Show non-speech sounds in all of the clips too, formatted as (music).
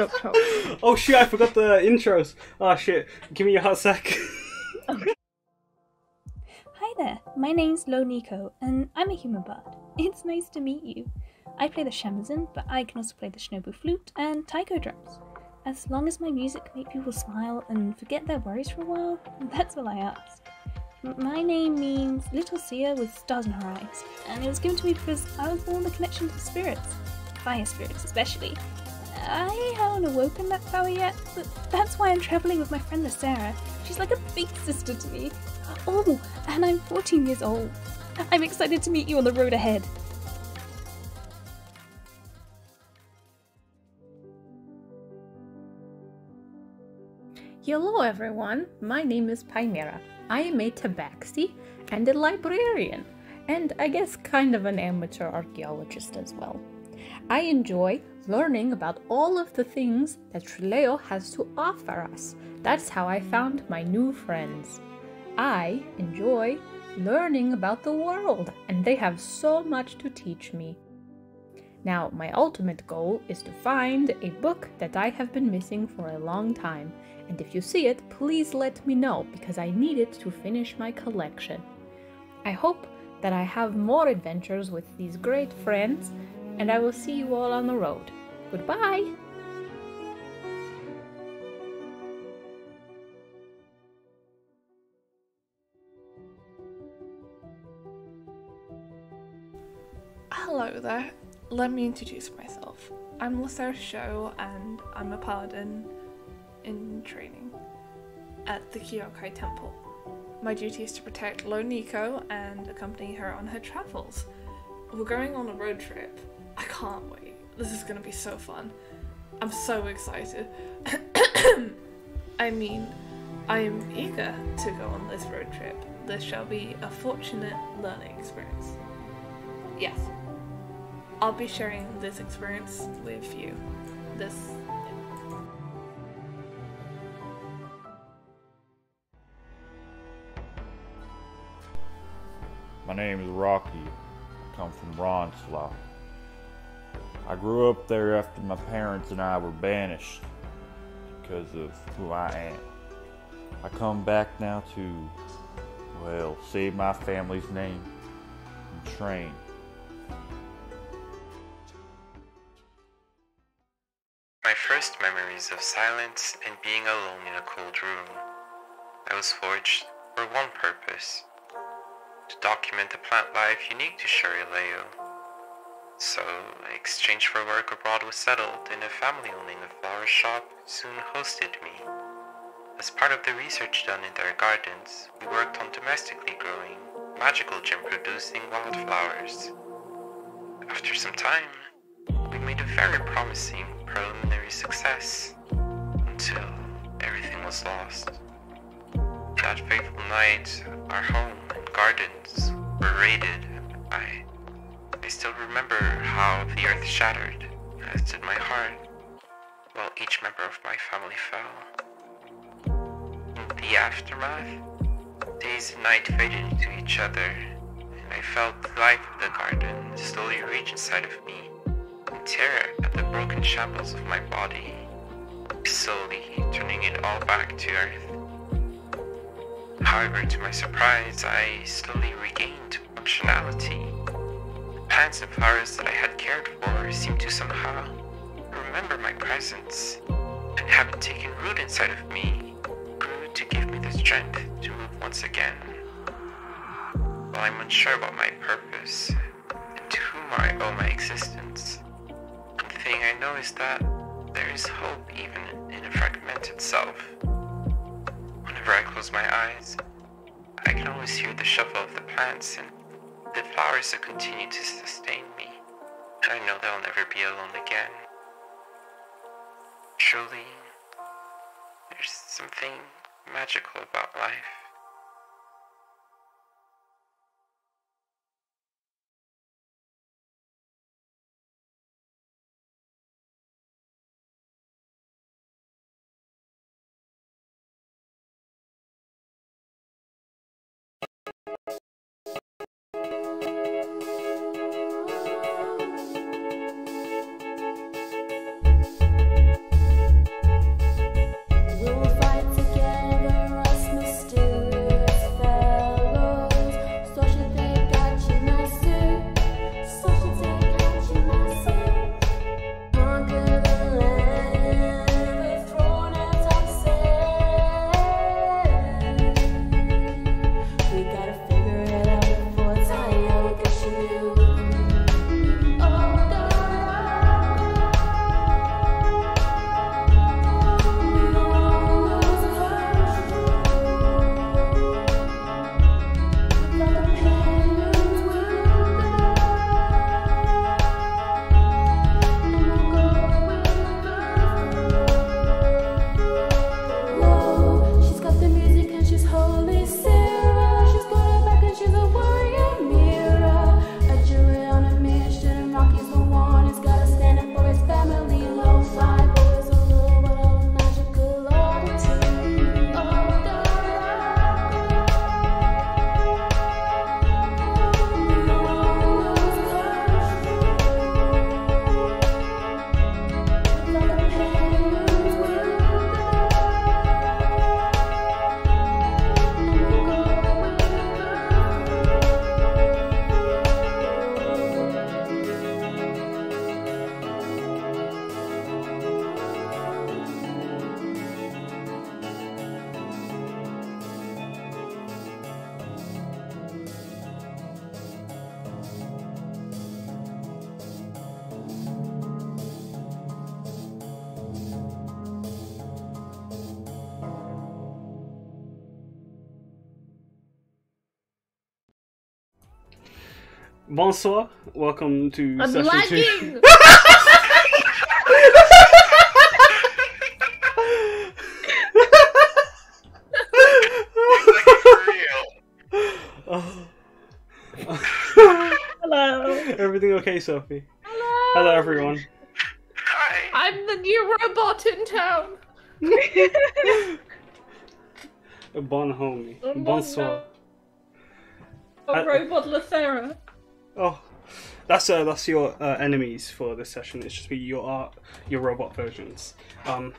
Dropped chocolate. (laughs) Oh shit, I forgot the intros. Oh shit, give me a hot sec. (laughs) Hi there, my name's Lo Ni-Ko, and I'm a human bard. It's nice to meet you. I play the shamisen, but I can also play the shinobue flute and taiko drums. As long as my music makes people smile and forget their worries for a while, (laughs) that's all I ask. My name means Little Seer with stars in her eyes, and it was given to me because I was born with a connection to spirits, fire spirits especially. I haven't awoken that power yet, but that's why I'm traveling with my friend Sarah. She's like a big sister to me. Oh, and I'm 14 years old. I'm excited to meet you on the road ahead. Hello everyone, my name is Pymera. I am a tabaxi and a librarian, and I guess kind of an amateur archaeologist as well. I enjoy learning about all of the things that Trileo has to offer us. That's how I found my new friends. I enjoy learning about the world, and they have so much to teach me. Now, my ultimate goal is to find a book that I have been missing for a long time, and if you see it, please let me know because I need it to finish my collection. I hope that I have more adventures with these great friends, and I will see you all on the road. Goodbye! Hello there. Let me introduce myself. I'm Lasera-Sho and I'm a paladin in training at the Kyokai Temple. My duty is to protect Lo Ni-Ko and accompany her on her travels. We're going on a road trip. I can't wait. This is gonna be so fun. I'm so excited. (coughs) I mean, I am eager to go on this road trip. this shall be a fortunate learning experience. Yes. I'll be sharing this experience with you. This My name is Rocky. I come from Ronslaw. I grew up there after my parents and I were banished because of who I am. I come back now to, well, save my family's name and train. My first memories of silence and being alone in a cold room. I was forged for one purpose to document the plant life unique to Sharileo. So, exchange for work abroad was settled, and a family owning a flower shop soon hosted me. As part of the research done in their gardens, we worked on domestically growing, magical gem producing wildflowers. After some time, we made a very promising preliminary success until everything was lost. That fateful night, our home and gardens were raided by. I still remember how the earth shattered, as did my heart, while each member of my family fell. In the aftermath, days and night faded into each other, and I felt the life of the garden slowly reach inside of me and tear at the broken shambles of my body, slowly turning it all back to earth. However, to my surprise, I slowly regained functionality. The plants and flowers that I had cared for seemed to somehow remember my presence, and having taken root inside of me, grew to give me the strength to move once again. While I'm unsure about my purpose and to whom I owe my existence, one thing I know is that there is hope even in a fragmented self. Whenever I close my eyes, I can always hear the shuffle of the plants and the flowers that continue to sustain me, and I know that I'll never be alone again. Truly, there's something magical about life. Bonsoir. Welcome to I'm session lagging! two. For. (laughs) Hello. Everything okay, Sophie? Hello, Hello, everyone. Hi. I'm the new robot in town. Bon homie. Bonsoir. A robot Lethera. Oh, that's uh, that's your uh, enemies for this session. It's just be your art, your robot versions. Um,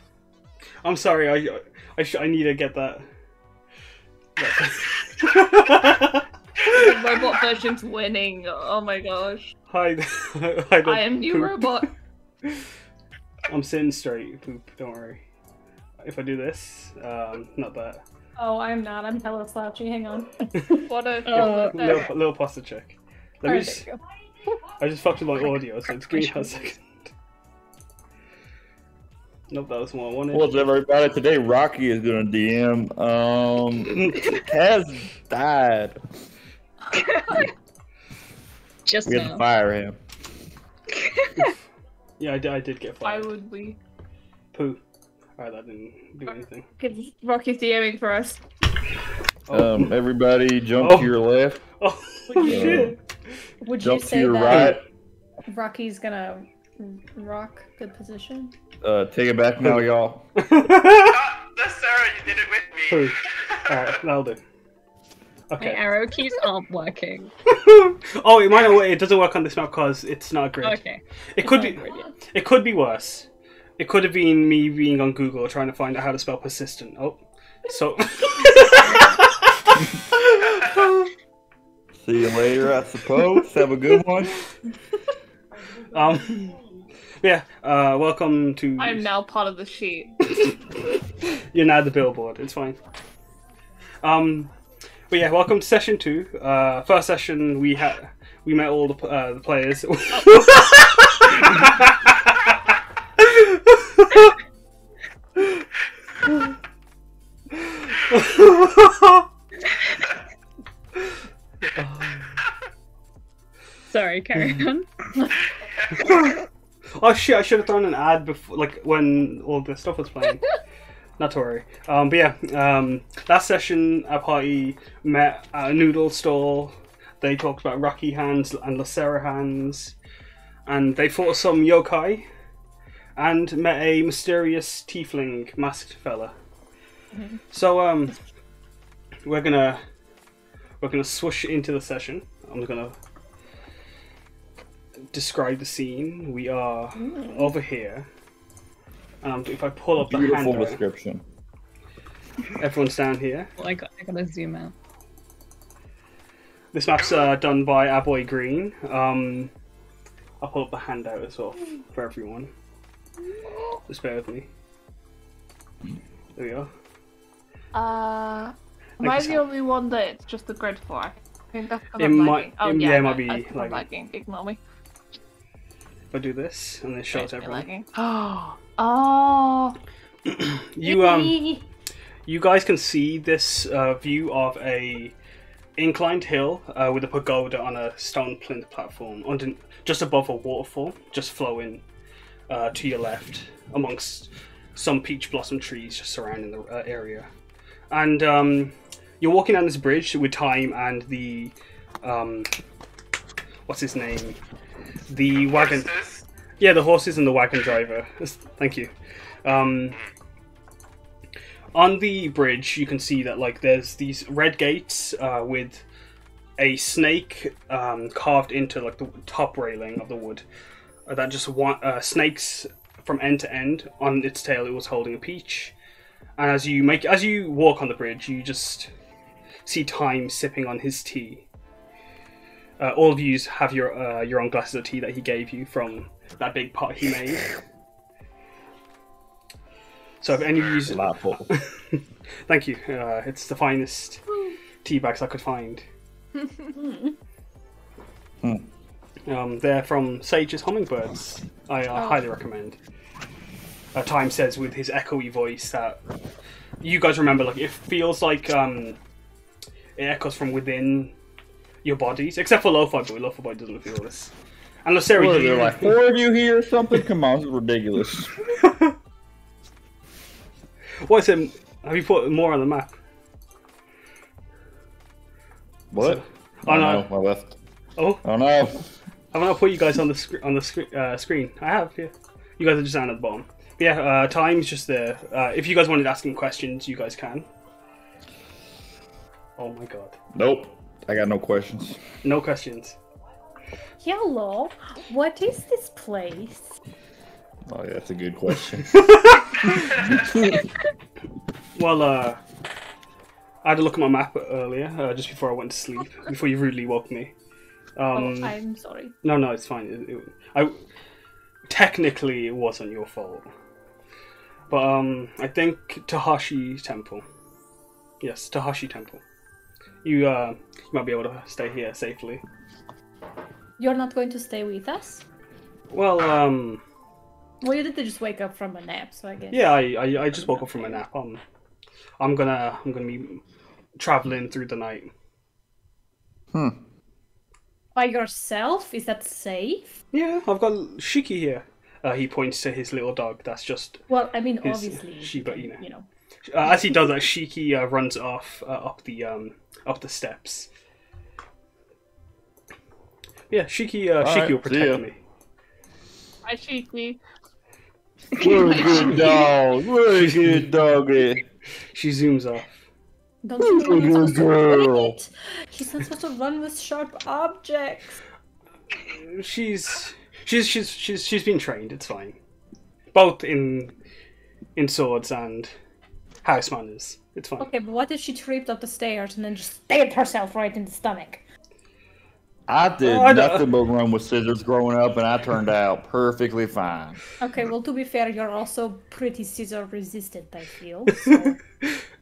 I'm sorry. I I, sh- I need to get that. that- (laughs) (laughs) robot version's winning. Oh my gosh. Hi, hi. I am new poop. robot. (laughs) I'm sitting straight. Poop. Don't worry. If I do this, um, not that. Oh, I'm not. I'm hella slouchy. Hang on. What a Uh, little, little posture check. Let me Alright, just, there you go. I just fucked with my audio, so just give me a second. Nope, that was what I wanted. What's up, everybody? Today, Rocky is gonna DM. Um, (laughs) Kaz died. (laughs) Just We had to fire him. (laughs) yeah, I did, I did get fired. Why fired. would we? Poo. Alright, that didn't do anything. Because Rocky's DMing for us. Um, everybody, jump Oh. to your left. Oh, Would you, shit. would you Jump to your that right. Rocky's gonna rock the position? Uh, take it back now, y'all. (laughs) That's Sarah, you did it with me. Poo. Alright, that'll do. My Okay. arrow keys aren't working. (laughs) oh, it might not. work- It doesn't work on this map because it's not a grid. Okay. It could be. grid yet. It could be worse. It could have been me being on Google trying to find out how to spell persistent. Oh, so. (laughs) See you later, I suppose. Have a good one. um. Yeah. Uh. Welcome to. I'm now part of the sheet. (laughs) You're now the billboard. It's fine. Um. But yeah, welcome to session two. Uh, first session we had we met all the uh, the players. (laughs) (laughs) Sorry, carry on. (laughs) oh shit! I should have done an ad before, like when all the stuff was playing. (laughs) Not to worry. Um, but yeah, um, last session our party met at a noodle stall. They talked about Rocky hands and Lasera hands, and they fought some yokai, and met a mysterious tiefling masked fella. So um, we're gonna we're gonna swoosh into the session. I'm gonna describe the scene. We are over here. And if I pull up the Beautiful description. everyone's down here. Well, I, got, I gotta zoom out. This map's uh, done by our boy Green. Um, I'll pull up the handout as well for everyone. Just bear with me. There we go. Uh, am Thank I the Sam. only one that it's just the grid for? I think that's 'cause It I'm might- lagging. Oh it- yeah, yeah, it might be I think I'm lagging. lagging. Ignore me. If I do this and then show it to It's everyone. Oh, (gasps) oh. You um, you guys can see this uh, view of a inclined hill uh, with a pagoda on a stone plinth platform, under, just above a waterfall, just flowing uh, to your left, amongst some peach blossom trees just surrounding the uh, area. And um, you're walking down this bridge with time and the um, what's his name? The wagon. Horses? Yeah, the horses and the wagon driver. Thank you. Um, on the bridge, you can see that like there's these red gates uh, with a snake um, carved into like the top railing of the wood. Uh, that just one uh, snakes from end to end. On its tail, it was holding a peach. And as you make as you walk on the bridge, you just see Time sipping on his tea. Uh, all of you have your uh, your own glasses of tea that he gave you from that big pot he made. So if any of you, Delightful. (laughs) thank you. Uh, it's the finest tea bags I could find. (laughs) um, they're from Sage's Hummingbirds. I uh, highly recommend. Uh, Time says with his echoey voice that you guys remember, like it feels like um, it echoes from within your bodies, except for Lo-Fi Boy. Lo-Fi Boy doesn't feel this. And Luceri, What, do are there you- like four of you here or something? Come on, this is ridiculous. (laughs) what is it? Have you put more on the map? What? Oh, no. no, I left. Oh, Oh no. I've not put you guys on the sc- on the sc- uh, screen. I have, yeah. You guys are just down at the bottom. But yeah, uh, time's just there. Uh, if you guys wanted asking questions, you guys can. Oh my god, Nope. I got no questions. no questions. Hello, what is this place? Oh, yeah, that's a good question. (laughs) (laughs) Well, uh, I had a look at my map earlier, uh, just before I went to sleep, before you rudely woke me. Um, oh, I'm sorry. No, no, it's fine. It, it, I technically it wasn't your fault, but um, I think Tahashi Temple. Yes, Tahashi Temple. You uh, you might be able to stay here safely. You're not going to stay with us? Well, um, Well, you did just wake up from a nap, so I guess. yeah, I, I, I just woke up from a nap. Um, I'm gonna I'm gonna be traveling through the night. Hmm. By yourself? Is that safe? Yeah, I've got Shiki here. Uh, he points to his little dog. That's just Well, I mean, His obviously, you Shiba can, Inu. you know. Uh, as he does that, Shiki uh, runs off uh, up the um, up the steps. Yeah, Shiki. Uh, Shiki right, will protect me. I shake me. What a good dog. What a good doggy. (laughs) She zooms off. Don't you know Good you're supposed to girl. wait? He's not supposed to run with sharp objects. She's she's she's she's she's been trained. It's fine, both in in swords and house manners. It's fine. Okay, but what if she tripped up the stairs and then just stabbed herself right in the stomach? I did Oh, I know. nothing but run with scissors growing up, and I turned out perfectly fine. Okay, well, to be fair, you're also pretty scissor resistant, I feel. (laughs) So.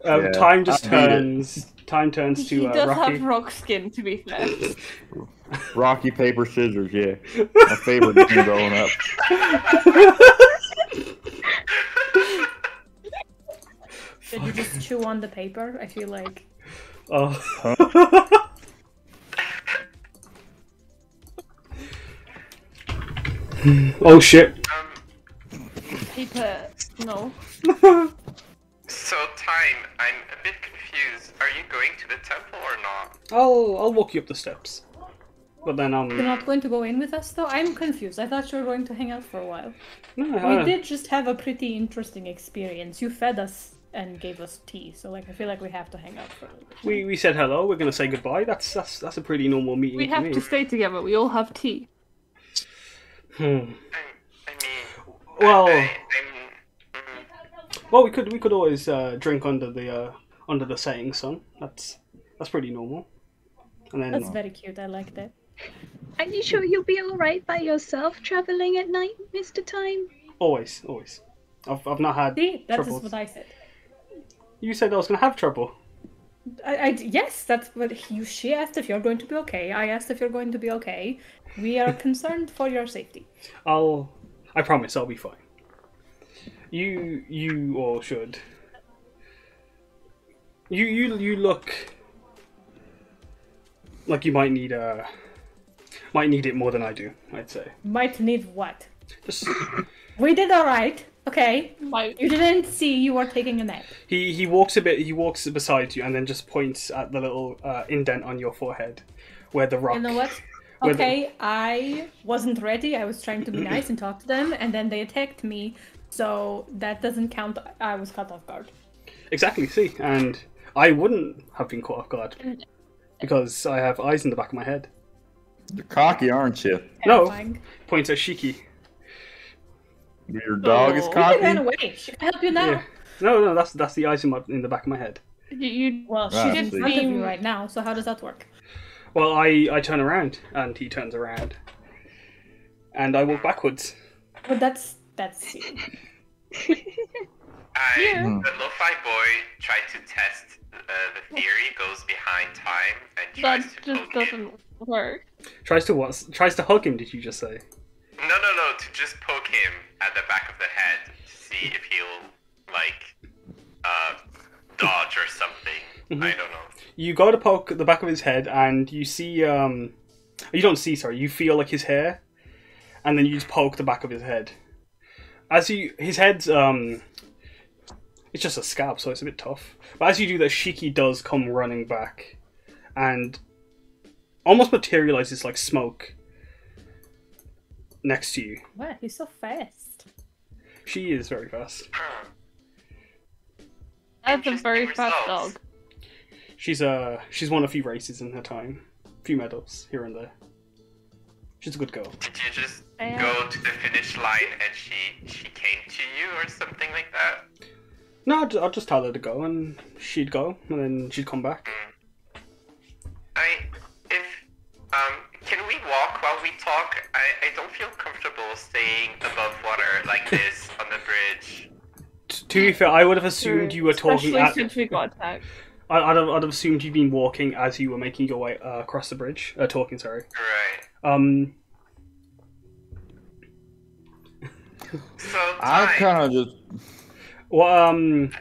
Um, Yeah, time just I turns. Time turns He to uh, does Rocky. have rock skin, to be fair. (laughs) Rocky paper scissors, yeah, my favorite (laughs) thing growing up. Did you just chew on the paper? I feel like. Oh. (laughs) oh shit. Paper. No. So, time, I'm a bit confused. Are you going to the temple or not? I'll I'll walk you up the steps. But then um You're not going to go in with us, though? I'm confused. I thought you were going to hang out for a while. no, We I- did just have a pretty interesting experience. You fed us and gave us tea, so like I feel like we have to hang out for a little bit. we we said hello. We're gonna say goodbye. That's that's that's a pretty normal meeting We to have me. to stay together. We all have tea. Hmm. I, I mean, Well, I, mm, well, we could we could always uh, drink under the uh, under the setting sun. That's that's pretty normal. And then That's very cute. I like that. Are you sure you'll be alright by yourself travelling at night, Mr. Time? always always. I've I've not had See, that is troubles. what I said. You said I was gonna have trouble. I, I yes, that's what you. She asked if you're going to be okay. I asked if you're going to be okay. We are (laughs) concerned for your safety. I'll. I promise I'll be fine. You you all should. You you you look like you might need a, might need it more than I do. I'd say. Might need what? Just We did all right. Okay. My You didn't see you were taking a nap. he he walks a bit. He walks beside you and then just points at the little uh, indent on your forehead, where the rock. You know what? (laughs) Where the- Okay, I wasn't ready. I was trying to be (clears throat) nice and talk to them, and then they attacked me. So that doesn't count. I was caught off guard. Exactly. See, and I wouldn't have been caught off guard because I have eyes in the back of my head. You're cocky, aren't you? No. Terrifying. Points at Shiki. Your dog is. You can run away. She can help you now. Yeah. No, no, that's that's the eyes in my in the back of my head. you, you Well, she's in see. front of you right now. So how does that work? Well, I I turn around and he turns around, and I walk backwards. But that's that's (laughs) I, Yeah. the lo-fi boy, tried to test uh, the theory, goes behind time and that tries to just poke him. doesn't work. Tries to what? Tries to hug him. Did you just say? No, no, no, to just poke him at the back of the head to see if he'll, like, uh, dodge or something. I don't know. You go to poke the back of his head, and you see um, you don't see. Sorry, you feel like his hair, and then you just poke the back of his head. As you, his head's um, it's just a scab, so it's a bit tough. But as you do that, Shiki does come running back, and almost materializes like smoke next to you. Wow, he's so fast. She is very fast. That's a very fast dog. She's uh she's won a few races in her time, a few medals here and there. She's a good girl. Did you just Yeah. go to the finish line and she she came to you or something like that? No, I'd, I'd just tell her to go, and she'd go, and then she'd come back. I if um can we walk while we talk? I, I don't feel comfortable staying above water like (laughs) this on the bridge. T- to be fair, I would have assumed you were talking. Especially At, since we got attacked. I- I'd have, I'd have assumed you'd been walking as you were making your way uh, across the bridge. Uh, talking, sorry. Right. Um, So I kind of just. Well, um.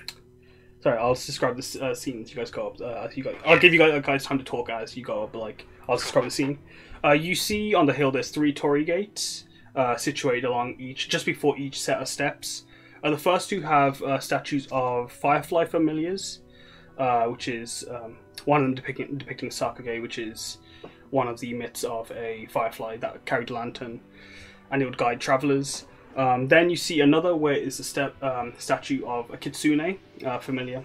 Sorry, I'll just describe this uh, scene as you guys go up. Uh, as you go, I'll give you guys, guys time to talk as you go up. Like, I'll describe the scene. Uh, you see on the hill there's three torii gates uh, situated along each, just before each set of steps. Uh, the first two have uh, statues of firefly familiars, uh, which is um, one of them depicting depicting Sakage, which is one of the myths of a firefly that carried a lantern, and it would guide travelers. Um, then you see another where is a step, um, statue of a kitsune uh, familiar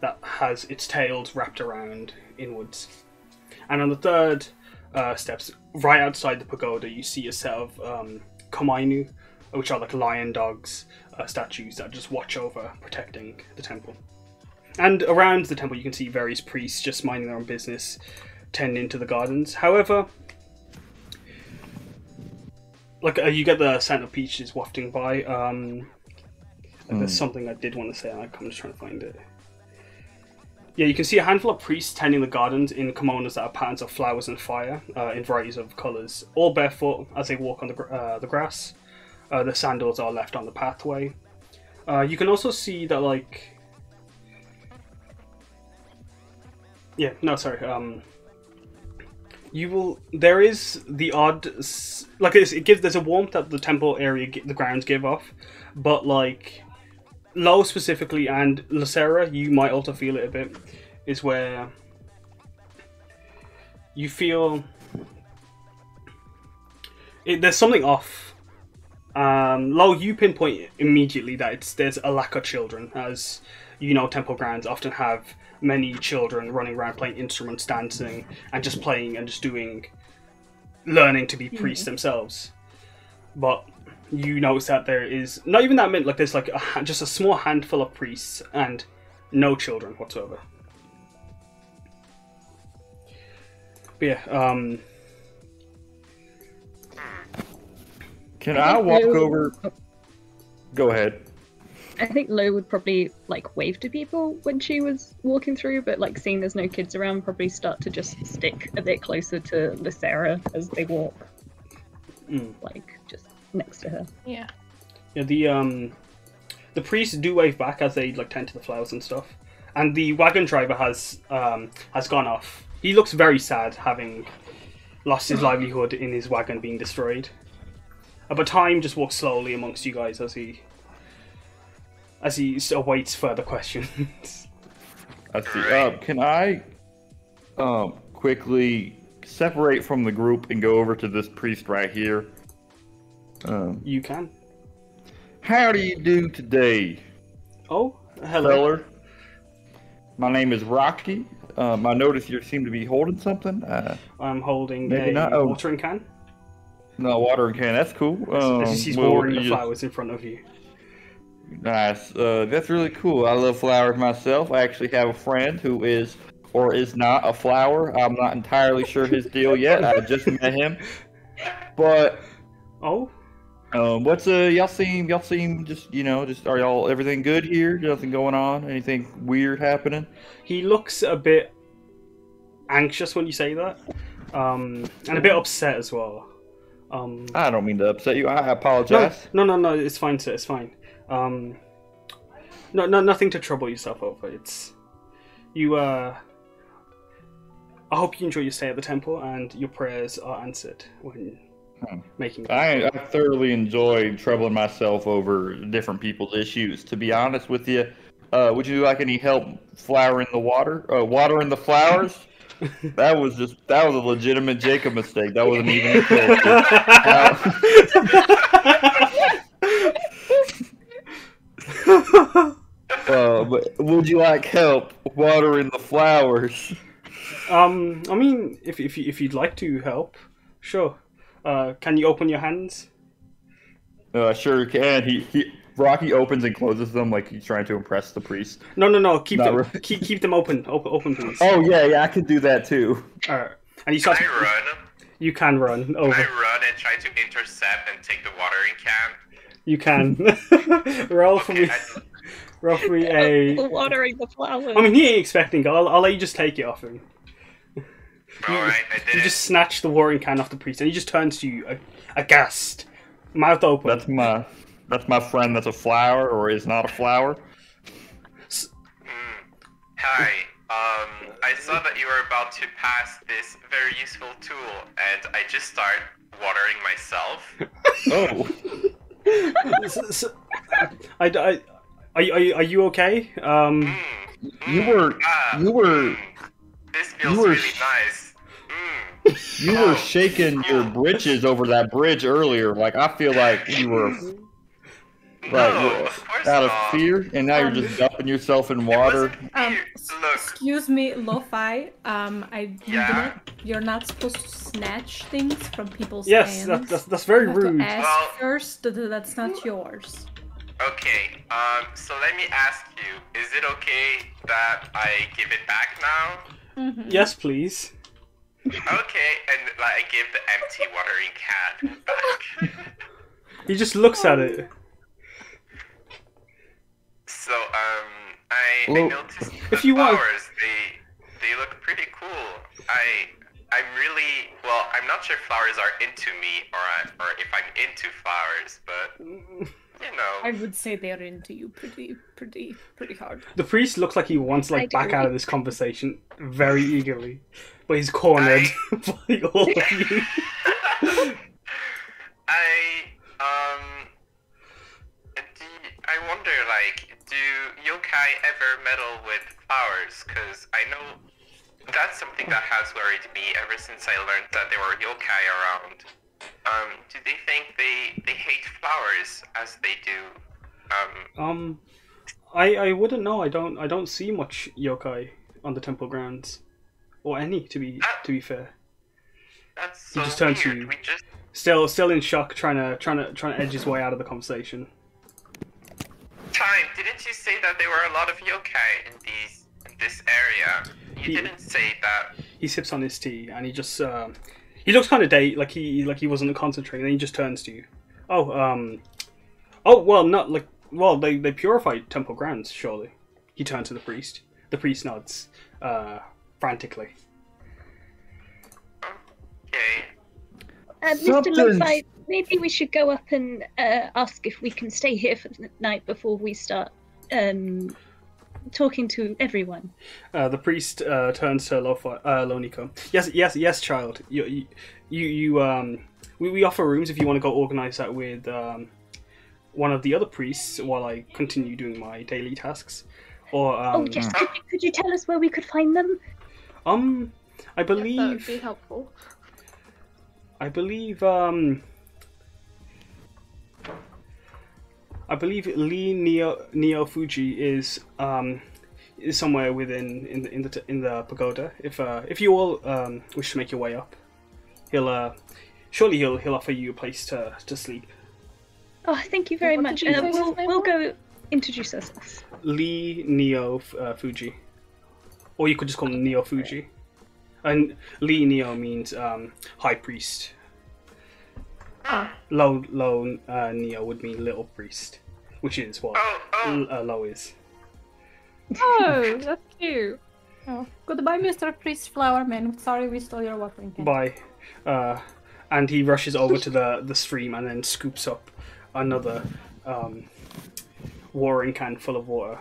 that has its tails wrapped around inwards. And on the third uh, steps, right outside the pagoda, you see a set of um, komainu, which are like lion dogs uh, statues that just watch over protecting the temple. And around the temple, you can see various priests just minding their own business, tending to the gardens. However, like uh, you get the scent of peaches wafting by. Um, and There's something I did want to say, and I'm just trying to find it. Yeah, you can see a handful of priests tending the gardens in kimonos that are patterns of flowers and fire uh, in varieties of colours, all barefoot as they walk on the, uh, the grass. Uh, the sandals are left on the pathway. Uh, you can also see that, like. Yeah, no, sorry. Um, you will. There is the odd, like it gives. There's a warmth that the temple area, the grounds give off, but like Lo specifically and Lasera, you might also feel it a bit. Is where you feel it, there's something off. Um, Lo, you pinpoint immediately that it's there's a lack of children, as you know, temple grounds often have many children running around playing instruments, dancing, and just playing and just doing, learning to be priests themselves. But you notice that there is not even that many. Like there's like a, just a small handful of priests and no children whatsoever. But yeah, um, can I I walk you- over? Go ahead. I think Lo would probably like wave to people when she was walking through, but like seeing there's no kids around, probably start to just stick a bit closer to Lasera as they walk, Mm. like just next to her. Yeah. yeah, the um, the priests do wave back as they like tend to the flowers and stuff, and the wagon driver has um has gone off. He looks very sad, having lost his livelihood in his wagon being destroyed. Uh, but time just walks slowly amongst you guys as he as he s- awaits further (laughs) questions. I see. Uh, can I um, quickly separate from the group and go over to this priest right here? Um, you can. how do you do today, Oh, hello. feller? My name is Rocky. Um, I noticed you seem to be holding something. Uh, I'm holding Maybe a not. Oh. watering can. no, watering can. That's cool. Um, as he's well, watering the flowers in front of you. Nice. Uh, that's really cool. I love flowers myself. I actually have a friend who is or is not a flower. I'm not entirely sure his deal yet. I just met him. (laughs) But Oh, um, what's uh y'all seem y'all seem just you know just are y'all everything good here? Nothing going on? Anything weird happening? he looks a bit anxious when you say that, um, and a bit upset as well. Um, I don't mean to upset you. I no, apologize. no, no, no, it's fine, sir. It's fine. Um, no, no, nothing to trouble yourself over. It's you. Uh, I hope you enjoy your stay at the temple and your prayers are answered when Hmm. making. I, I thoroughly enjoy troubling myself over different people's issues. To be honest with you, uh, would you like any help flowering the water? Uh, watering the flowers? (laughs) That was just that was a legitimate Jacob mistake. That wasn't even a character. Uh, (laughs) but would you like help watering the flowers? Um, I mean, if if if you'd like to help, sure. Uh, can you open your hands? Uh, sure you can. He, he Rocky opens and closes them like he's trying to impress the priest. No, no, no. Keep Not them really. keep keep them open. Open, open, please. Oh yeah, yeah, I could do that too. Alright. And you Can start. I run? You can run Can over. I run and try to intercept and take the watering can? You can. (laughs) (laughs) roll for me. I, Roll for me (laughs) a. watering the flowers. I mean, he ain't expecting. it. I'll, I'll let you just take it off him. Alright, I did You it. just snatch the watering can off the priest, and he just turns to you, aghast, mouth open. That's my that's my friend. That's a flower or is not a flower. Hmm. Hi. Um, I saw that you were about to pass this very useful tool, and I just start watering myself. (laughs) Oh, S- s- I, I, are, you- are, you- are you okay? Um, Hmm. you were Ah, you were hmm. This feels were really nice. Hmm. you were shaking your britches over that bridge earlier. Like I feel like you were No, right of out of not. fear, and now you're just dumping yourself in water. Um, fear. s- Look, excuse me, Lo-Fi. Um, I you Yeah? do not, you're not supposed to snatch things from people's yes, hands. that, that's that's very you rude. ask Well- first that's not yours. okay. Um, so let me ask you: Is it okay that I give it back now? Mhm. Yes, please. Okay, and like I give the empty watering can back. (laughs) He just looks at it. So um, I, I Well, noticed if the you want- flowers. They they look pretty cool. I I'm really well. I'm not sure if flowers are into me or I, or if I'm into flowers, but (laughs) you know. I would say they're into you pretty, pretty, pretty hard. The priest looks like he wants like I back do. out of this conversation very eagerly, but he's cornered (laughs) by all of you. (laughs) I um. Do, I wonder, like, do yokai ever meddle with flowers? Because I know that's something that has worried me ever since I learned that there were yokai around. Um, do they think they they hate flowers as they do? Um, Um, I I wouldn't know. I don't I don't see much yokai on the temple grounds, or any to be to be fair. that's He so just turns to weird. you. We just Still still in shock, trying to trying to trying to edge his way out of the conversation. time. Didn't you say that there were a lot of yokai in these in this area? You He- didn't say that. He sips on his tea and he just um, he looks kind of day like he like he wasn't concentrating. Then he just turns to you. Oh um, oh well not like well they they purified temple grounds surely. He turned to the priest. The priest nods uh, frantically. Okay. Uh, Mr. Something's- maybe we should go up and uh, ask if we can stay here for the night before we start um, talking to everyone. Uh, the priest uh, turns to Lofi, uh, Loniko. Yes, yes, yes, child. You, you, you, you um, we, we offer rooms if you want to go organize that with um, one of the other priests while I continue doing my daily tasks. Or um, oh, yes. Could you, could you tell us where we could find them? Um, I believe. That would believe, be helpful. I believe, um, I believe Lee Neo Neo Fuji is um is somewhere within in the in the in the pagoda. If uh if you all um wish to make your way up, he'll uh surely he'll he'll offer you a place to to sleep. Oh, thank you very What much. did you Uh, we'll, we'll go introduce ourselves. Lee Neo uh, Fuji, or you could just call him Neo Fuji. And Li Neo means um high priest. Ah. Low low uh, Neo would mean little priest, which is what Oh, oh. L- uh, low is. Oh, (laughs) that's cute. Oh, goodbye, Mr. Priest Flowerman. Sorry we stole your watering can. by uh, and he rushes over to the the stream and then scoops up another um, watering can full of water.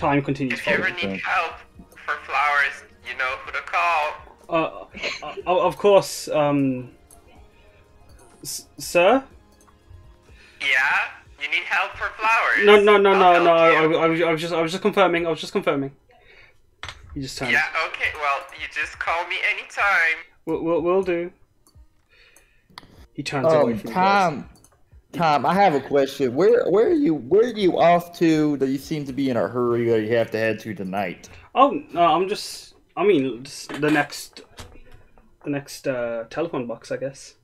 Time continues If you ever forward. need help for flowers, you know who to call. Uh, uh, of course, um, s- sir. Yeah? You need help for flowers? No, no, no, no, I'll no. I, I. I was, I was just, I was just confirming. I was just confirming. You just turns. Yeah, okay, well, you just call me anytime. We'll, we'll, we'll do. He turns away Um, from you guys. Tom, Tom, I have a question. Where, where are you? Where are you off to? That you seem to be in a hurry that you have to head to tonight. Oh, no, I'm just. I mean, just the next. The next uh, telephone box, I guess.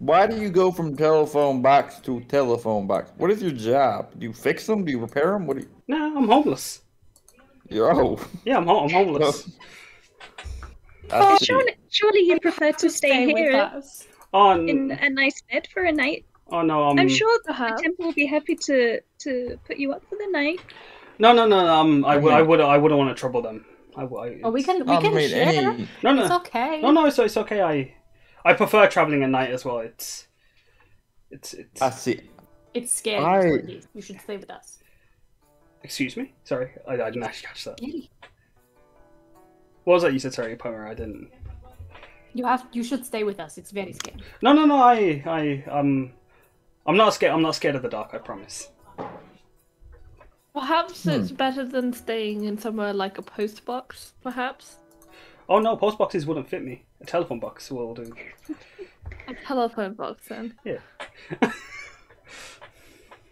Why do you go from telephone box to telephone box? What is your job? Do you fix them? Do you repair them? What do you? No, I'm homeless. You're oh. Yeah, I'm, ho- I'm homeless. (laughs) I Oh, see. surely, surely you prefer to stay with here us. Oh, in a nice bed for a night. Oh no, um, I'm sure the perhaps. temple will be happy to to put you up for the night. No, no, no, no. Um, I, w- I Okay. would, I wouldn't want to trouble them. I, w- I- Oh, we can we can share. any- No, no, It's okay. no, no. It's, it's okay. I, I prefer traveling at night as well. It's, it's, it's. I see. It's scary. I- You should stay with us. Excuse me. Sorry, I, I didn't actually catch that. What was that you said? Sorry, Palmer. I didn't. You have. You should stay with us. It's very scary. No, no, no. I, I, um, I'm not scared. I'm not scared of the dark. I promise. Perhaps Hmm. it's better than staying in somewhere like a post box, perhaps. Oh no, post boxes wouldn't fit me. A telephone box will do. A telephone box then. Yeah.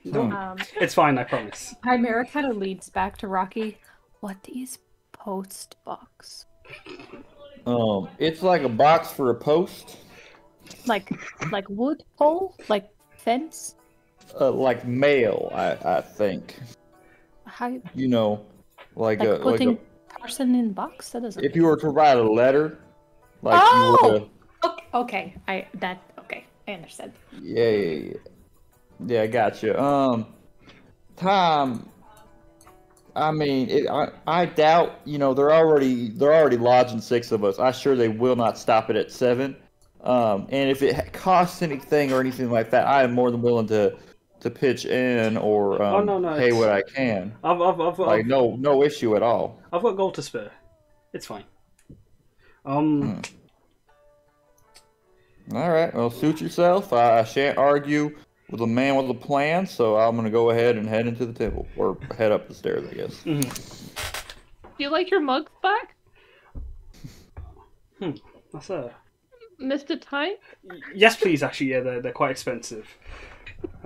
Hmm. Um, It's fine. I promise. Pymera kind of leads back to Rocky. What is post box? Um, it's like a box for a post, Like like wood pole? Like fence? uh, like mail. I I think. How You know, like, like a like putting a, person in box? That doesn't. if you were to write a letter, like you Oh! were to. Okay, okay, I that okay. I understand. Yeah, yeah, yeah. Yeah, I gotcha. Um, Tom. I mean, it, I I doubt. You know, they're already they're already lodging six of us. I'm sure they will not stop it at seven. Um, and if it costs anything or anything like that, I am more than willing to to pitch in or um, Oh, no, no, pay what I can. I've, I've, I've, Like I've, no no issue at all. I've got gold to spare. It's fine. Um. Hmm. All right, well, suit yourself. I, I shan't argue with a man with a plan, so I'm gonna go ahead and head into the temple or head up the stairs, I guess. mhm. Do you like your mugs back, hmm. That's a. Mr. Tyne? Yes, please. Actually, yeah, they're they're quite expensive.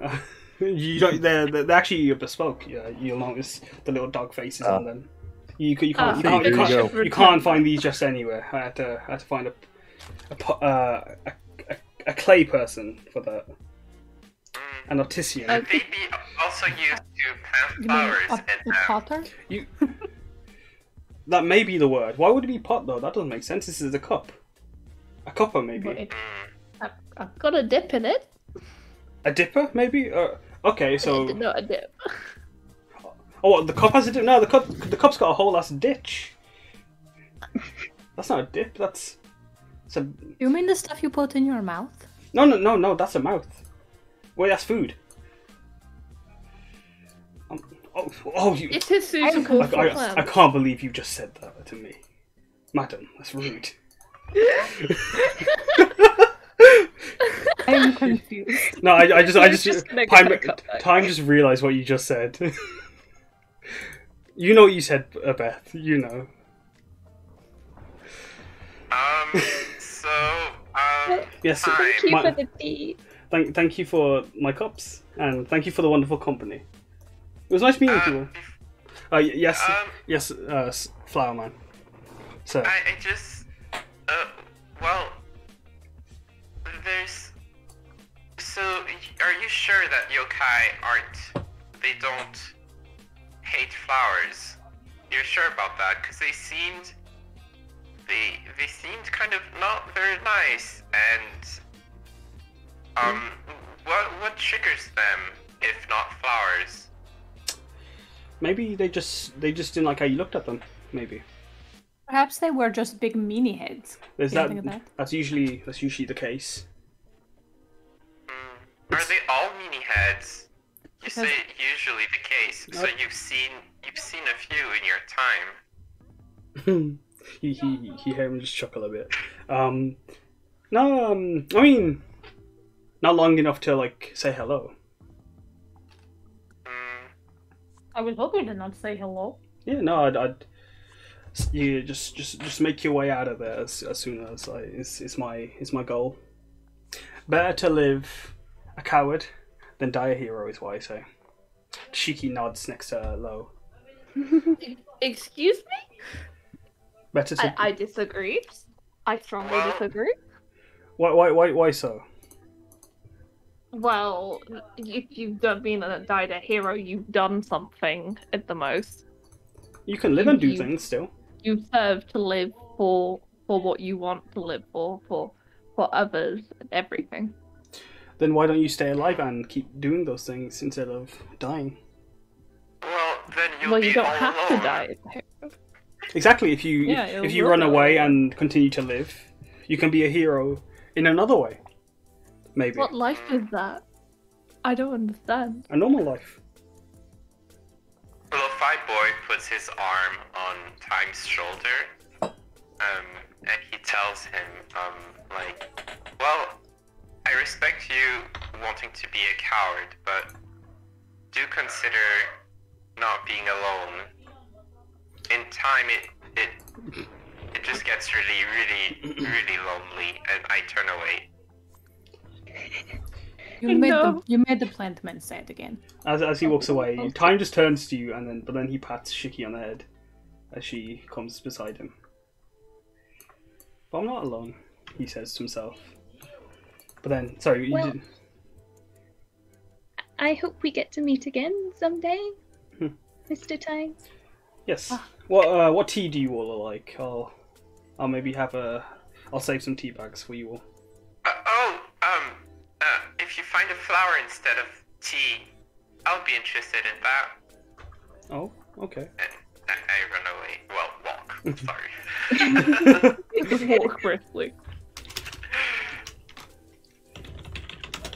Uh, (laughs) you don't. They're, they're they're actually bespoke. Yeah, you'll notice the little dog faces on them. You, you can't you Ah, can't, you there you can't, you can't find these just anywhere. I had to I had to find a a uh, a, a, a clay person for that. An artisan. Uh, They'd also used to plant You mean flowers a, and a potter? You. (laughs) That may be the word. Why would it be pot though? That doesn't make sense. This is a cup. A cupper maybe. But it, mm, I've got a dip in it. A dipper maybe. Uh, okay, so (laughs) No, a dip. oh, what, the cup has a dip. No, the cup. The cup's got a whole ass ditch. That's not a dip. That's. It's a you mean the stuff you put in your mouth? no, no, no, no. That's a mouth. Wait, that's food. Um, oh, oh, you. It is suitable I, for I, I can't believe you just said that to me, madam. That's rude. I'm confused. No, I, I just, I just, just time, get a cup back. time just realized what you just said. (laughs) you know what you said, uh, Beth. You know. Um, so, um, Yes. Thank Thank you my- for the tea. Thank, thank you for my cups, and thank you for the wonderful company. It was nice meeting uh, you. Uh, yes, Um, yes, uh, Flower Man. Sir. I, I just, uh, well, there's, so, are you sure that yokai aren't, they don't hate flowers? You're sure about that? Because they seemed, they, they seemed kind of not very nice, and, um, what, what triggers them, if not flowers? Maybe they just, they just didn't like how you looked at them. Maybe. Perhaps they were just big meanie heads. There's that, that? That's usually, that's usually the case. Mm. Are they all meanie heads? You Because- say usually the case, so you've seen you've seen a few in your time. (laughs) he, he, he heard him just chuckle a bit. Um, no, um, I mean, not long enough to like say hello. Mm. I was hoping to not say hello. Yeah, no, I'd, I'd S- You just just just make your way out of there as, as soon as I is is my is my goal. Better to live a coward than die a hero is what I say. Cheeky nods next to Lo. (laughs) Excuse me? Better to I, I disagree. I strongly disagree. why why why why so? Well, if you don't mean that died a hero, you've done something at the most. You can live and do You- things still. You serve to live for for what you want to live for, for for others and everything. Then why don't you stay alive and keep doing those things instead of dying? Well, then you'll well, be you don't all have alone. to die. as a hero. Exactly. If you Yeah, if, if you run away way. and continue to live, you can be a hero in another way. Maybe What life is that? I don't understand. a normal life. Well, Fi Boy puts his arm on Time's shoulder, um, and he tells him, um, like, well, I respect you wanting to be a coward, but do consider not being alone. In time, it it it just gets really, really, really lonely, and I turn away. You made No. the you made the plant man sad again. As as he walks away, okay. time just turns to you, and then but then he pats Shiki on the head as she comes beside him. But I'm not alone, he says to himself. But then, sorry, you didn't. I hope we get to meet again someday, Hmm. Mr. Time. Yes. Ah. What uh, what tea do you all like? I'll I'll maybe have a. I'll save some tea bags for you all. Uh, oh, um, if you find a flower instead of tea, I'll be interested in that. Oh, okay. And I, I run away. Well, walk. (laughs) Sorry. Just (laughs) walk briskly.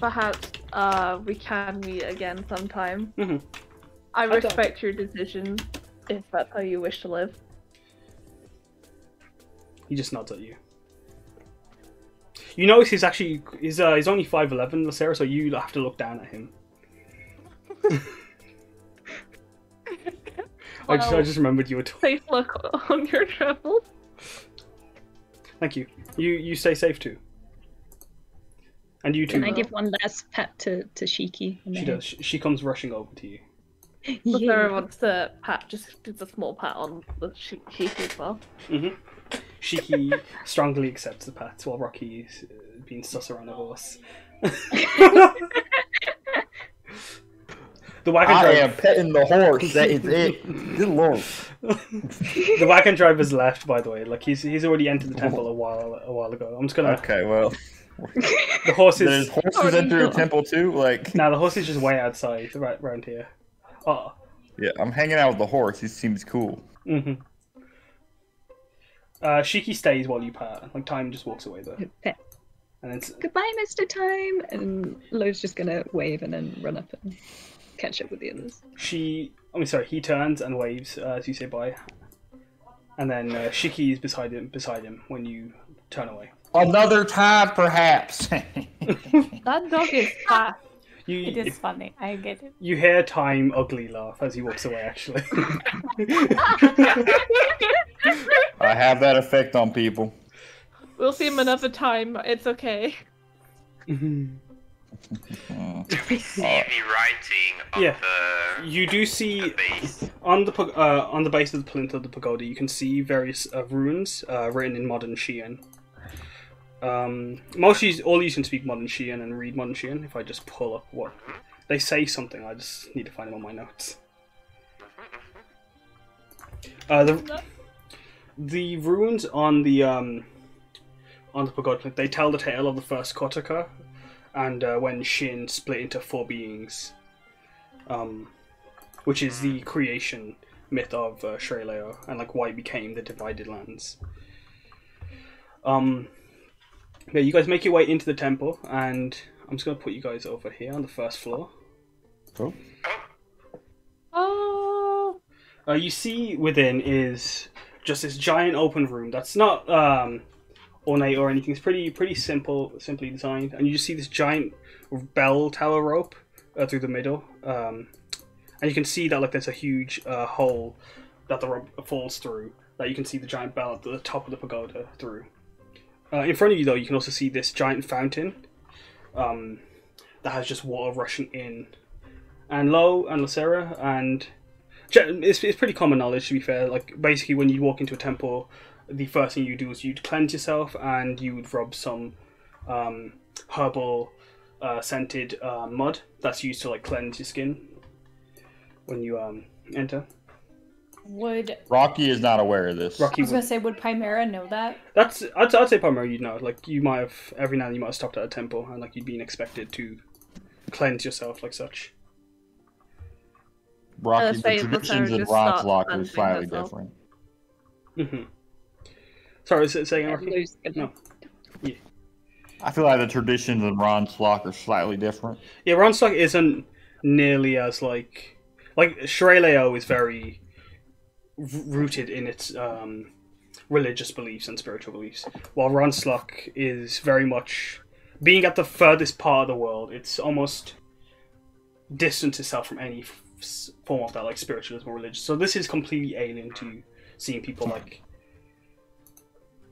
Perhaps uh, we can meet again sometime. Mhm. I don't- respect your decision if that's how you wish to live. He just nods at you. You notice he's actually he's uh, he's only five eleven, Sarah, so you have to look down at him. I just I just remembered you were. T- Safe luck on your travels. Thank you. You you stay safe too. And you too. Can I give one last pat to, to Shiki? She does. She, she comes rushing over to you. So Yeah. Sarah wants to pat, just gives a small pat on the she- sheep as well. hmm Shiki strongly accepts the pat while Rocky is uh, being sus around a horse. (laughs) the wagon I driver. am petting the horse. That is it. Good lord. (laughs) the wagon driver's left, by the way. Like he's he's already entered the temple a while a while ago. I'm just gonna. Okay, well, The horse there's is horses enter a temple too. Like, now the horse is just way outside, right around here. Oh, yeah, I'm hanging out with the horse. He seems cool. hmm Uh, Shiki stays while you pat. Like time just walks away though, Pet. and then Goodbye, Mr. Time. And Lo's just gonna wave and then run up and catch up with the others. she. I mean, sorry. He turns and waves uh, as you say bye, and then uh, Shiki is beside him. Beside him when you turn away. Another time, perhaps. (laughs) That dog is fast. You It is funny. I get it. you hear time ugly laugh as he walks away. Actually. (laughs) I have that effect on people. We'll see him another time. It's okay. (laughs) we see the writing on Yeah. the, you do see the base. on the uh, on the base of the plinth of the pagoda, you can see various uh, runes uh, written in modern Xi'an. Um, mostly, all you can speak modern Xi'an and read modern Xi'an. If I just pull up what they say, something I just need to find them on my notes. Uh, the the runes on the um, on the Pagoda, they tell the tale of the first Kotaka, and uh, when Shin split into four beings. Um, which is the creation myth of uh, Shreleo and like why it became the divided lands. Um, yeah, you guys make your way into the temple, and I'm just gonna put you guys over here on the first floor. Cool. Oh, Uh, you see within is just this giant open room that's not um, ornate or anything. It's pretty pretty simple, simply designed, and you just see this giant bell tower rope uh, through the middle, um, and you can see that like there's a huge uh, hole that the rope falls through, that you can see the giant bell at the top of the pagoda through. Uh, in front of you, though, you can also see this giant fountain um, that has just water rushing in. And Lo and Lasera and it's, it's pretty common knowledge to be fair. Like basically, when you walk into a temple, the first thing you do is you'd cleanse yourself and you would rub some um, herbal uh, scented uh, mud that's used to like cleanse your skin when you um, enter. Would Rocky is not aware of this. I Rocky, was gonna say, would Pymera know that? that's I'd, I'd say primarily you know like you might have every now and then you might have stopped at a temple and like you'd been expected to cleanse yourself like such. Rocky, Uh, the traditions Lothario in just Ron's Locker are slightly herself. different. hmm Sorry, say, say again, Rocky. Lou's gonna- No. I feel like the traditions in Ron's Locker are slightly different. Yeah, Ronstock isn't nearly as like like Shreleo is very r- rooted in its um, religious beliefs and spiritual beliefs, while Ronslock is very much being at the furthest part of the world. It's almost distanced itself from any form of that like spiritualism or religion. So this is completely alien to seeing people like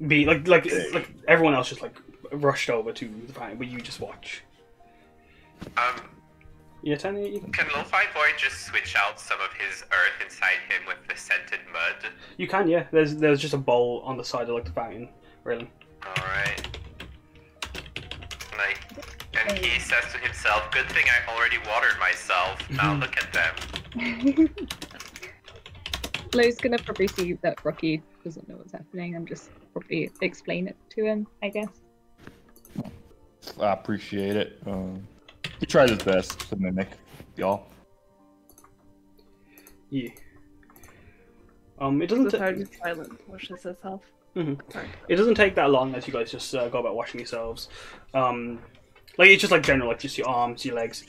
be like like like everyone else just like rushed over to the planet, but you just watch. Um, Yeah, Tanya, you can can Lo-Fi Boy just switch out some of his earth inside him with the scented mud? You can, yeah. There's there's just a bowl on the side of like the fountain, really. Alright. Like, and he says to himself, good thing I already watered myself. (laughs) Now look at them. (laughs) Lou's gonna probably see that Rocky doesn't know what's happening and just probably explain it to him, I guess. I appreciate it. Um, he tried his best to mimic y'all. Yeah. Um, it doesn't. The ta- third is silent, washes herself. Mhm. Sorry. It doesn't take that long as you guys just uh, go about washing yourselves. Um, like it's just like general, like just your arms, your legs,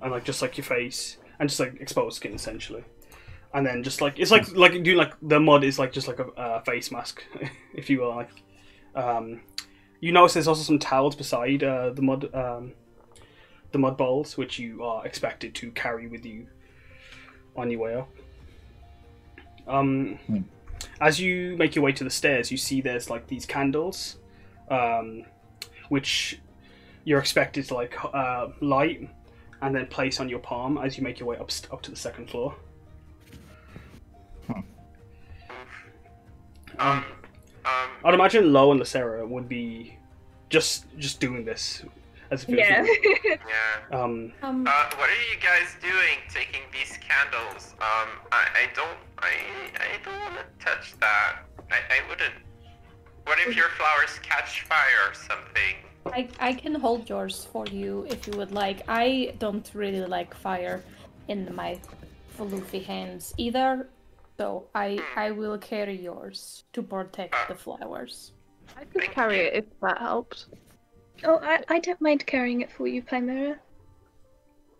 and like just like your face, and just like exposed skin essentially. And then just like it's like like doing like the mud is like just like a uh, face mask, (laughs) if you will. Like, um, you notice there's also some towels beside uh, the mud um, the mud bowls, which you are expected to carry with you on your way up. Um, as you make your way to the stairs, you see there's like these candles, um, which you're expected to like uh, light and then place on your palm as you make your way up up to the second floor. Um, um, I'd imagine Lo and Lasera would be just just doing this as if it was Yeah. yeah. um Um, Uh, what are you guys doing taking these candles? Um, I, I don't, I, I don't want to touch that. I, I wouldn't. What if your flowers catch fire or something? I, I can hold yours for you if you would like. I don't really like fire in my fluffy hands either, so I I will carry yours to protect the flowers. I could carry it if that helped. Oh, I, I don't mind carrying it for you, Pymera.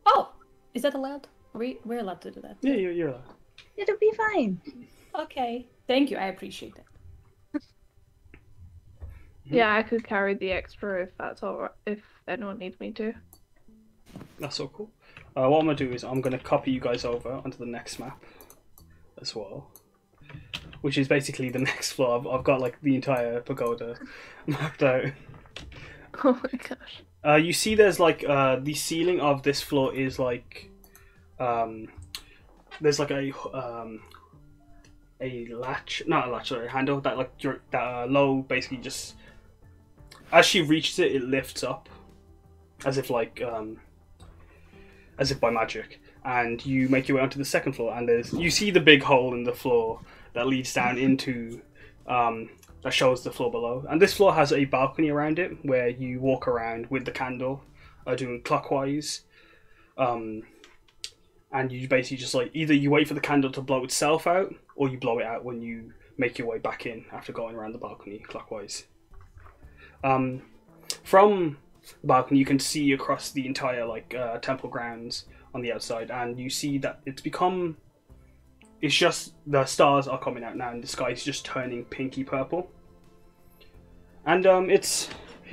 Oh, is that allowed? Are we we're allowed to do that. yeah you're, you're allowed. It'll be fine. Okay, thank you. I appreciate it. (laughs) Yeah, I could carry the extra if that's alright. If anyone needs me to. That's so cool. Uh, what I'm gonna do is I'm gonna copy you guys over onto the next map as well, which is basically the (laughs) next floor. I've, I've got like the entire pagoda (laughs) mapped out. (laughs) Oh my gosh. Uh, you see, there's like uh, the ceiling of this floor is like, um, there's like a um, a latch, not a latch, sorry, a handle that like that uh, Lo basically just as she reaches it, it lifts up, as if like um, as if by magic, and you make your way onto the second floor, and there's you see the big hole in the floor that leads down into um, that shows the floor below. And this floor has a balcony around it where you walk around with the candle, uh, doing clockwise. Um, and you basically just like either you wait for the candle to blow itself out, or you blow it out when you make your way back in after going around the balcony clockwise. Um, from the balcony, you can see across the entire like uh, temple grounds on the outside, and you see that it's become it's just the stars are coming out now and the sky's just turning pinky purple and um, it's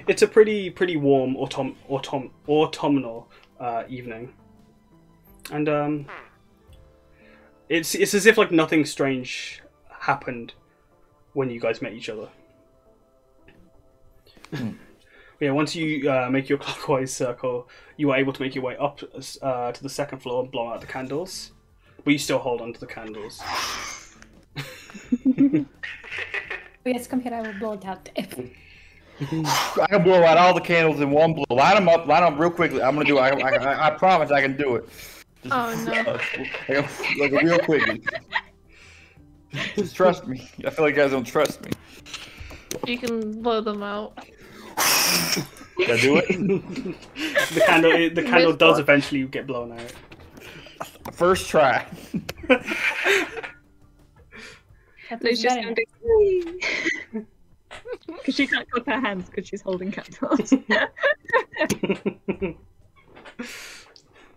it's a pretty pretty warm autumn, autumn autumnal uh, evening and um, it's it's as if like nothing strange happened when you guys met each other. (laughs) yeah, once you uh, make your (laughs) clockwise circle, you are able to make your way up uh, to the second floor and blow out the candles. But you still hold on to the candles. (laughs) Yes, come here, I will blow it out. (laughs) I can blow out all the candles in one blow. Light them up, light them up real quickly. I'm gonna do it. I, I, I promise I can do it. Just, Oh, no. (laughs) like, like real quickly. Just trust me. I feel like you guys don't trust me. You can blow them out. Can I do it? The candle, the candle does eventually get blown out. First try. Lou's just gonna (laughs) because she can't clap her hands because she's holding candles. (laughs)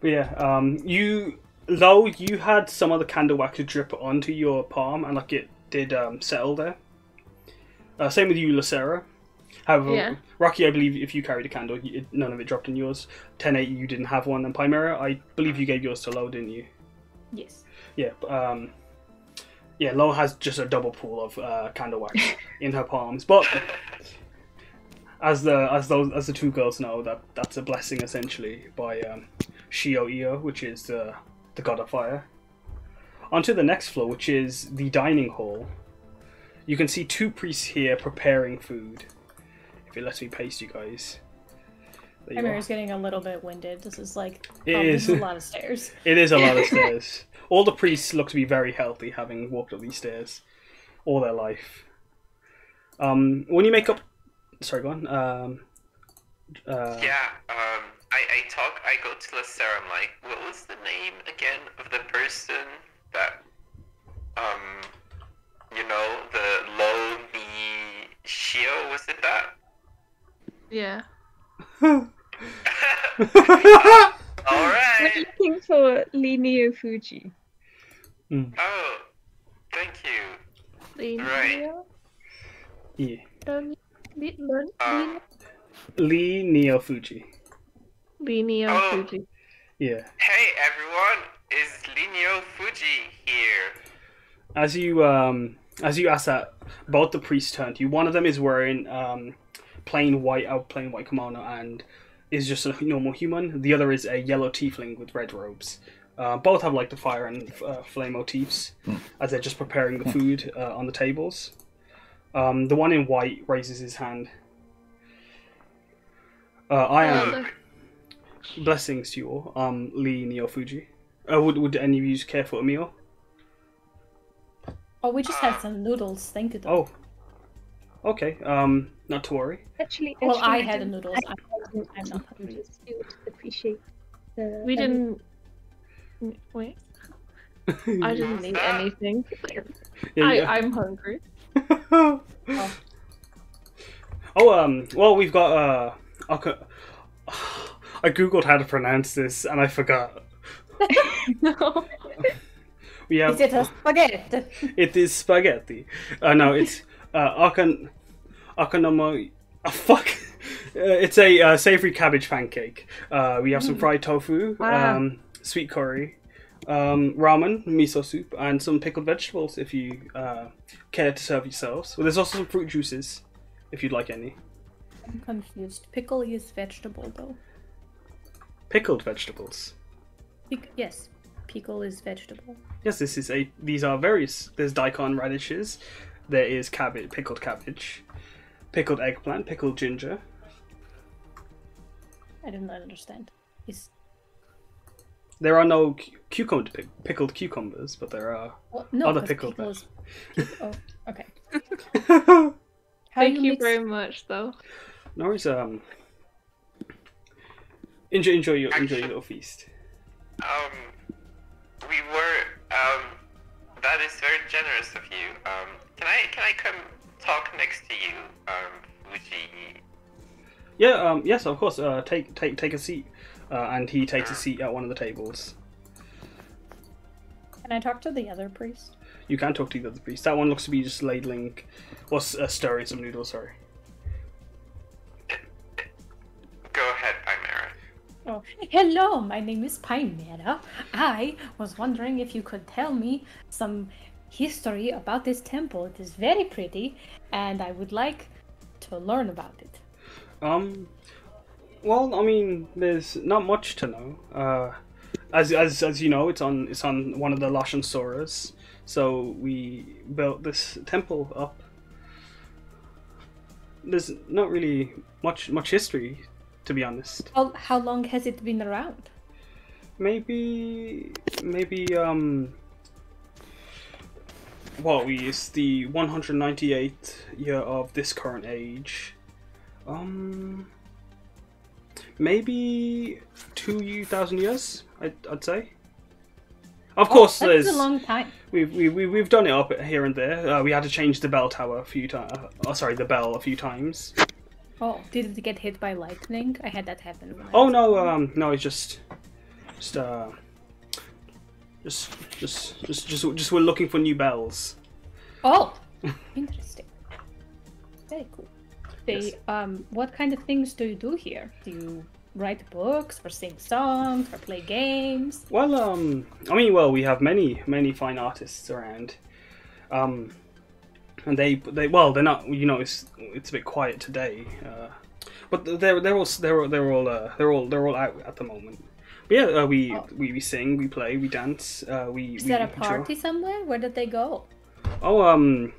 But yeah, um, you though you had some of the candle wax drip onto your palm, and like it did um, settle there. Uh, same with you, Lasera. However, Yeah. Rocky, I believe if you carried a candle, you, none of it dropped in yours. Ten eight, you didn't have one, and Pymera, I believe you gave yours to Lo, didn't you? Yes. Yeah. Um, yeah, Lo has just a double pool of uh, candle wax (laughs) in her palms, but as the as those as the two girls know, that that's a blessing essentially by um, Shio Io, which is the the god of fire. Onto the next floor, which is the dining hall. You can see two priests here preparing food. If it lets me paste you guys. There you are. Getting a little bit winded. This is like It um, this is. is a lot of stairs. (laughs) It is a lot of (laughs) stairs. All the priests look to be very healthy, having walked up these stairs all their life. Um, when you make up, sorry, go on. Um, uh, Yeah, um, I, I talk, I go to Lasera, I'm like, what was the name again of the person that, um, you know, the low me Shio, was it that? Yeah. (laughs) Alright. We're looking for Linio Neo Fuji. Oh, thank you. Lean. Right. yeah. Lean. Lean. Um, Lee Neo Fuji. Lean. Oh. Fuji. Yeah. hey everyone, is Linio Fuji here? As you um, as you ask that, both the priests turn to you. One of them is wearing um, plain white, out plain white kimono, and is just a normal human. The other is a yellow tiefling with red robes. Uh, both have like the fire and uh, flame motifs as they're just preparing the food uh, on the tables. Um, the one in white raises his hand. Uh, I am blessings to you all. Um, Lee Neo Fuji. Uh, would would any of you care for a meal? Oh, we just had some noodles. Thank you. Though. Oh, okay. Um, not to worry. Actually, well, actually, I had the noodles. I I'm, I'm not hungry. just would appreciate the. We um, didn't. (laughs) Wait. (laughs) I didn't eat anything. Yeah, I, yeah. I'm hungry. oh, (laughs) oh, um. Well, we've got uh. Okay. (sighs) I googled how to pronounce this and I forgot. No. We have Is it a spaghetti? it is spaghetti. Uh, no, it's uh, akan akanamo. Oh, fuck. Uh, it's a uh, savory cabbage pancake. Uh, we have some fried tofu, Wow. um, sweet curry, um, ramen, miso soup, and some pickled vegetables if you uh, care to serve yourselves. Well, there's also some fruit juices if you'd like any. I'm confused. Pickle is vegetable though. Pickled vegetables. Yes, pickle is vegetable. Yes, this is a. These are various. There's daikon radishes. There is cabbage, pickled cabbage, pickled eggplant, pickled ginger. I did not understand. Is There are no cu- cucumber pic- pickled cucumbers, but there are. well, no Other 'cause pickled pickle is- pic- oh, okay. (laughs) How Thank do you mix- very much, though. worries. Um, enjoy, enjoy your enjoy your little feast. Um, we were, um, that is very generous of you. Um, can I, can I come talk next to you, um, Fuji? Yeah. Um. Yes, of course. Uh. Take take take a seat. Uh, and he takes a seat at one of the tables. Can I talk to the other priest? You can talk to the other priest. That one looks to be just ladling, or s- uh, stirring some noodles. Sorry. Go ahead, Pymera. Hello, my name is Pymera. I was wondering if you could tell me some history about this temple. It is very pretty, and I would like to learn about it. Um, well, I mean, there's not much to know. Uh, as as as you know, it's on it's on one of the Lashan Soras. So we built this temple up. There's not really much much history, to be honest. How, how long has it been around? Maybe maybe um. well, it's the 198th year of this current age. Um. Maybe two thousand years, I'd, I'd say. Of course, Oh, that's there's a long time. we've, we, we, we've done it up here and there. Uh, we had to change the bell tower a few times. Oh, sorry, the bell a few times. Oh, did it get hit by lightning? I had that happen. Oh no, um, no, it's just, just uh, just, just, just, just, just we're looking for new bells. Oh, (laughs) interesting. Very cool. They, Yes. um, what kind of things do you do here? Do you write books, or sing songs, or play games? Well, um, I mean, well, we have many, many fine artists around, um, and they, they, well, they're not, you know, it's, it's a bit quiet today, uh, but they're, they're all, they're, all- they're all, uh, they're all, they're all out at the moment. But yeah, uh, we, Oh. we, we sing, we play, we dance, uh, we. Is we there a draw. party somewhere? Where did they go? Oh, um,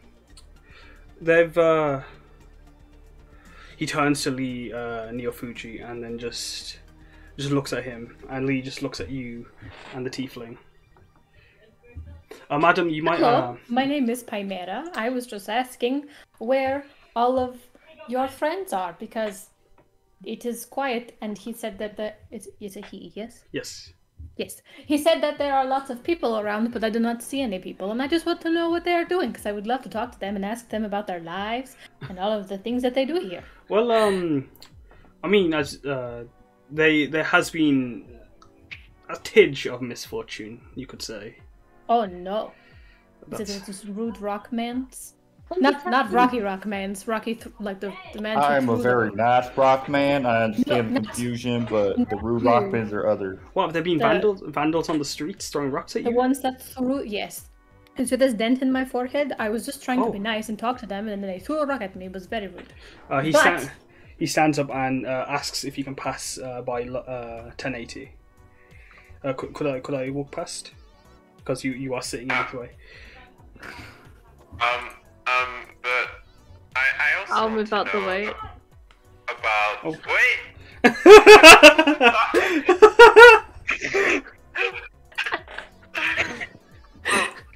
they've. uh He turns to Lee uh, Neofuji and then just just looks at him, and Lee just looks at you and the tiefling. Uh, madam, you might. Hello, Uh, my name is Pymera. I was just asking where all of your friends are because it is quiet. And he said that the is it's a he, yes, yes. yes. He said that there are lots of people around, but I do not see any people, and I just want to know what they are doing because I would love to talk to them and ask them about their lives and all of the things that they do here. Well, um, I mean, as uh, they there has been a tidge of misfortune, you could say. Oh no! Is That's- it those rude rock mans? Not not Rocky Rock mans. Rocky th- like the the man. I am a threw the very rock. nice rock man. I understand No, the confusion, but the rude rock bands are other. What have there been The- vandals vandals on the streets throwing rocks at you? The ones that threw, yes. And so this dent in my forehead, I was just trying Oh. to be nice and talk to them, and then they threw a rock at me. It was very rude. Uh, he But- sta- he stands up and uh, asks if you can pass uh, by uh, 1080. Uh, could, could I could I walk past? Because you, you are sitting in the way. Um, um, but I, I also I'll move to out the way. About Oh. wait. (laughs)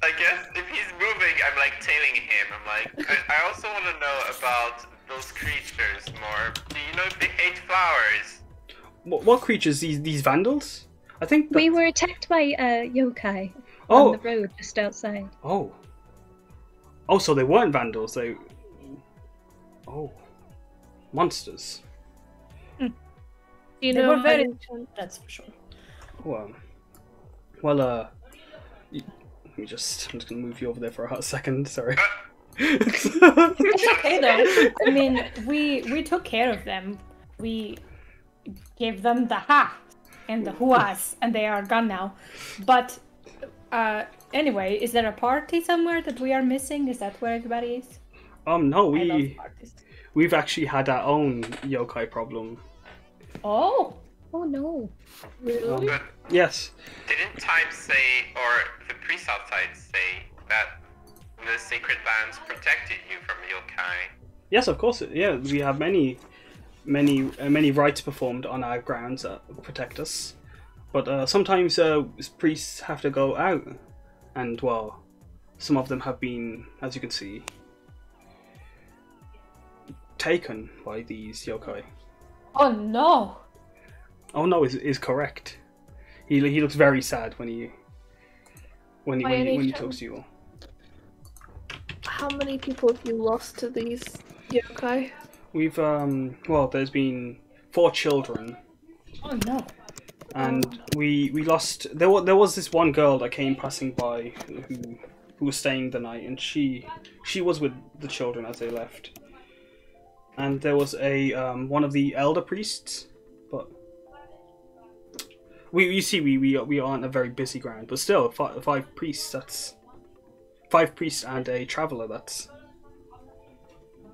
I guess if he's moving, I'm like tailing him. I'm like, I, I also want to know about those creatures more. Do you know if they hate flowers? what, what creatures? These these vandals? I think. We were attacked by uh, yokai Oh. on the road just outside. Oh. Oh, so they weren't vandals. They. Oh. Monsters. Hmm. You They know were how very- That's for sure. Well. Well, uh. y- Let me just. I'm just gonna move you over there for a hot second. Sorry. Uh. (laughs) It's okay though. I mean, we we took care of them. We gave them the ha and the (laughs) huas, and they are gone now. But uh, anyway, is there a party somewhere that we are missing? Is that where everybody is? um, no, we we've actually had our own yokai problem. Oh, Oh no. Really? But Yes. didn't Time say, or the priest outside say, that the sacred lands protected you from yokai? Yes, of course. Yeah, we have many, many, uh, many rites performed on our grounds that protect us. But uh, sometimes uh, priests have to go out, and well, some of them have been, as you can see, taken by these yokai. oh no! Oh no, is is correct. He he looks very sad when he when he By when he, when he talks to you. How many people have you lost to these yokai? We've um well, there's been four children Oh no! And we we lost there was there was this one girl that came passing by who who was staying the night and she she was with the children as they left and there was a um, one of the elder priests but we you see we we, we aren't a very busy ground but still five, five priests that's five priests and a traveler. That's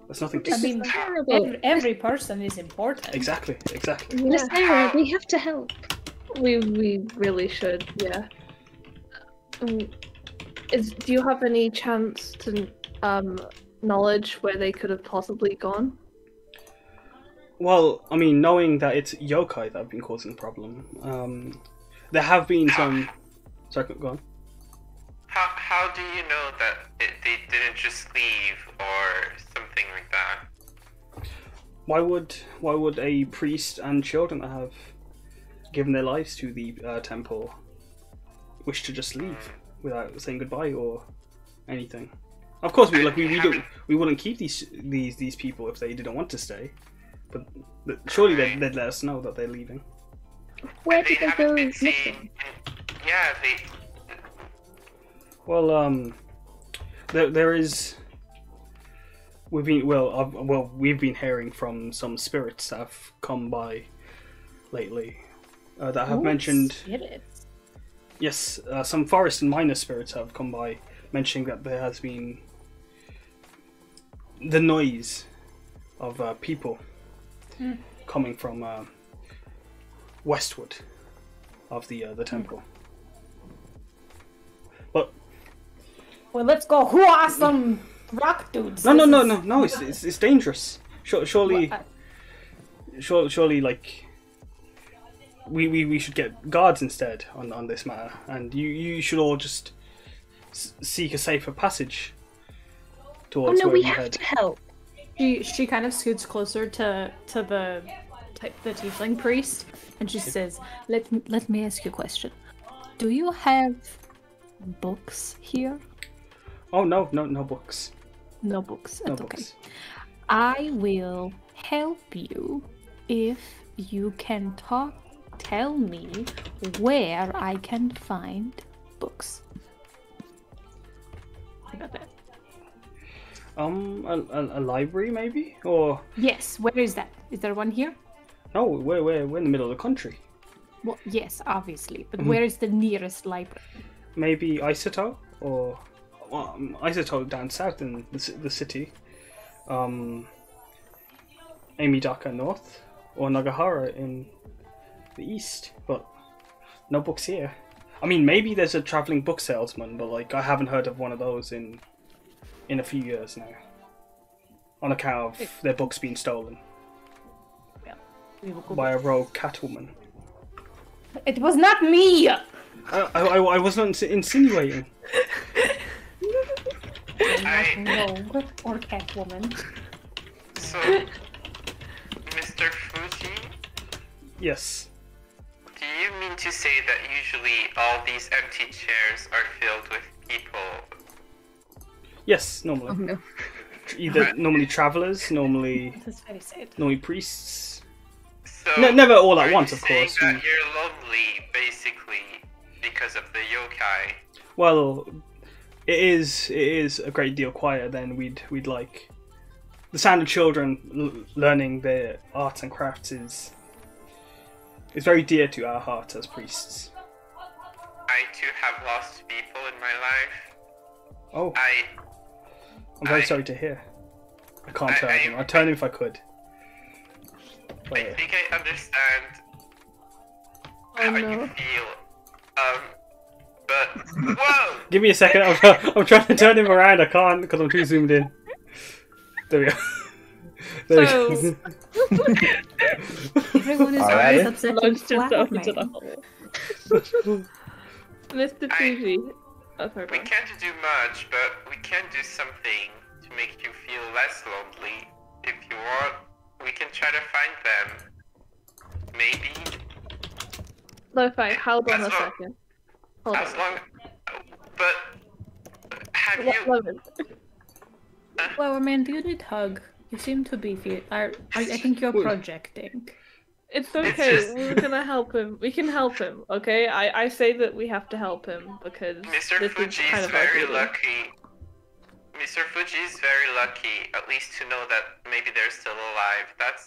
that's nothing to I s- mean, every, every person is important. exactly, exactly. Lasera, we have to help. We we really should, yeah. Um, is do you have any chance to um knowledge where they could have possibly gone? Well, I mean, knowing that it's yokai that have been causing the problem, um, there have been some. Sorry, go on. How, how do you know that it, they didn't just leave or something like that? Why would why would a priest and children that have given their lives to the uh, temple wish to just leave without saying goodbye or anything? Of course, we like we, we don't we wouldn't keep these these these people if they didn't want to stay, but, but surely they'd, they'd let us know that they're leaving. Where did they haven't go been missing? seen. Yeah, they. Well, um, there there is. We've been well, uh, well, we've been hearing from some spirits that have come by lately uh, that have Ooh, mentioned. spirits. Yes, uh, some forest and minor spirits have come by, mentioning that there has been the noise of uh, people coming from uh, westward of the uh, the temple. But Well, let's go. Who are some rock dudes? no, no, no, no, no! It's it's, it's dangerous. Sure, surely, surely, surely, like we, we we should get guards instead on on this matter, and you you should all just s- seek a safer passage Oh towards no, where we you have head. to help. She she kind of scoots closer to to the type the tiefling priest, and she says, "Let me, let me ask you a question. Do you have books here? Oh no, no, no books, No books. no That's okay. books. I will help you if you can talk. Tell me where I can find books. About that? Um, a, a, a library maybe, or Yes. Where is that? Is there one here? no, we're we're we're in the middle of the country. Well, yes, obviously. But Mhm. where is the nearest library? Maybe Isoto or um, Isoto down south in the, the city. Um, Amidaka north or Nagahara in the east, but no books here. I mean, maybe there's a traveling book salesman, but like I haven't heard of one of those in in a few years now, on account of their books being stolen We by a rogue catwoman. It was not me! I, I, I I wasn't ins- insinuating. I. (laughs) Rogue or Catwoman. So, (laughs) Mr. Fuji, Yes. Do you mean to say that usually all these empty chairs are filled with people? Yes, normally. Oh no. Either normally travelers, normally (laughs) This very sad. normally priests. So, No, never all at once, you of course, That mm. you're lonely, basically, because of the yokai. Well, it is it is a great deal quieter than we'd we'd like. The sound of children l- learning their arts and crafts is is very dear to our hearts as priests. I too have lost people in my life. Oh, I I'm very I- sorry to hear. I can't I- turn I- him. I'd turn him if I could. But, I uh, think I understand Oh how no. you feel. Um, but whoa! give me a second. I'm, I'm trying to turn him around. I can't because I'm too zoomed in. There we go. There. So- (laughs) Everyone is Alright. always upset Launched with himself into the man. hole. Mr. Fuji. Oh, sorry, We can't do much, but we can do something to make you feel less lonely. If you want, we can try to find them. Maybe Lo-fi, hold on a long- second. Hold as on. long. But have Lo- you? Logan, Flower man, do you need hug? You seem to be feel. I, I, I think you're projecting. It's okay. just- We're gonna help him. We can help him. Okay. I I say that we have to help him because Mr. Fuji is kind of very duty. lucky. Mr. Fuji is very lucky, at least to know that maybe they're still alive. That's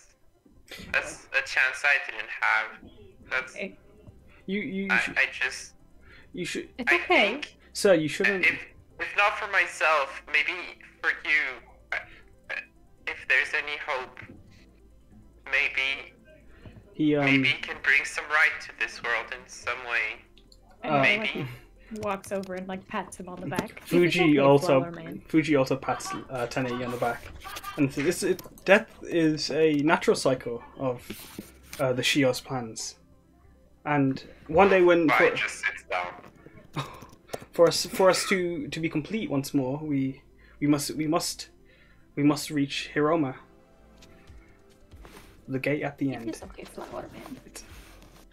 that's a chance I didn't have. That's Okay. You you you I, should, I just you should It's I okay. think sir. You shouldn't. if if not for myself, maybe for you. If there's any hope, maybe He um maybe he can bring some right to this world in some way. And Uh, he, Maybe. like, (laughs) walks over and like pats him on the back. (laughs) Fuji also Fuji also pats uh, Tenei on the back, and so this it, death is a natural cycle of uh, the Shios plans, and one day when Why for, just sits down? (laughs) for us for us to to be complete once more, we we must we must we must reach Hiroma, the gate at the end. It's okay, Flower Man.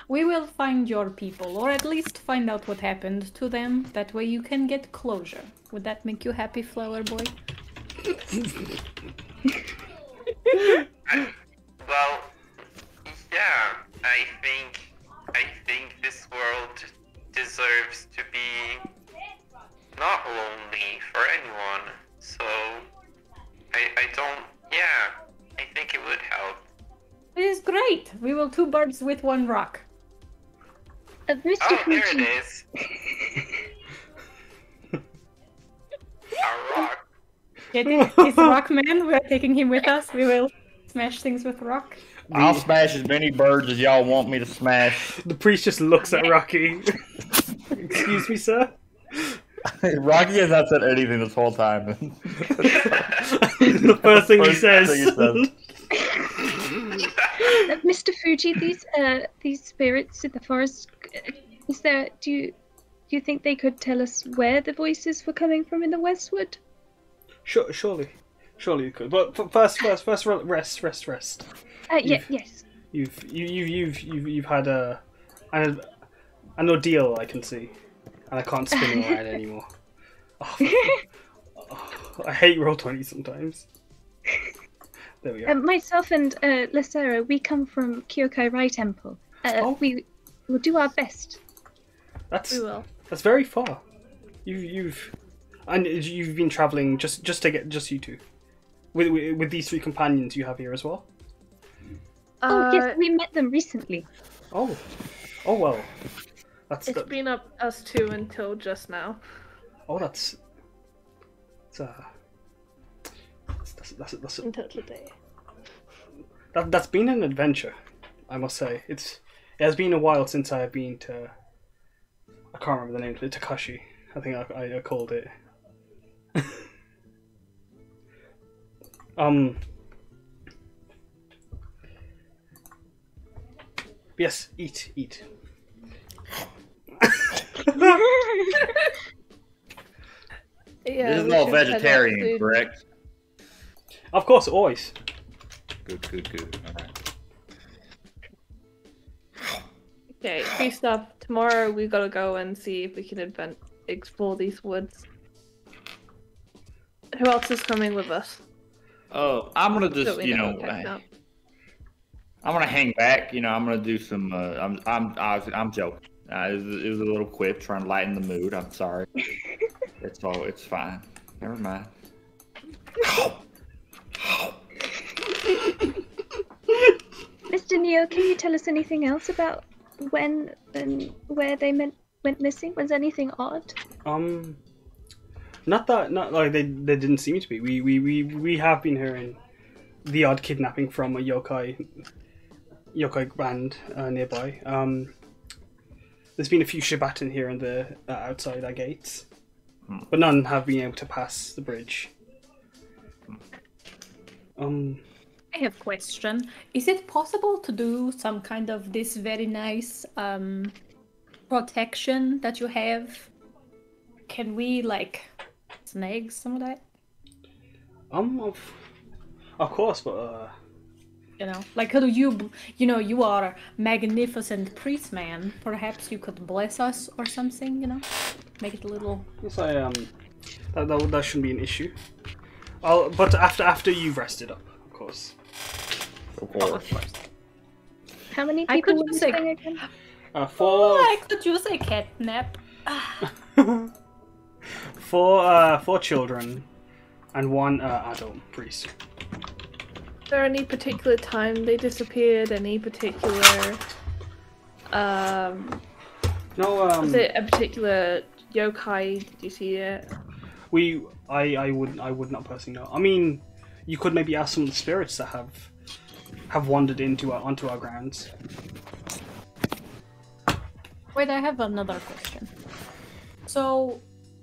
We will find your people, or at least find out what happened to them. That way you can get closure. Would that make you happy, Flower Boy? (laughs) Well, yeah, I think I think this world deserves to be not lonely for anyone. So I I don't yeah, I think it would help. It is great. We will two birds with one rock. Uh, Mr. Oh, there it is. (laughs) A rock. Get it? It's Rock Man. We're taking him with us. We will smash things with rock. I'll smash as many birds as y'all want me to smash. The priest just looks at Rocky. (laughs) Excuse me, sir. Rocky has not said anything this whole time. (laughs) (laughs) the first thing he says. thing he says. (laughs) uh, Mr. Fuji, these uh these spirits in the forest, uh, is there? Do you do you think they could tell us where the voices were coming from in the Westwood? Sure, surely, surely you could. But first, first, first, rest, rest, rest. Uh, yeah, yes. You've you, you, you've you've you've had a an, an ordeal I can see, and I can't spin (laughs) around anymore. Oh, oh, I hate roll twenty sometimes. There we go. Um, myself and uh, Lasera, we come from Kyokai Rai Temple. Uh, Oh. We will do our best. That's We will. that's very far. You've you've and you've been traveling just just to get just you two, with with, with these three companions you have here as well. oh Uh, yes, we met them recently. Oh, oh well. That's It's that, been up us two until just now. oh that's that's uh that's that's that's, that's Until today. that, that's been an adventure, I must say. It's it has been a while since I have been to. I can't remember the name. It's Takashi, I think I, I, I called it. (laughs) um. Yes, eat, eat. Yeah, (laughs) this is we all should head out vegetarian, soon. correct? Of course, always. Good, good, good. All right. Okay, feast up. Tomorrow we gotta go and see if we can advent explore these woods. Who else is coming with us? Oh, I'm gonna That just, we you know, okay, no. I'm gonna hang back. You know, I'm gonna do some. Uh, I'm, I'm, I was- I'm joking. Uh, it, was, it was a little quip trying to lighten the mood. I'm sorry. (laughs) it's all. It's fine. Never mind. (laughs) Mr. Neo, can you tell us anything else about when and where they meant, went missing? Was anything odd? Um, not that, not like they they didn't seem to be. We we we we have been hearing the odd kidnapping from a yokai yokai band uh, nearby. Um, there's been a few Shibatten here and there uh, outside our gates, but none have been able to pass the bridge. Um, I have a question. Is it possible to do some kind of this very nice um, protection that you have? Can we like snag some of that? um, of, of course, but uh, You know, like could you, you know, you are a magnificent priest man. Perhaps you could bless us or something. You know, make it a little. yes, I um, that, that that shouldn't be an issue. I'll, but after after you've rested up, of course. Of course. How many I people could were just say- missing again? Uh, four. I could use a catnap. (laughs) four uh four children and one uh, adult priest Is there any particular time they disappeared? Any particular um no um was it a particular yokai did you see it? We, I, I would, I would not personally know. I mean, you could maybe ask some of the spirits that have have wandered into our onto our grounds. Wait, I have another question. So,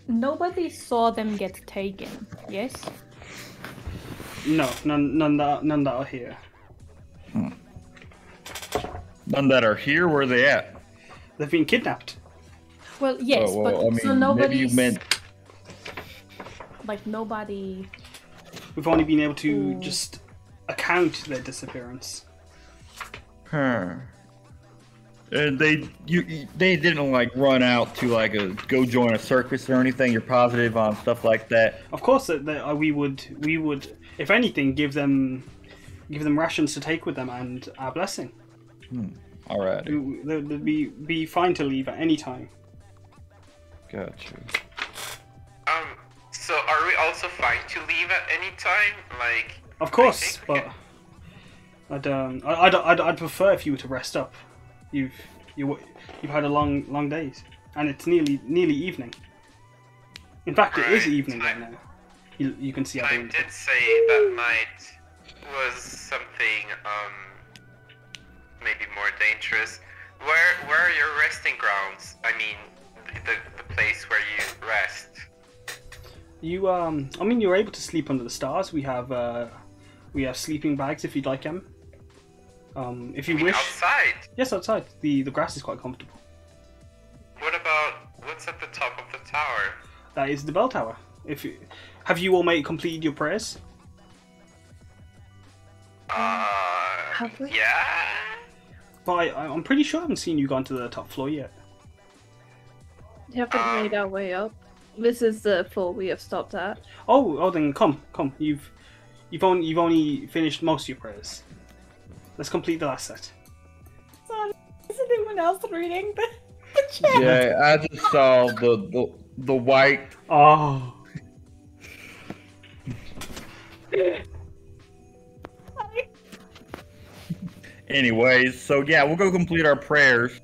nobody saw them get taken, yes? No, none, none that, none that are here. Hmm. None that are here. Where are they at? They've been kidnapped. Well, yes, Oh, well, but I mean, so nobody. maybe you meant like nobody. We've only been able to Ooh. just account their disappearance. Huh. And they you you- they didn't like run out to like a go join a circus or anything. You're positive on stuff like that. Of course, that, that uh, we would, we would, if anything, give them, give them rations to take with them and our blessing. Hmm. All right, We- They'd they'd be be fine to leave at any time. gotcha. Um, so are we also fine to leave at any time? Like, Of course, but I'd um, I- I'd, I'd, I'd prefer if you were to rest up. You've you you've had a long long days, and it's nearly nearly evening. In fact, it is Right. evening right now. You, you can see I window. did say that night was something, um, maybe more dangerous. Where, where are your resting grounds? I mean, the, the place where you rest. You um, I mean, you're able to sleep under the stars. We have uh, we have sleeping bags if you'd like them. Um, if you I mean, wish, outside. yes, outside. the The grass is quite comfortable. What about what's at the top of the tower? That is the bell tower. If you, have you all made completed your prayers? Uh, Have we? yeah. But I, I'm pretty sure I haven't seen you gone to the top floor yet. We haven't made our way up. This is the floor we have stopped at. Oh, oh, then come, come. You've, you've only, you've only finished most of your prayers. Let's complete the last set. Is anyone else reading the, the chat? Yeah, I just saw the the, the white. Oh, Anyways, so yeah, we'll go complete our prayers,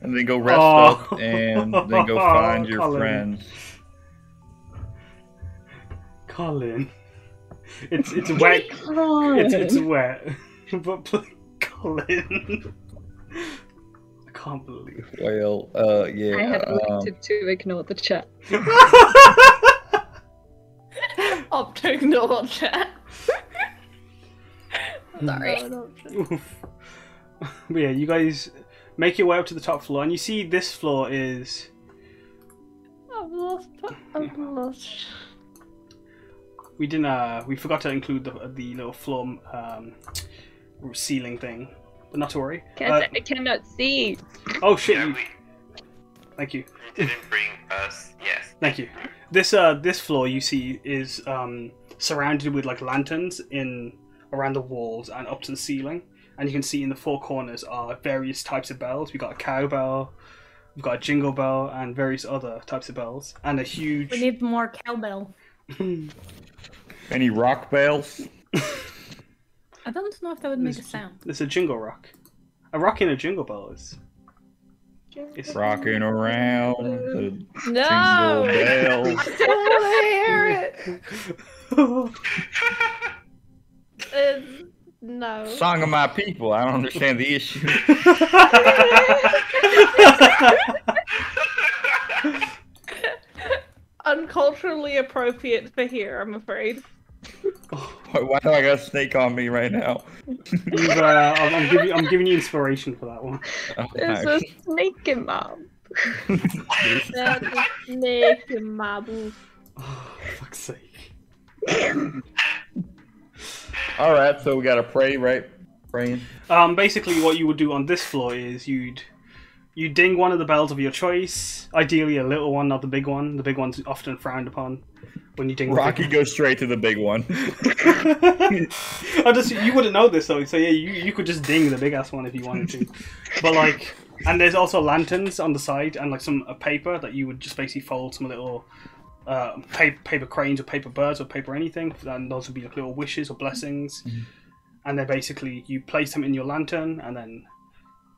and then go rest Oh. up, and then go find your (laughs) Colin. friends. Colin, (laughs) it's it's wet. It's it's wet. (laughs) but pl- Colin, I can't believe. Well, uh, yeah. I had um, elected to ignore the chat. (laughs) Up to ignore chat. Sorry. Oof. but yeah, you guys make your way up to the top floor, and you see this floor is I've lost. I've lost. We didn't uh we forgot to include the the little floor um ceiling thing, but not to worry. Can Uh, I cannot see. oh shit! Yeah, You, we, thank you, you didn't bring us. Yes. thank you. This uh this floor you see is um surrounded with like lanterns in around the walls and up to the ceiling, and you can see in the four corners are various types of bells. We got a cowbell. We've got a jingle bell and various other types of bells, and a huge. We need more cowbell. (laughs) any rock bells? I don't know if that would make a sound. It's a jingle rock. A rock in a jingle bell is. It's Rocking around the No! jingle bells. (laughs) I don't want to hear it. It's, (laughs) um, no. Song of my people. I don't understand the issue. Unculturally appropriate for here, I'm afraid. Why why do I got a snake on me right now? uh, I'm, I'm giving, I'm giving you inspiration for that one. There's a snake in my. There's a snake in my boot. Oh, fuck's sake. All right, so we gotta pray, right? Praying. Um, basically, what you would do on this floor is you'd you ding one of the bells of your choice. Ideally, a little one, not the big one. The big one's often frowned upon when you ding. Rocky goes straight to the big one. (laughs) I just you wouldn't know this though, so yeah, you, you could just ding the big ass one if you wanted to. (laughs) But like, and there's also lanterns on the side and like some paper that you would just basically fold some little uh, paper, paper cranes or paper birds or paper anything, and those would be like little wishes or blessings. And they're basically you place them in your lantern and then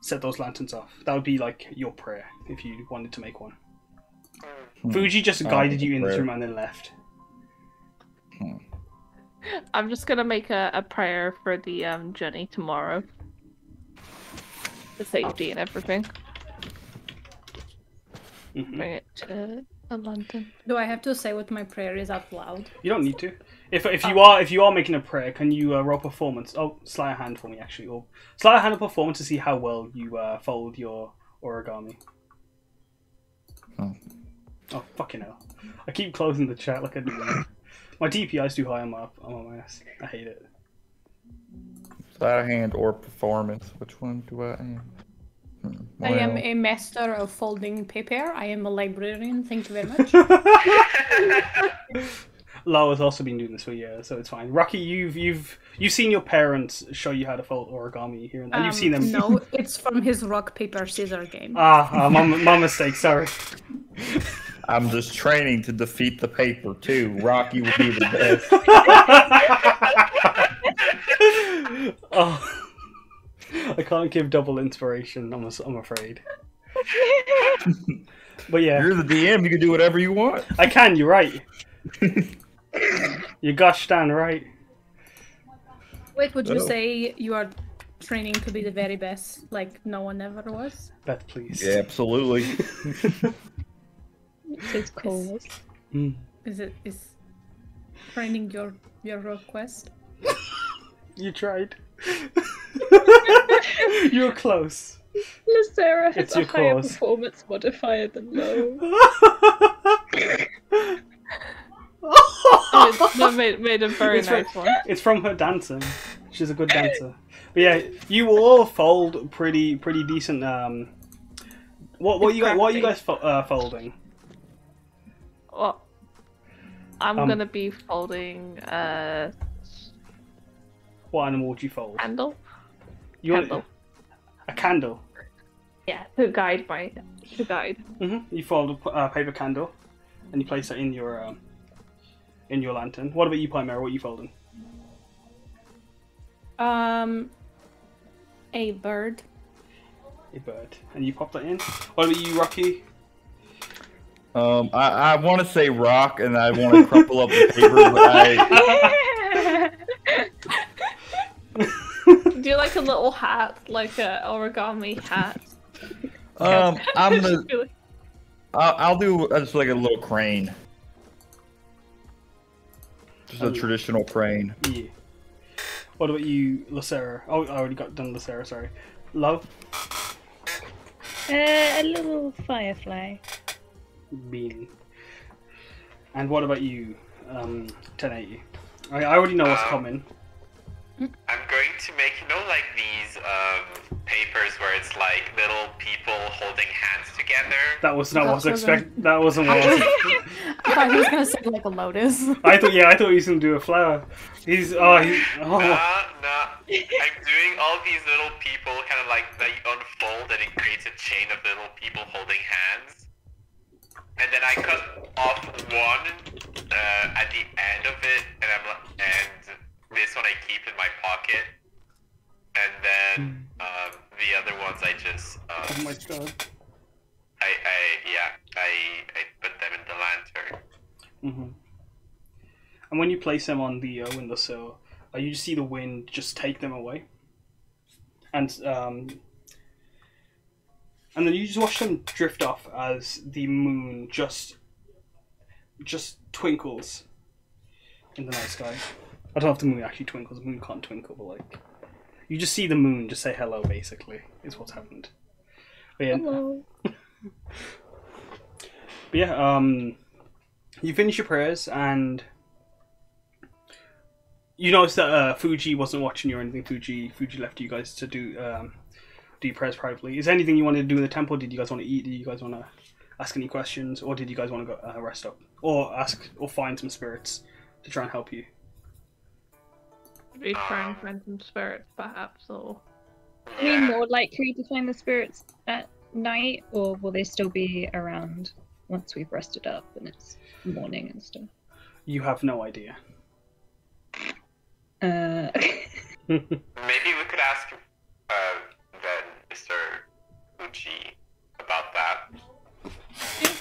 set those lanterns off. That would be like your prayer if you wanted to make one. Fuji just guided you in this prayer. room and then left. I'm just gonna make a, a prayer for the um journey tomorrow. The safety and everything. Mhm. Bring it to uh, London. Do I have to say what my prayer is out loud? You don't need to. If if you are if you are making a prayer, can you uh, roll performance? Oh, sleight of hand for me actually, or sleight of hand of performance to see how well you uh, fold your origami. Oh. Oh fucking hell! I keep closing the chat like I do. (coughs) my DPI is too high on my on my ass. I hate it. Sleight of hand or performance. Which one do I am? Hmm, I am a master of folding paper. I am a librarian. Thank you very (laughs) much. (laughs) Lo has also been doing this for years, so it's fine. Rocky, you've you've you've seen your parents show you how to fold origami here, and, and you've seen them. Um, No, (laughs) it's from his rock paper scissor game. Ah, ah my, my mistake. Sorry. I'm just training to defeat the paper too. Rocky will be the best. (laughs) oh, I can't give double inspiration. I'm, I'm afraid. (laughs) but yeah, You're the DM. You can do whatever you want. I can. You're right. You gosh darn right. Wait, would you Oh. say you are training to be the very best, like no one ever was? Beth, please. Yeah, absolutely. (laughs) It's his cause. Mm. Is it is training your your request? (laughs) You tried. (laughs) You're close. Lasera has It's a your higher cause. performance modifier than Lo. Oh, made, made a very It's nice right. one. It's from her dancing. She's a good dancer. But yeah, you all fold pretty pretty decent. Um, what what It's you guys, what are you guys fo- uh, folding? Well, I'm Um, gonna be folding a What animal would you fold? candle. You want candle. a candle? Yeah, to guide my to guide. hmm You fold a uh, paper candle, and you place it in your um, in your lantern. What about you, Pymera? What are you folding? Um, a bird. A bird, and you pop that in. What about you, Rocky? Um, I, I want to say rock, and I want to crumple up the paper, but I, (laughs) Do you like a little hat, like a origami hat? um, I'm (laughs) gonna, Really? I'll, I'll do just like a little crane, just a Um, traditional crane. Yeah. What about you, Lasera? Oh, I already got done Lasera. Sorry. Love. Uh, a little firefly. Bean. And what about you, um, 1080? I, I already know what's coming. I'm going to make, you know, like these um, papers where it's like little people holding hands together. That was not what I was That's what I'm- expect. That wasn't what I was. (laughs) I thought he was gonna say like a lotus. I thought, yeah, I thought he was gonna do a flower. He's, oh, he, oh. Nah, nah. I'm doing all these little people kind of like they unfold and it creates a chain of little people holding hands. And then I cut off one uh, at the end of it, and I'm like, and this one I keep in my pocket, and then um, the other ones I just um, oh my god. I, I yeah I I put them in the lantern. hmm And when you place them on the uh, windowsill, uh, you just see the wind just take them away, and um, and then you just watch them drift off as the moon just just twinkles in the night sky. I don't know if the moon actually twinkles. The moon can't twinkle, but like you just see the moon just say hello. Basically, is what's happened. But yeah, Hello. but yeah, um, you finish your prayers and you notice that uh, Fuji wasn't watching you or anything. Fuji, Fuji left you guys to do um, do your prayers privately. Is there anything you wanted to do in the temple? Did you guys want to eat? Did you guys want to ask any questions, or did you guys want to go uh, rest up, or ask or find some spirits to try and help you? We try and find some spirits, perhaps, or Are we more likely to find the spirits at night, or will they still be around once we've rested up and it's morning and stuff? You have no idea. Uh, (laughs) Maybe we could ask uh, then Mr. Fuji about that.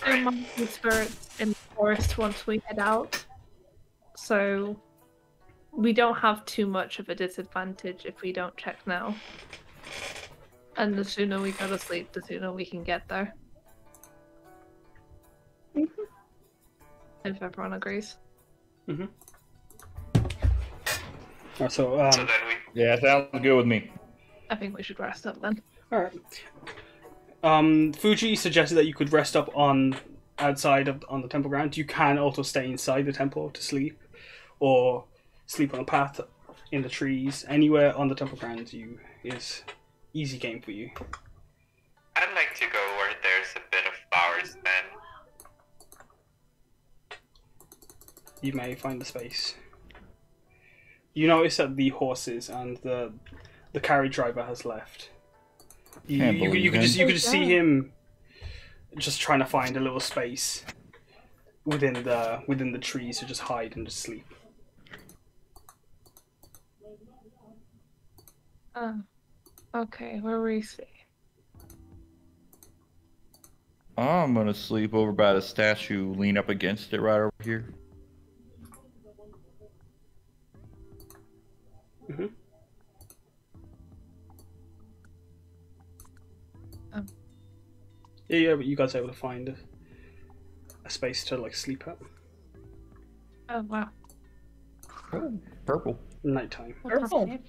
there might be spirits in the forest once we head out. So we don't have too much of a disadvantage if we don't check now. And the sooner we go to sleep, the sooner we can get there. If everyone agrees. Alright, so um, So then we Yeah, sounds good with me. I think we should rest up then. All right. Um, Fuji suggested that you could rest up on outside of on the temple ground. You can also stay inside the temple to sleep, or sleep on a path in the trees. Anywhere on the temple grounds, you is easy game for you. I'd like to go where there's a bit of flowers then. You may find the space. You notice that the horses and the the carriage driver has left. You, Can't you, you, believe could just you could just see him just trying to find a little space within the within the trees to just hide and just sleep. Oh. Okay, where were we staying? I'm gonna sleep over by the statue, lean up against it right over here. Mm-hmm. Yeah, yeah, but you guys are able to find a, a space to like sleep at Oh wow. Oh, Purple. nighttime. Purple.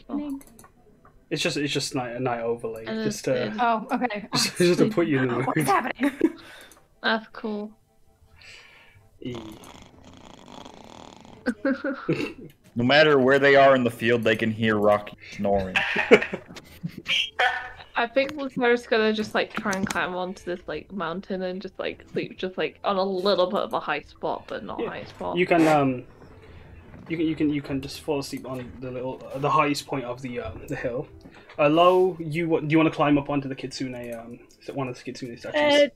It's just it's just night a night overlay, And just to Oh, okay. (laughs) just, just to put you in the mood. What's happening? (laughs) That's cool. E. (laughs) No matter where they are in the field, they can hear Rocky snoring. I think Lucifer's gonna just like try and climb onto this like mountain and just like sleep just like on a little bit of a high spot, but not Yeah. a high spot. You can um, you can you can you can just fall asleep on the little uh, the highest point of the um, the hill. Uh, Lo, you wa- do you want to climb up onto the kitsune um is it one of the kitsune statues? Uh,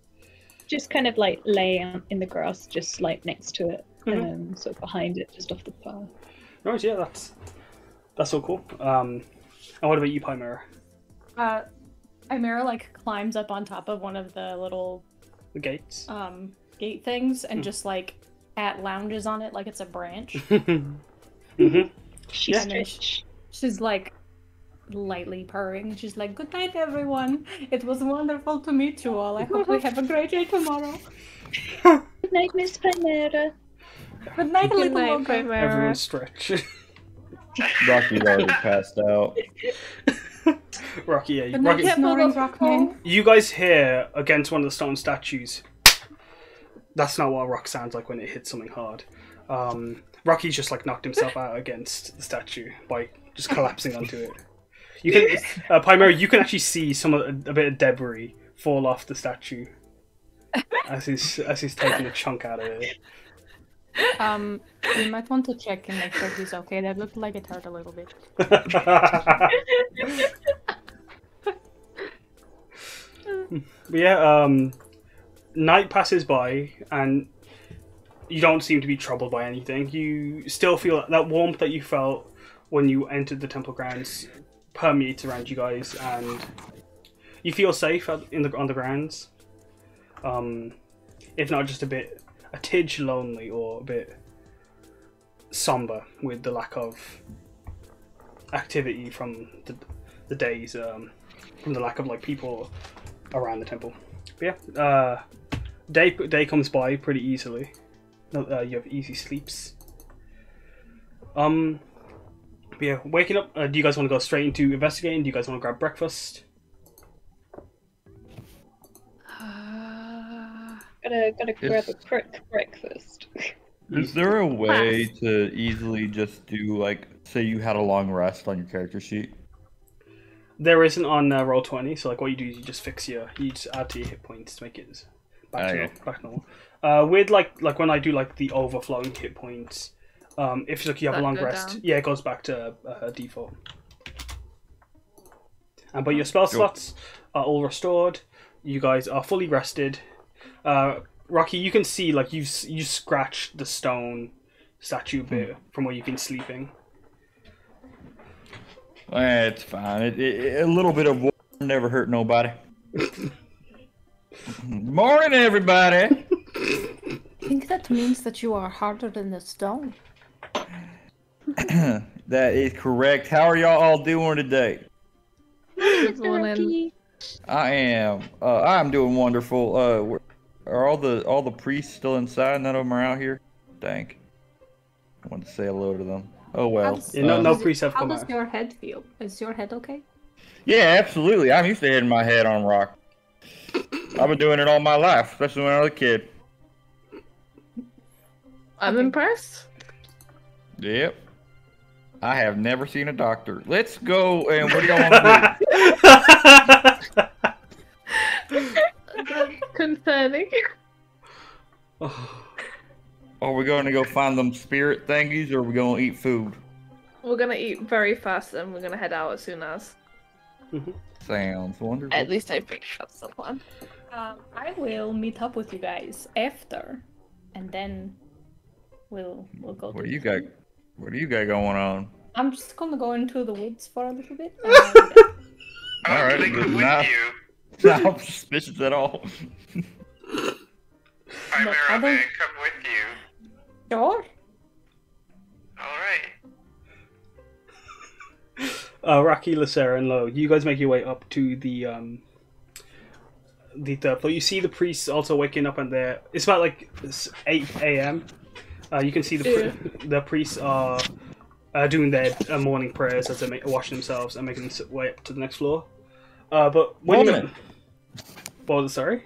just kind of like lay on- in the grass, just like next to it, Mhm. um, sort of behind it, just off the path. Right, yeah, that's that's all cool. Um, and what about you, Pymera? Uh, Pymera like climbs up on top of one of the little The gates. um gate things and Hmm. just like at lounges on it like it's a branch. (laughs) mm-hmm. She's Yeah. And. She's like lightly purring. She's like, "Good night, everyone. It was wonderful to meet you all. I hope we have a great day tomorrow. (laughs) Good night, Miss Pymera. Good night, Good little night, Mocha." Chimera. Everyone stretch. (laughs) Rocky's already passed out. (laughs) Rocky, yeah, Good night, Rocky. snoring Rockman. You guys hear against one of the stone statues. That's not what a rock sounds like when it hits something hard. Um, Rocky's just like knocked himself out against the statue by just collapsing onto it. You can, (laughs) uh, Pymera, you can actually see some of a bit of debris fall off the statue as he's as he's taking a chunk out of it. Um, you might want to check and make sure he's okay. That looked like it hurt a little bit. But yeah, um, night passes by and you don't seem to be troubled by anything. You still feel that warmth that you felt when you entered the temple grounds permeates around you guys, and you feel safe in the on the grounds. Um, if not just a bit, a tidge lonely or a bit somber with the lack of activity from the, the days, um, from the lack of like people around the temple. But yeah, uh, day day comes by pretty easily. Uh, you have easy sleeps. Um, yeah, waking up. Uh, do you guys want to go straight into investigating? Do you guys want to grab breakfast? Uh, Gotta gotta grab a quick breakfast. Is there a way to easily just do like, say you had a long rest on your character sheet? There isn't on uh, roll twenty, so like what you do is you just fix your, you just add to your hit points to make it back to Okay. back normal. Uh, with like like when I do like the overflowing hit points, um, if like you have a long rest, down? yeah, it goes back to uh, default. And but your spell Cool. slots are all restored. You guys are fully rested. Uh, Rocky, you can see like you you scratched the stone statue a bit from where you've been sleeping. It's fine. It, it, a little bit of water never hurt nobody. (laughs) Morning, everybody. (laughs) I think that means that you are harder than the stone. (clears throat) that is correct. How are y'all all doing today? Good. I am. Uh, I'm doing wonderful. Uh, are all the all the priests still inside? None of them are out here. Dang. I wanted to say hello to them. Oh well. How's- Yeah, no- Um, no is it- priests have How does out. your head feel? Is your head okay? Yeah, absolutely. I'm used to hitting my head on rock. I've been doing it all my life, especially when I was a kid. I'm impressed. Yep. I have never seen a doctor. Let's go and what do y'all want to do? (laughs) Concerning. do? Are we going to go find them spirit thingies or are we going to eat food? We're gonna eat very fast and we're gonna head out as soon as. Sounds wonderful. At least I picked up someone. Um, I will meet up with you guys after, and then we'll we'll go. What do you got? What do you got going on? I'm just gonna go into the woods for a little bit. and- (laughs) I All would right, like with enough. you. Not suspicious at all. Chimera, I may I don't- come with you? sure. Alright. uh, Rocky, Lasera, and Lo, you guys make your way up to the um, the third floor. You see the priests also waking up, and they're it's about like eight a.m. Uh, you can see the pri- the priests are uh, doing their uh, morning prayers as they make, washing themselves and making their way up to the next floor. Uh, but when you Morning. what was it, sorry?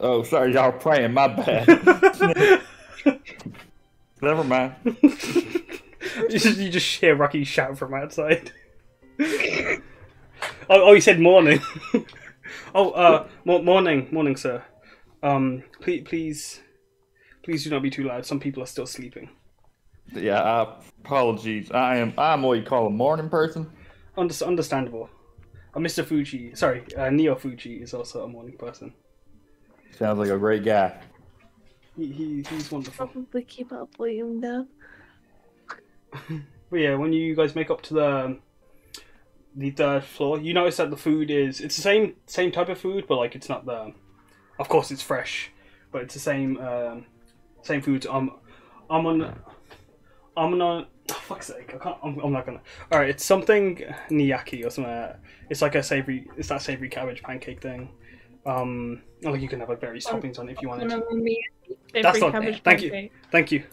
Oh, sorry, y'all praying. My bad. (laughs) (laughs) Never mind. (laughs) you, just, you just hear Rocky shout from outside. oh, oh, he said morning. oh, uh, mo- morning, morning, sir. Um, please, please, please do not be too loud. Some people are still sleeping. Yeah, uh, apologies. I am. I'm what you call a morning person. Under- understandable. Uh, Mr. Fuji, sorry, uh, Neo Fuji is also a morning person. Sounds like a great guy. He, he he's wonderful. Probably keep up volume down. But yeah, when you guys make up to the the third floor, you notice that the food is it's the same same type of food, but like it's not the. Of course, it's fresh, but it's the same um, same foods. Um, I'm on. I'm on. Oh, fuck's sake! I can't. I'm, I'm not gonna. All right, it's something niyaki or something. Like. It's like a savory. It's that savory cabbage pancake thing. Um, oh, you can have like various toppings on it if you wanted. to. That's not. Thank you. Thank you.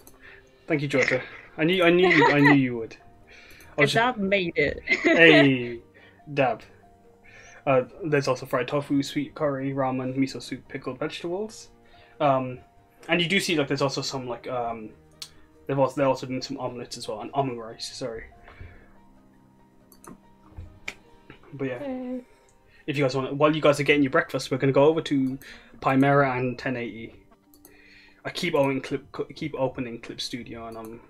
Thank you, Georgia. I knew. I knew. You, I knew you would. (laughs) Just- Dad made it. (laughs) hey, dab. Uh, there's also fried tofu, sweet curry, ramen, miso soup, pickled vegetables. Um, and you do see like there's also some like um, they've also they're also doing some omelets as well and almond rice. Sorry. But yeah, if you guys want, while you guys are getting your breakfast, we're gonna go over to Pymera and 1080. I keep opening clip, keep opening Clip Studio, and I'm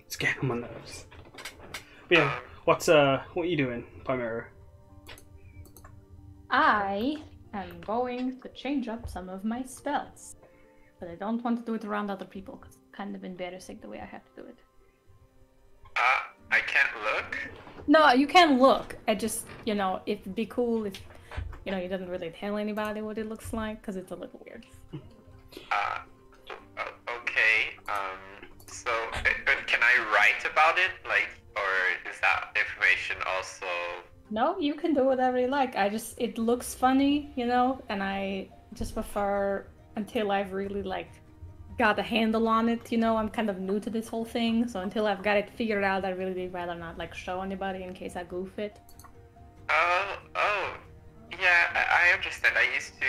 it's getting on my nerves. But yeah, what's uh, what are you doing, Pymera? I am going to change up some of my spells, but I don't want to do it around other people because kind of embarrassing the way I have to do it. Uh, I can't look. No, you can look. I just, you know, it'd be cool if, you know, you didn't really tell anybody what it looks like because it's a little weird. Uh, okay. Um, so uh, uh, can I write about it, like, or is that information also? No, you can do whatever you like. I just, it looks funny, you know, and I just prefer until I've really, like, got a handle on it, you know, I'm kind of new to this whole thing, so until I've got it figured out, I really rather not, like, show anybody in case I goof it. Oh, oh, yeah. I, I understand. I used to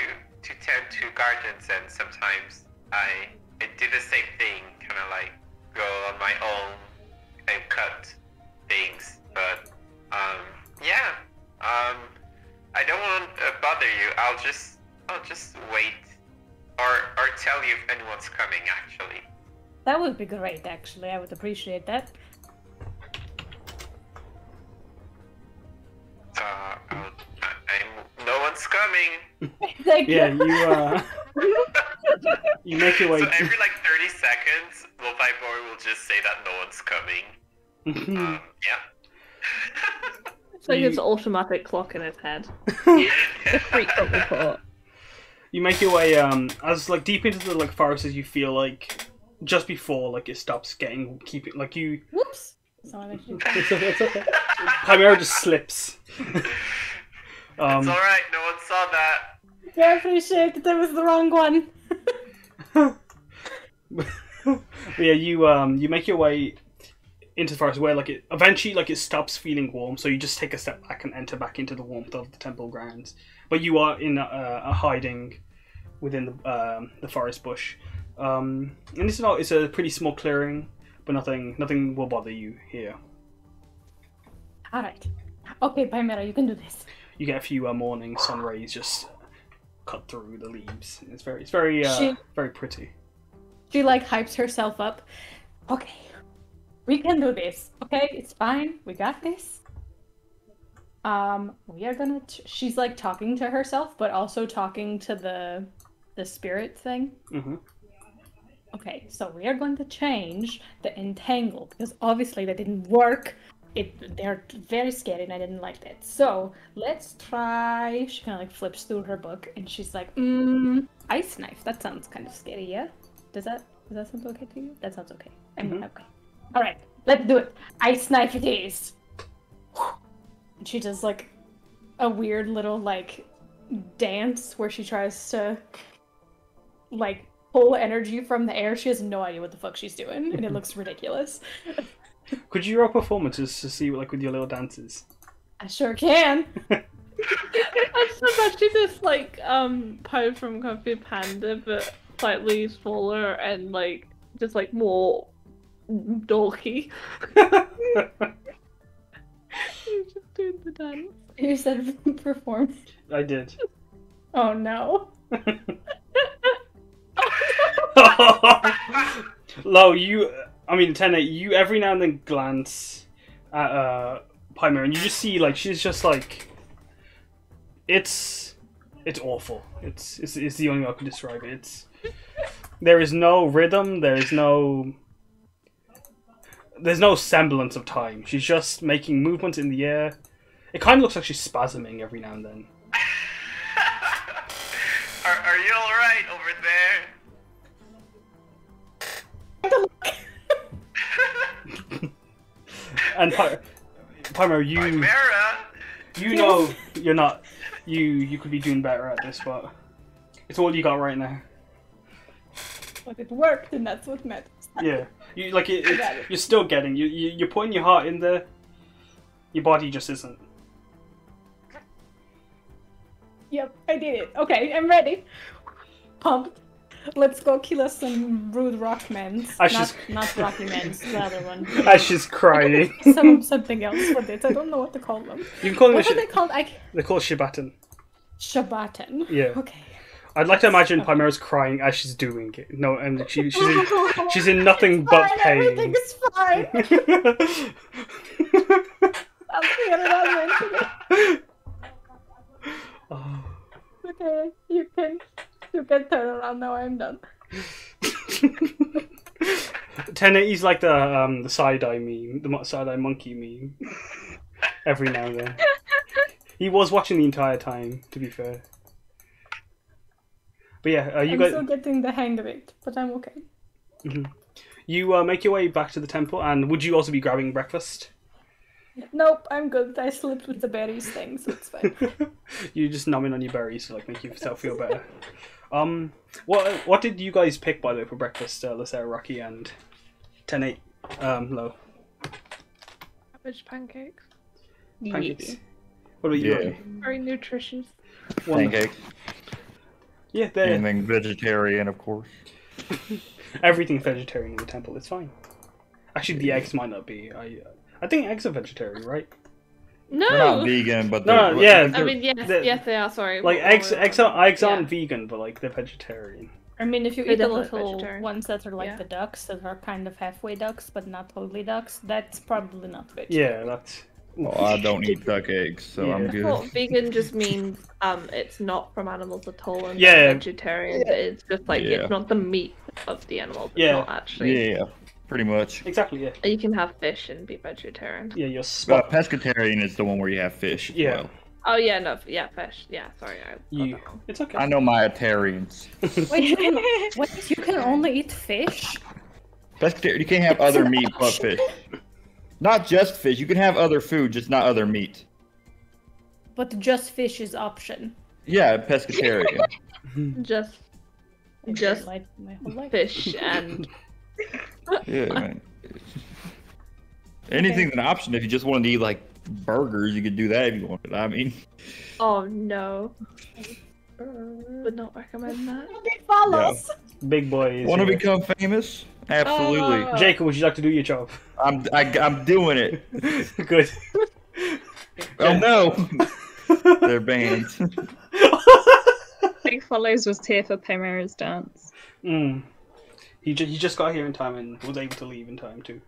to tend to gardens, and sometimes I, I do the same thing, kind of like go on my own and cut things. But um, yeah. Um, I don't want to bother you. I'll just I'll just wait, or or tell you if anyone's coming. Actually. That would be great, actually. I would appreciate that. Uh, I'll, I, I'm, no one's coming. (laughs) Thank Yeah, you. you uh, (laughs) you make your way. So every like 30 seconds, Wolfeye Boy will just say that no one's coming. (laughs) Um, yeah. It's like You- his automatic clock in his head. Frequent report. You make your way um as like deep into the like forest as you feel like just before like it stops getting keeping like you Whoops. Someone actually- it's okay, it's okay. Chimera just slips. (laughs) um, it's alright, no one saw that. Yeah, I appreciate that that was the wrong one. but (laughs) yeah, you um you make your way into the forest where like it eventually like it stops feeling warm, so you just take a step back and enter back into the warmth of the temple grounds. But you are in a, a hiding within the um, the forest bush, um, and it's not it's a pretty small clearing, but nothing nothing will bother you here. All right. Okay, Chimera, you can do this. You get a few uh, morning sun rays just cut through the leaves. It's very it's very uh, She- very pretty. She like hypes herself up. Okay, we can do this. Okay, it's fine. We got this. Um, we are gonna. T- she's like talking to herself, but also talking to the the spirit thing. hmm Okay, so we are going to change the entangle because obviously that didn't work. It they're very scary and I didn't like that. So let's try. She kind of like flips through her book and she's like, mm, ice knife. That sounds kind of scary, yeah. Does that does that sound okay to you? That sounds okay. I'm Mhm. okay. All right, let's do it. Ice knife it is. And she does like a weird little like dance where she tries to like pull energy from the air. She has no idea what the fuck she's doing, and it looks (laughs) ridiculous. Could you roll performances to see like with your little dances? I sure can. (laughs) I just imagine this like um Po from Kung Fu Panda, but slightly smaller and like just like more dorky. (laughs) He's just doing the dance. You said perform. I did. Oh no. (laughs) Lo, you. I mean, Tena, you every now and then glance at uh, Pymer, and you just see like she's just like, it's, it's awful. It's, it's, it's the only way I can describe it. It's, there is no rhythm. There is no. There's no semblance of time. She's just making movements in the air. It kind of looks like she's spasming every now and then. (laughs) Are, are you alright over And Py- Pymer, you. Chimera? You know you're not. You you could be doing better at this, but it's all you got right now. But it worked, and that's what matters. Yeah, you like it, I it. you're still getting you, you you're putting your heart in there. Your body just isn't. Yep, I did it. Okay, I'm ready. Pumped. Let's go kill us some rude rock men. Not, just- not rocky men, the other one. As she's crying. (laughs) Some something else for this. I don't know what to call them. You can call them. What are they called? I They're called Shibatan. Shabbatan. Yeah. Okay. I'd like to imagine Pymera's crying as she's doing it. No, and she, she's in, (laughs) she's in nothing but Fine, pain. Everything is fine. (laughs) I'll it out eventually. Oh. Okay, you can you can turn around now. I'm done. (laughs) Tenet, he's like the um the side eye meme, the side eye monkey meme. Every now and then. (laughs) He was watching the entire time, to be fair. But yeah, uh, you I'm guys, still getting the hang of it, but I'm okay. you uh, make your way back to the temple, and would you also be grabbing breakfast? Nope, I'm good. I slipped with the berries thing, so it's fine. (laughs) You're just numbing on your berries to like make yourself feel better. Um, what what did you guys pick by the way for breakfast, uh, Lasera, Rocky, and Tenet? Um, low Cabbage pancakes. pancakes. What about you? Yeah. Rocky? Very nutritious. One- Pancakes. Yeah, they're Anything vegetarian, of course. (laughs) Everything vegetarian in the temple. It's fine. Actually, the eggs might not be. I I think eggs are vegetarian, right? No. They're not vegan, but No, they're, no, yeah, I mean, yes, the- yes, they are. Sorry. Like What- eggs, eggs are eggs yeah. aren't vegan, but like they're vegetarian. I mean, if you They're eat the little vegetarian. ones that are like Yeah. the ducks that are kind of halfway ducks but not totally ducks, that's probably not Yeah, that's. Well, I don't eat duck eggs, so I'm good. thought vegan just means um it's not from animals at all and Yeah. vegetarian. It's just like Yeah. it's not the meat of the animals. It's Yeah. not actually. Yeah, pretty much. Exactly. Yeah. You can have fish and be vegetarian. Yeah, you're But spot. pescatarian is the one where you have fish. Yeah. well. Oh yeah, no, yeah, fish. Yeah, sorry, I You. It's okay. I know my Itarians. (laughs) Wait, you can, wait, you can only eat fish? Pescatarian. You can't have other (laughs) meat but fish. Not just fish. You can have other food, just not other meat. But just fish is option. Yeah, pescatarian. (laughs) Just, just like my whole life. fish and yeah, (laughs) man. Anything's an option. If you just wanted to eat like burgers, you could do that if you wanted. I mean, oh no, would not recommend that. (laughs) Follows. Big boy is want to become famous? Absolutely. Uh, Jacob, would you like to do your job? I'm I, I'm doing it. (laughs) Good. Oh no, they're banned. Big follows was here for Pymera's dance. Mm. He, ju- he just got here in time and was able to leave in time too.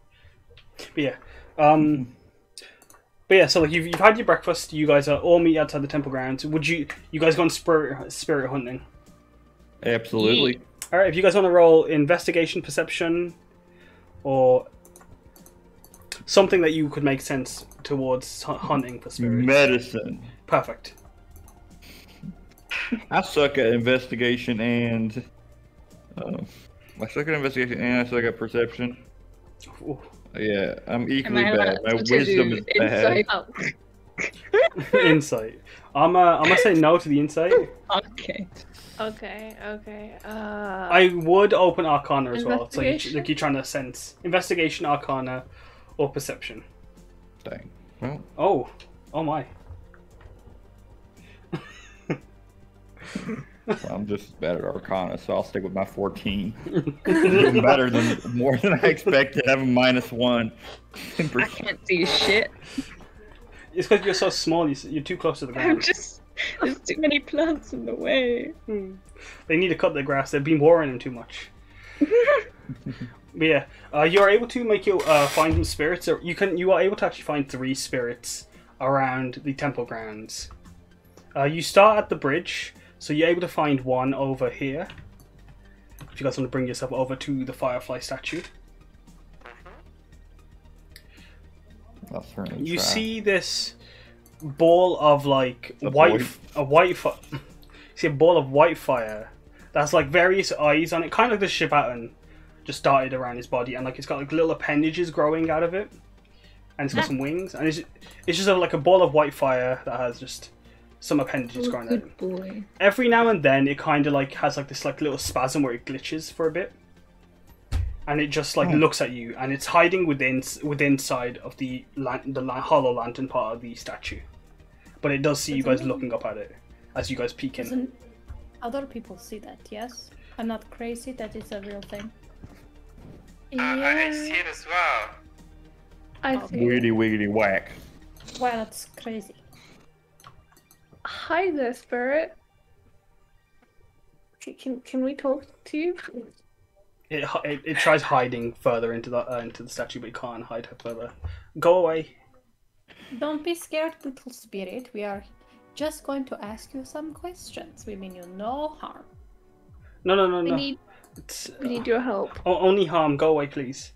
But yeah. Um, but yeah, so like you've, you've had your breakfast. You guys are all meet outside the temple grounds. Would you you guys go on spirit spirit hunting? Absolutely. All right. If you guys want to roll investigation, perception, or something that you could make sense towards hu- hunting for spirits. Medicine. Perfect. I suck at investigation and. Uh, I suck at investigation and I suck got perception. Ooh. Yeah, I'm equally bad. My wisdom do is bad. insight? Oh, (laughs) insight. I'm uh, I'm gonna say no to the insight. okay. Okay, okay. Uh, I would open Arcana as well. So you, Investigation? like you're trying to sense investigation, Arcana, or perception. Dang. Well, Oh, oh my. (laughs) I'm just bad at Arcana, so I'll stick with my 14. (laughs) Doing better than more than I expected. I have a minus one. (laughs) I can't see shit. It's because you're so small. you s- You're too close to the ground. I'm ground. just. There's too many plants in the way. They need to cut the grass. They've been watering them too much. (laughs) but yeah, uh, you are able to make your uh, find some spirits. Or you can. You are able to actually find three spirits around the temple grounds. Uh, you start at the bridge, so you're able to find one over here. If you guys want to bring yourself over to the firefly statue, I'll you try. see this ball of like A white, boy? a white, fi- (laughs) you see a ball of white fire that's like various eyes on it, kind of like the Shibatan just darted around his body, and like it's got like little appendages growing out of it, and it's got some wings, and it's it's just a, like a ball of white fire that has just some appendages Oh, growing out. of it. good boy. Every now and then, it kind of like has like this like little spasm where it glitches for a bit, and it just like Hmm. looks at you, and it's hiding within within side of the lan- the la- hollow lantern part of the statue, but it does see you guys Doesn't- looking up at it as you guys peek in. Doesn't other people see that? Yes. I'm not crazy. That is a real thing. Uh, I see it as well. I Oh. see. Wiggity wiggity whack. Wow, that's crazy. Hi there, spirit. C- Can can we talk to you? It, it, it tries hiding further into the uh, into the statue, but it can't hide her further. Go away. Don't be scared, little spirit. We are just going to ask you some questions. We mean you no harm. No, no, no, We no. need It's, we need your help. o- only harm. Go away, please.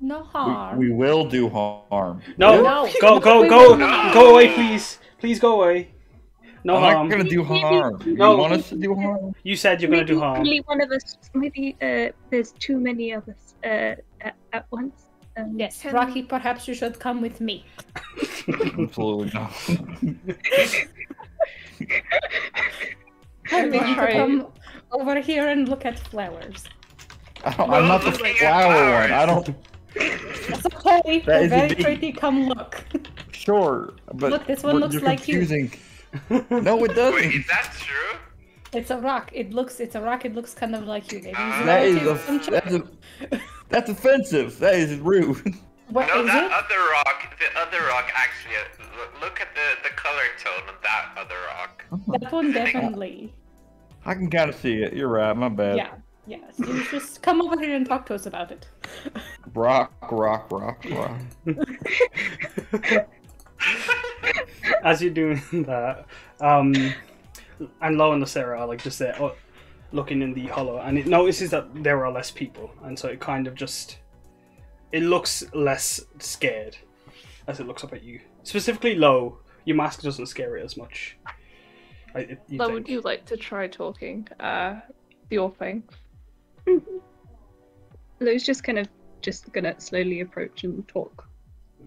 No harm. We, we will do harm. No, No. go, go, go, go away, please. Please go away. No I'm harm. not gonna do harm. You No. want us to do harm? You said you're gonna do harm. only one of us. Maybe uh, there's too many of us uh, at, at once. Um, Yes, can- Rocky, perhaps you should come with me. Absolutely not. I'm going to come over here and look at flowers. Oh, I'm not the flower one. I don't. That's okay. That They're very indeed- pretty. Come look. Sure, but Look, this one looks you're like you. Confusing. (laughs) no, it doesn't. is that true? It's a rock. It looks. It's a rock. It looks kind of like you. Maybe it's That is a, that's a, that's offensive. That is rude. (laughs) What no, is that it? other rock, the other rock actually, uh, look, look at the, the color tone of that other rock. That one definitely. I can kind of see it. You're right. My bad. Yeah. Yes. You just come over here and talk to us about it. Rock, rock, rock, rock. (laughs) (laughs) As you're doing that, um, and Lo and Sarah are like just there, oh, looking in the hollow, and it notices that there are less people, and so it kind of just, it looks less scared as it looks up at you. Specifically, Lo, your mask doesn't scare it as much. I, it, Lo, think. would you like to try talking? Uh, your thing. (laughs) Lo's just kind of just gonna slowly approach and talk,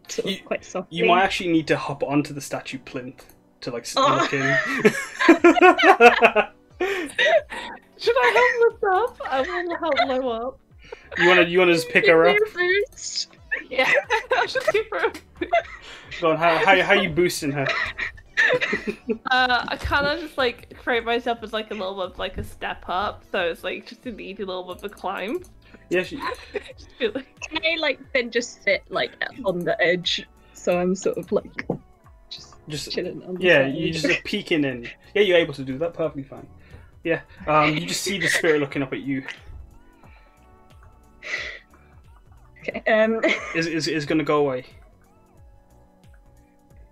sort of You- quite softly. You might actually need to hop onto the statue plinth to like s- Oh. in. (laughs) Should I help this up? I want to help Lo up. you wanna you wanna just pick her up? first. Yeah, (laughs) I should keep her. Go on, how how how you boosting her? (laughs) Uh, I kind of just like create myself as like a little bit of like a step up, so it's like just an easy little bit of a climb. Yeah, (laughs) she, Just feel like Can I like then just sit like on the edge, so I'm sort of like just just chilling on the yeah, side. you just are (laughs) peeking in. Yeah, you're able to do that perfectly fine. Yeah, um, you just see the spirit looking up at you. okay. Um, (laughs) Is is is gonna go away?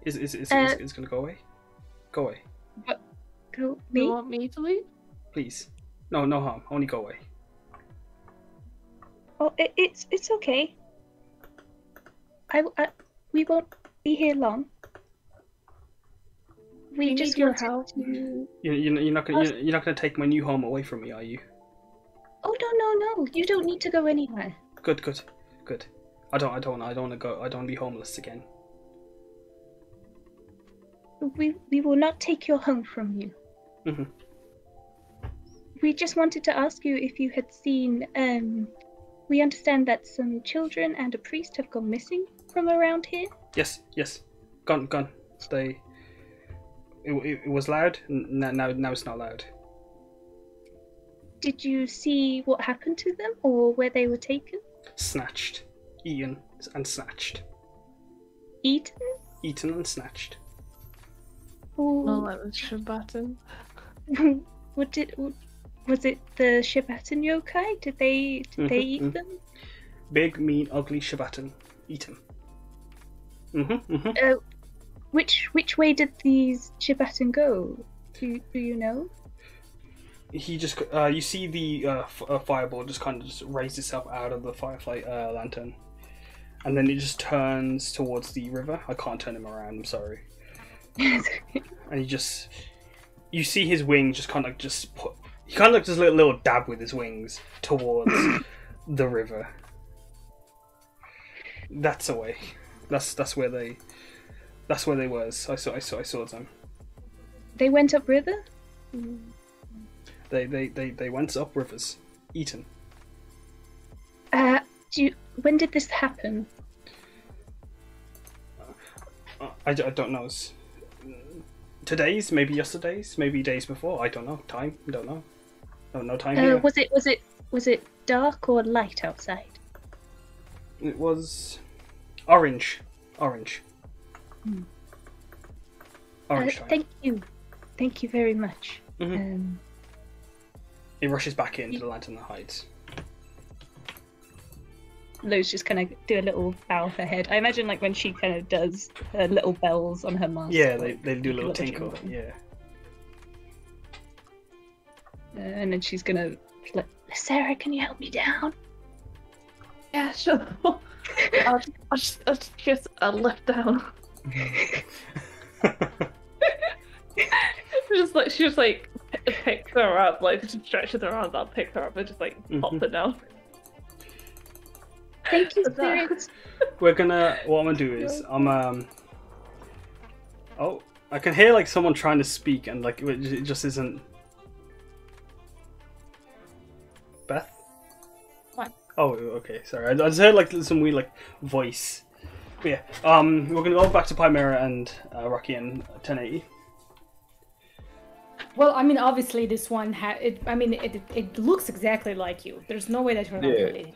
Is is is, is, Uh, is gonna go away? Go away, go you want me to leave? please. No, no harm. Only go away. Oh, it, it's it's okay. I, I we won't be here long. We You just need your wanted help. to. You you're, you're not gonna you're, you're not gonna take my new home away from me, are you? Oh no no no! You don't need to go anywhere. Good, good, good. I don't I don't I don't want to go. I don't want to be homeless again. We we will not take your home from you. Mhm. We just wanted to ask you if you had seen. Um, we understand that some children and a priest have gone missing from around here. Yes, yes. Gone, gone. They. It, it, it was loud. n- Now, now, now it's not loud. Did you see what happened to them or where they were taken? Snatched, eaten, and snatched. Eaten? Eaten and snatched. Or Oh, that was Shabatan. (laughs) what did? Was it the Shibatan yokai? Did they did they Mhm, eat mhm. them? Big, mean, ugly Shabatan. Eaten. Mm-hmm, mm-hmm. Uh, which which way did these Shibatan go? Do do you know? He just. Uh, you see the uh, f- uh, fireball just kind of just raise itself out of the firefly uh, lantern, and then it just turns towards the river. I can't turn him around. I'm sorry. (laughs) and he just you see his wings just kind of just put he kind of just a little, little dab with his wings towards (coughs) the river. That's away that's that's where they that's where they was i saw i saw i saw them. They went upriver. they they they, they went up rivers. Eaten. Uh, do you, when did this happen? Uh, I, I don't know. It's today's? Maybe yesterday's? Maybe days before? I don't know. Time? Don't know no no time Uh, here was it was it was it dark or light outside? It was orange. Orange. Hmm. Orange uh, thank you, thank you very much. Mhm. Um, He rushes back into the lantern and hides. Lo's just kind of do a little bow of her head. I imagine like when she kind of does her little bells on her mask. Yeah, they, they do a little tinkle. Yeah. Uh, and then she's gonna like, Sarah, can you help me down? Yeah, sure. (laughs) I'll, just, I'll just, I'll just get a lift down. (laughs) just like she just like p- picks her up, like just stretches her arms out, picks her up, and just like pops Mhm. it down. Thank you, What's that? Spirit. We're gonna. What I'm gonna do is I'm um. Oh, I can hear like someone trying to speak and like it just isn't. Oh, okay. Sorry, I I just heard like some weird like voice. But yeah, um, we're gonna go back to Pymera and uh, Rocky and 1080. Well, I mean, obviously this one ha- it I mean, it it looks exactly like you. There's no way that you're not Yeah. related.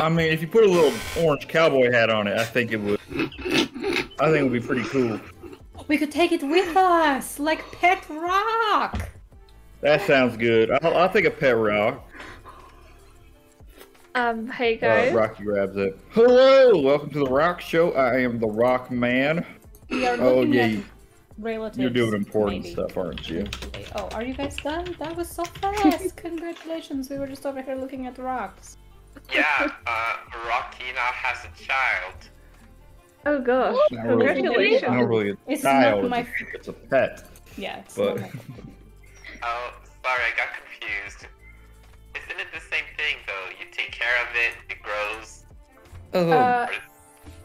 I mean, if you put a little orange cowboy hat on it, I think it would. I think it would be pretty cool. We could take it with us, like Pet Rock. That sounds good. I'll, I'll take a pet rock. Um, hey Uh, guys. Rocky grabs it. Hello, welcome to the Rock Show. I am the Rock Man. Oh, yeah, you- relatives. You're doing important maybe. stuff, aren't you? Oh, are you guys done? That was so fast. (laughs) Congratulations. We were just over here looking at rocks. Yeah, (laughs) uh, Rocky now has a child. Oh gosh, Not really, congratulations. not really a It's child. not my- It's a pet. Yeah, it's But not my- (laughs) Oh, sorry, I got confused. Isn't it the same thing though? You take care of it, it grows, Oh, Uh,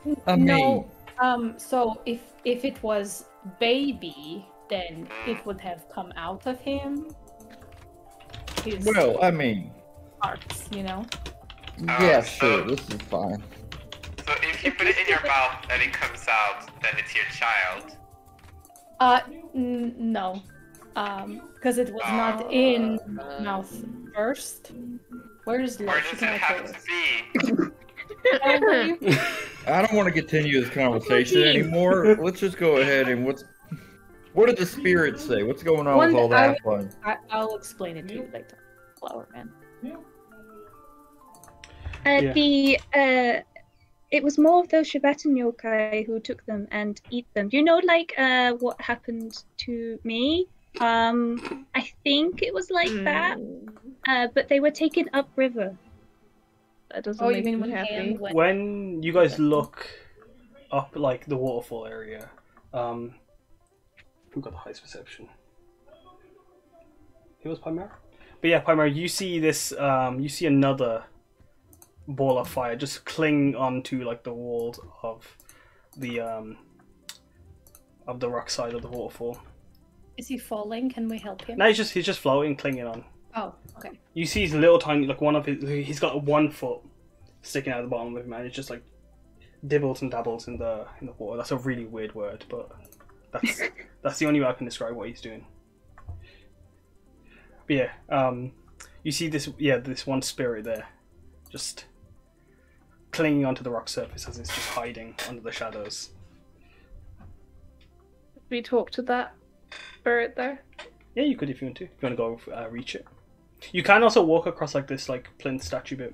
n- I mean- no. Um. So if if it was baby, then it would have come out of him. His well, I mean, parts, you know. yeah, so- sure, this is fine. So if you put it in your mouth and it comes out, then it's your child. Uh, n- no. Um, because it was not in mouth first. Where's Or Lo? does it have to be? this. How old are you? (laughs) I don't want to continue this conversation anymore. Let's just go ahead and what's what did the spirits say? What's going on with all that fun? I- I'll explain it to you later. Flower man. Uh, Yeah. The uh, it was more of those Shibatan yokai who took them and eat them. Do you know, like uh, what happened to me. Um, I think it was like that. Uh, but they were taken upriver. That doesn't Oh, you make mean me when happy. went? When you guys look up like the waterfall area, um, who got the highest perception? It was Pymera. But yeah, Pymera, you see this. Um, you see another ball of fire just cling onto like the walls of the um of the rock side of the waterfall. Is he falling? Can we help him? No, he's just he's just floating, clinging on. Oh, okay. You see his little tiny, like one of his, he's got one foot sticking out of the bottom of him, and it's just like dibbles and dabbles in the in the water. That's a really weird word, but that's (laughs) that's the only way I can describe what he's doing. But yeah, um, you see this, yeah, this one spirit there, just clinging onto the rock surface as it's just hiding under the shadows. We talk to that spirit there. Yeah, you could if you want to. If you want to go uh, reach it, you can also walk across like this like plinth statue bit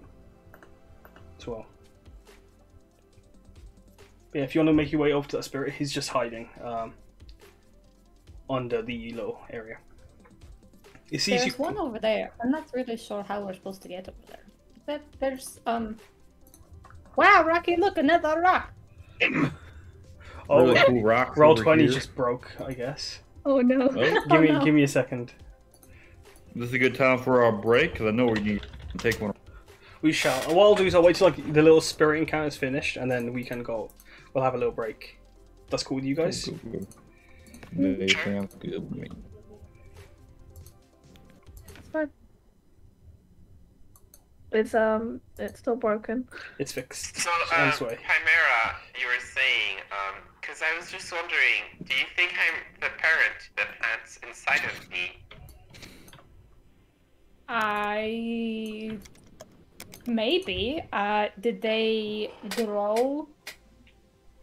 as well. But yeah, if you want to make your way over to that spirit, he's just hiding um, under the low area. He sees There's you. one over there. I'm not really sure how we're supposed to get over there. But there's um. Wow, Rocky! Look, another rock. (coughs) Oh, really cool rocks roll twenty here. just broke, I guess. Oh no. (laughs) Oh, Give me, no. give me a second. this is a good time for our break because I know we need to take one. We shall. What I'll do is I'll wait till like the little spirit encounter is finished, and then we can go. We'll have a little break. That's cool with you guys. Cool, cool, cool. That sounds good to me. It's fine. It's um, it's still broken. It's fixed. So, It's on um, its way. Pymera, you were saying, um, because I was just wondering, do you think I'm the parent that plants inside of me? I maybe. Uh, did they grow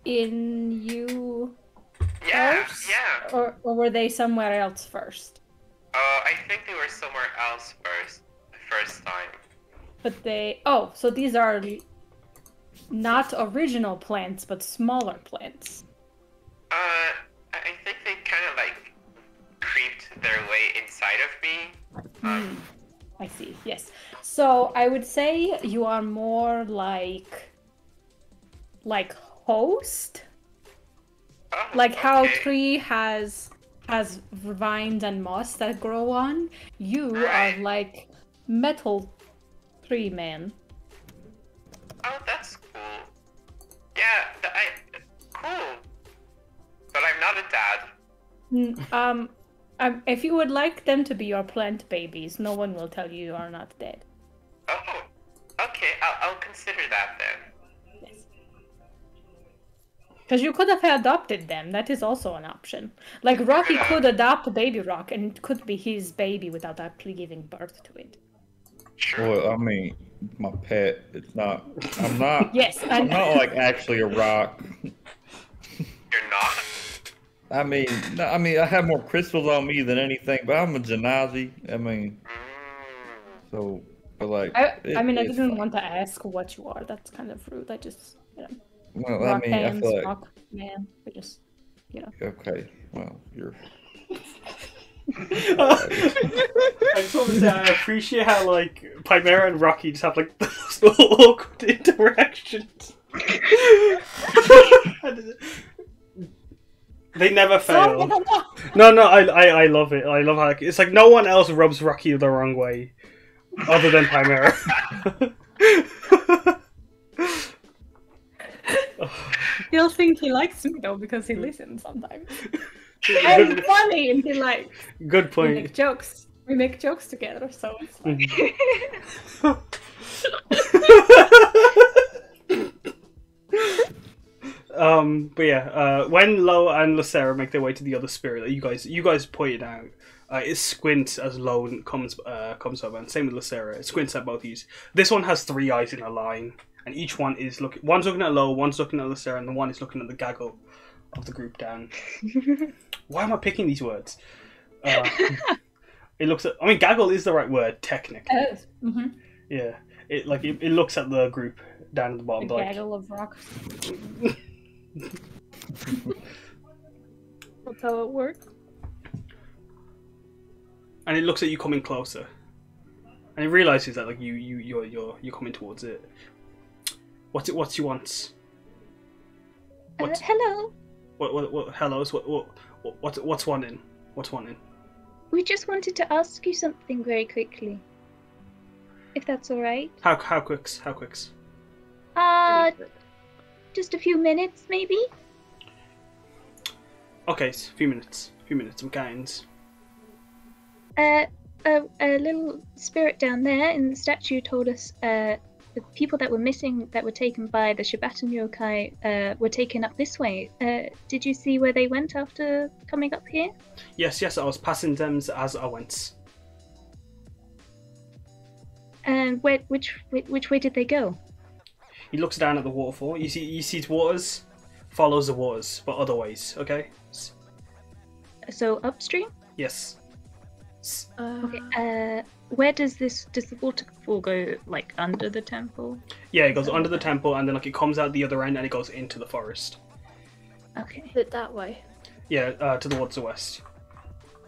in you Yeah, first, yeah. or or were they somewhere else first? Uh, I think they were somewhere else first, the first time. But they oh, so these are not original plants, but smaller plants. Uh, I think they kind of like creeped their way inside of me. Um, I see. Yes. So I would say you are more like like host, oh, like how okay. tree has has vines and moss that grow on. You Right. are like metal tree man. Oh, that's cool. Yeah, I cool. But I'm not a dad. Mm, Um, um, if you would like them to be your plant babies, no one will tell you you are not dead. Oh, okay. I'll, I'll consider that then. Yes. Because you could have adopted them. That is also an option. Like Rocky Yeah. could adopt Baby Rock, and it could be his baby without actually giving birth to it. Sure. Well, I mean, my pet. It's not. I'm not. (laughs) Yes, I'm and not like actually a rock. You're not. I mean, no, I mean, I have more crystals on me than anything, but I'm a Genasi. I mean, so, but like, I, I mean, I didn't fine. want to ask what you are. That's kind of rude. I just, you know, Well, I rock mean, I feel like rock man. We just, you know. okay. Well, you're. (laughs) I just want to say I appreciate how like Pymera and Rocky just have like (laughs) the most awkward interactions. (laughs) they never fail. No, no, I, I, I love it. I love how like, it's like no one else rubs Rocky the wrong way, other than Pymera. (laughs) He'll think he likes me though because he listens sometimes. I'm good, funny and he like good we make point. jokes. We make jokes together, so it's mm-hmm. fine. (laughs) (laughs) um, but yeah, uh, when Lo and Lasera make their way to the other spirit that you guys you guys pointed out, uh, it squints as Lo comes uh, comes over, and same with Lasera. It squints at both of these. This one has three eyes in a line, and each one is looking. One's looking at Lo, one's looking at Lasera, and the one is looking at the gaggle of the group down. (laughs) Why am I picking these words? Uh, (laughs) it looks at. I mean, gaggle is the right word technically. Yes. Mm-hmm. Yeah, it like it, it looks at the group down at the bottom, like gaggle of rocks. (laughs) That's how it works. and it looks at you coming closer, and it realizes that like you you you're you're you're coming towards it. What's it? What's you want? Uh, What's hello. what what what? Hellos. What what what what's what's wanting? What's wanting? We just wanted to ask you something very quickly. If that's all right. How how quicks? How quicks? Uh, just a few minutes, maybe. Okay, it's a few minutes. A few minutes. I'm kinds. Uh, a, a little spirit down there in the statue told us uh, the people that were missing, that were taken by the Shibatan yokai, uh, were taken up this way. Uh, did you see where they went after coming up here? Yes, yes. I was passing them as I went. And where, which, which, which way did they go? He looks down at the waterfall. You see, you see waters, follows the waters, but other ways. Okay. So upstream. Yes. Uh, Okay. Uh, where does this does the waterfall go? Like under the temple? Yeah, it goes under the temple, and then like it comes out the other end, and it goes into the forest. Okay. Is it that way? Yeah, uh, to the towards the west.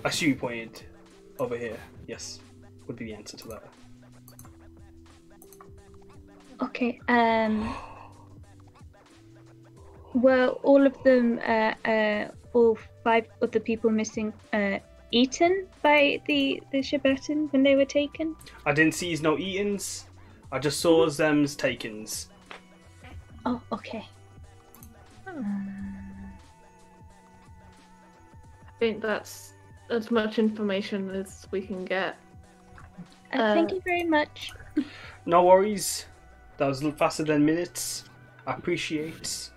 I assume you pointed over here. Yes, would be the answer to that. Okay. Um. Were all of them, uh, uh, all five of the people missing, uh, eaten by the the Shibatan when they were taken? I didn't see his no eatins. I just saw them's takens. Oh, okay. I think that's as much information as we can get. Uh, thank Uh, you very much. No worries. That was a little faster than minutes. I appreciate.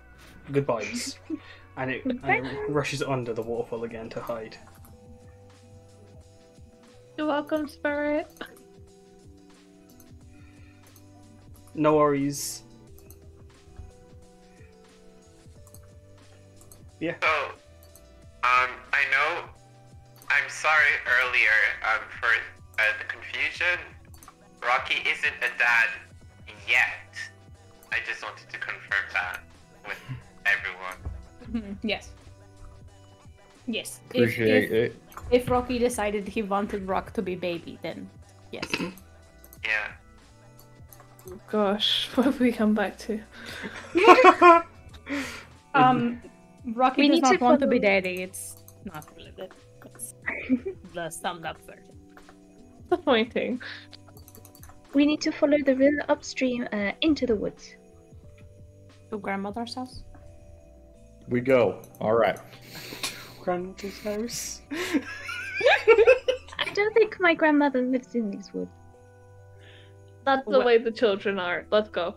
Goodbyes. (laughs) and it, and it rushes under the waterfall again to hide. You're welcome, Spirit. No worries. Yeah. So, um, I know. I'm sorry earlier um, for uh, the confusion. Rocky isn't a dad yet. I just wanted to confirm that with everyone. (laughs) yes. Yes. Appreciate if, if, it. if Rocky decided he wanted Rock to be baby, then yes. Yeah. Gosh, (laughs) what have we come back to? (laughs) Um, Rocky We does need not to want to be daddy. It's not really the, it's the summed up version. Disappointing. We need to follow the river upstream uh, into the woods. To grandmother's house. We go. All right. Grandmother's house. (laughs) I don't think my grandmother lives in these woods. That's the Wha- way the children are. Let's go.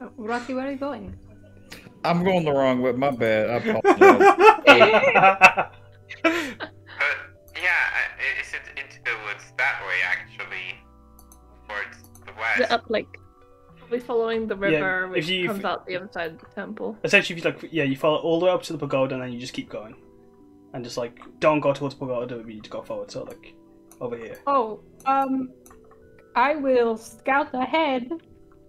Uh, Rocky, where are you going? I'm going the wrong way. My bad. I (laughs) apologize. (laughs) Towards the up like We'll following the river, if which you- comes out the other side of the temple. Essentially, if you like, yeah, you follow all the way up to the pagoda, and then you just keep going, and just like don't go towards the pagoda, but you need to go forward. So like over here. Oh, um, I will scout ahead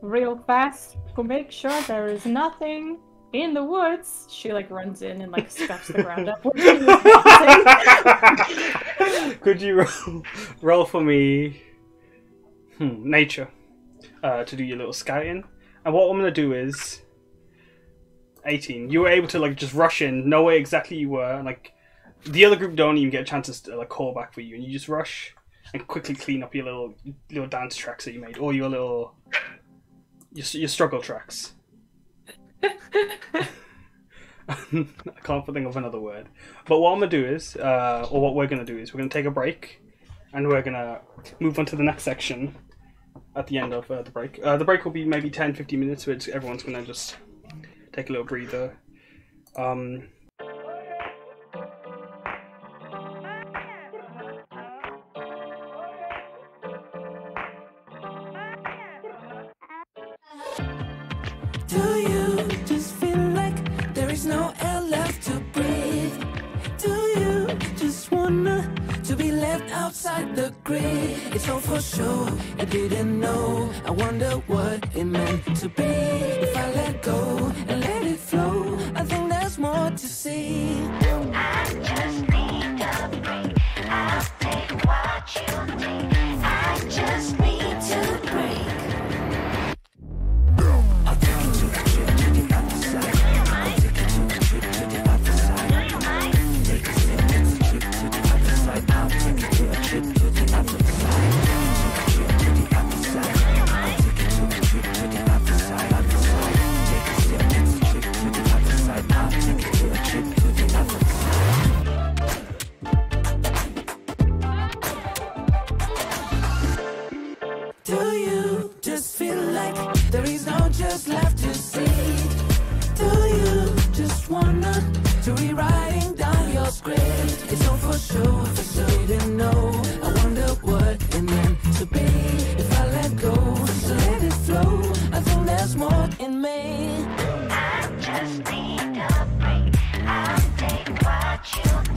real fast to make sure there is nothing in the woods. She like runs in and like scuffs the ground up. where she was dancing. Could you (laughs) roll, roll for me? Hmm, nature, uh, to do your little scouting. And what I'm gonna do is, eighteen. You were able to like just rush in, know where exactly you were, and like the other group don't even get a chance to like call back for you, and you just rush and quickly clean up your little little dance tracks that you made, or your little your, your struggle tracks. (laughs) I can't think of another word. But what I'm gonna do is, uh, or what we're gonna do is, we're gonna take a break, and we're gonna move on to the next section at the end of uh, the break. Uh, the break will be maybe 10, 15 minutes, which everyone's gonna just take a little breather. Um, to to outside the grid? It's all for sure. Didn't. I wonder what script? It's all for sure, for sure you didn't know. I wonder what it meant to be. If I let go, so let it flow. I think there's more in me. I just need a break. I'll take what you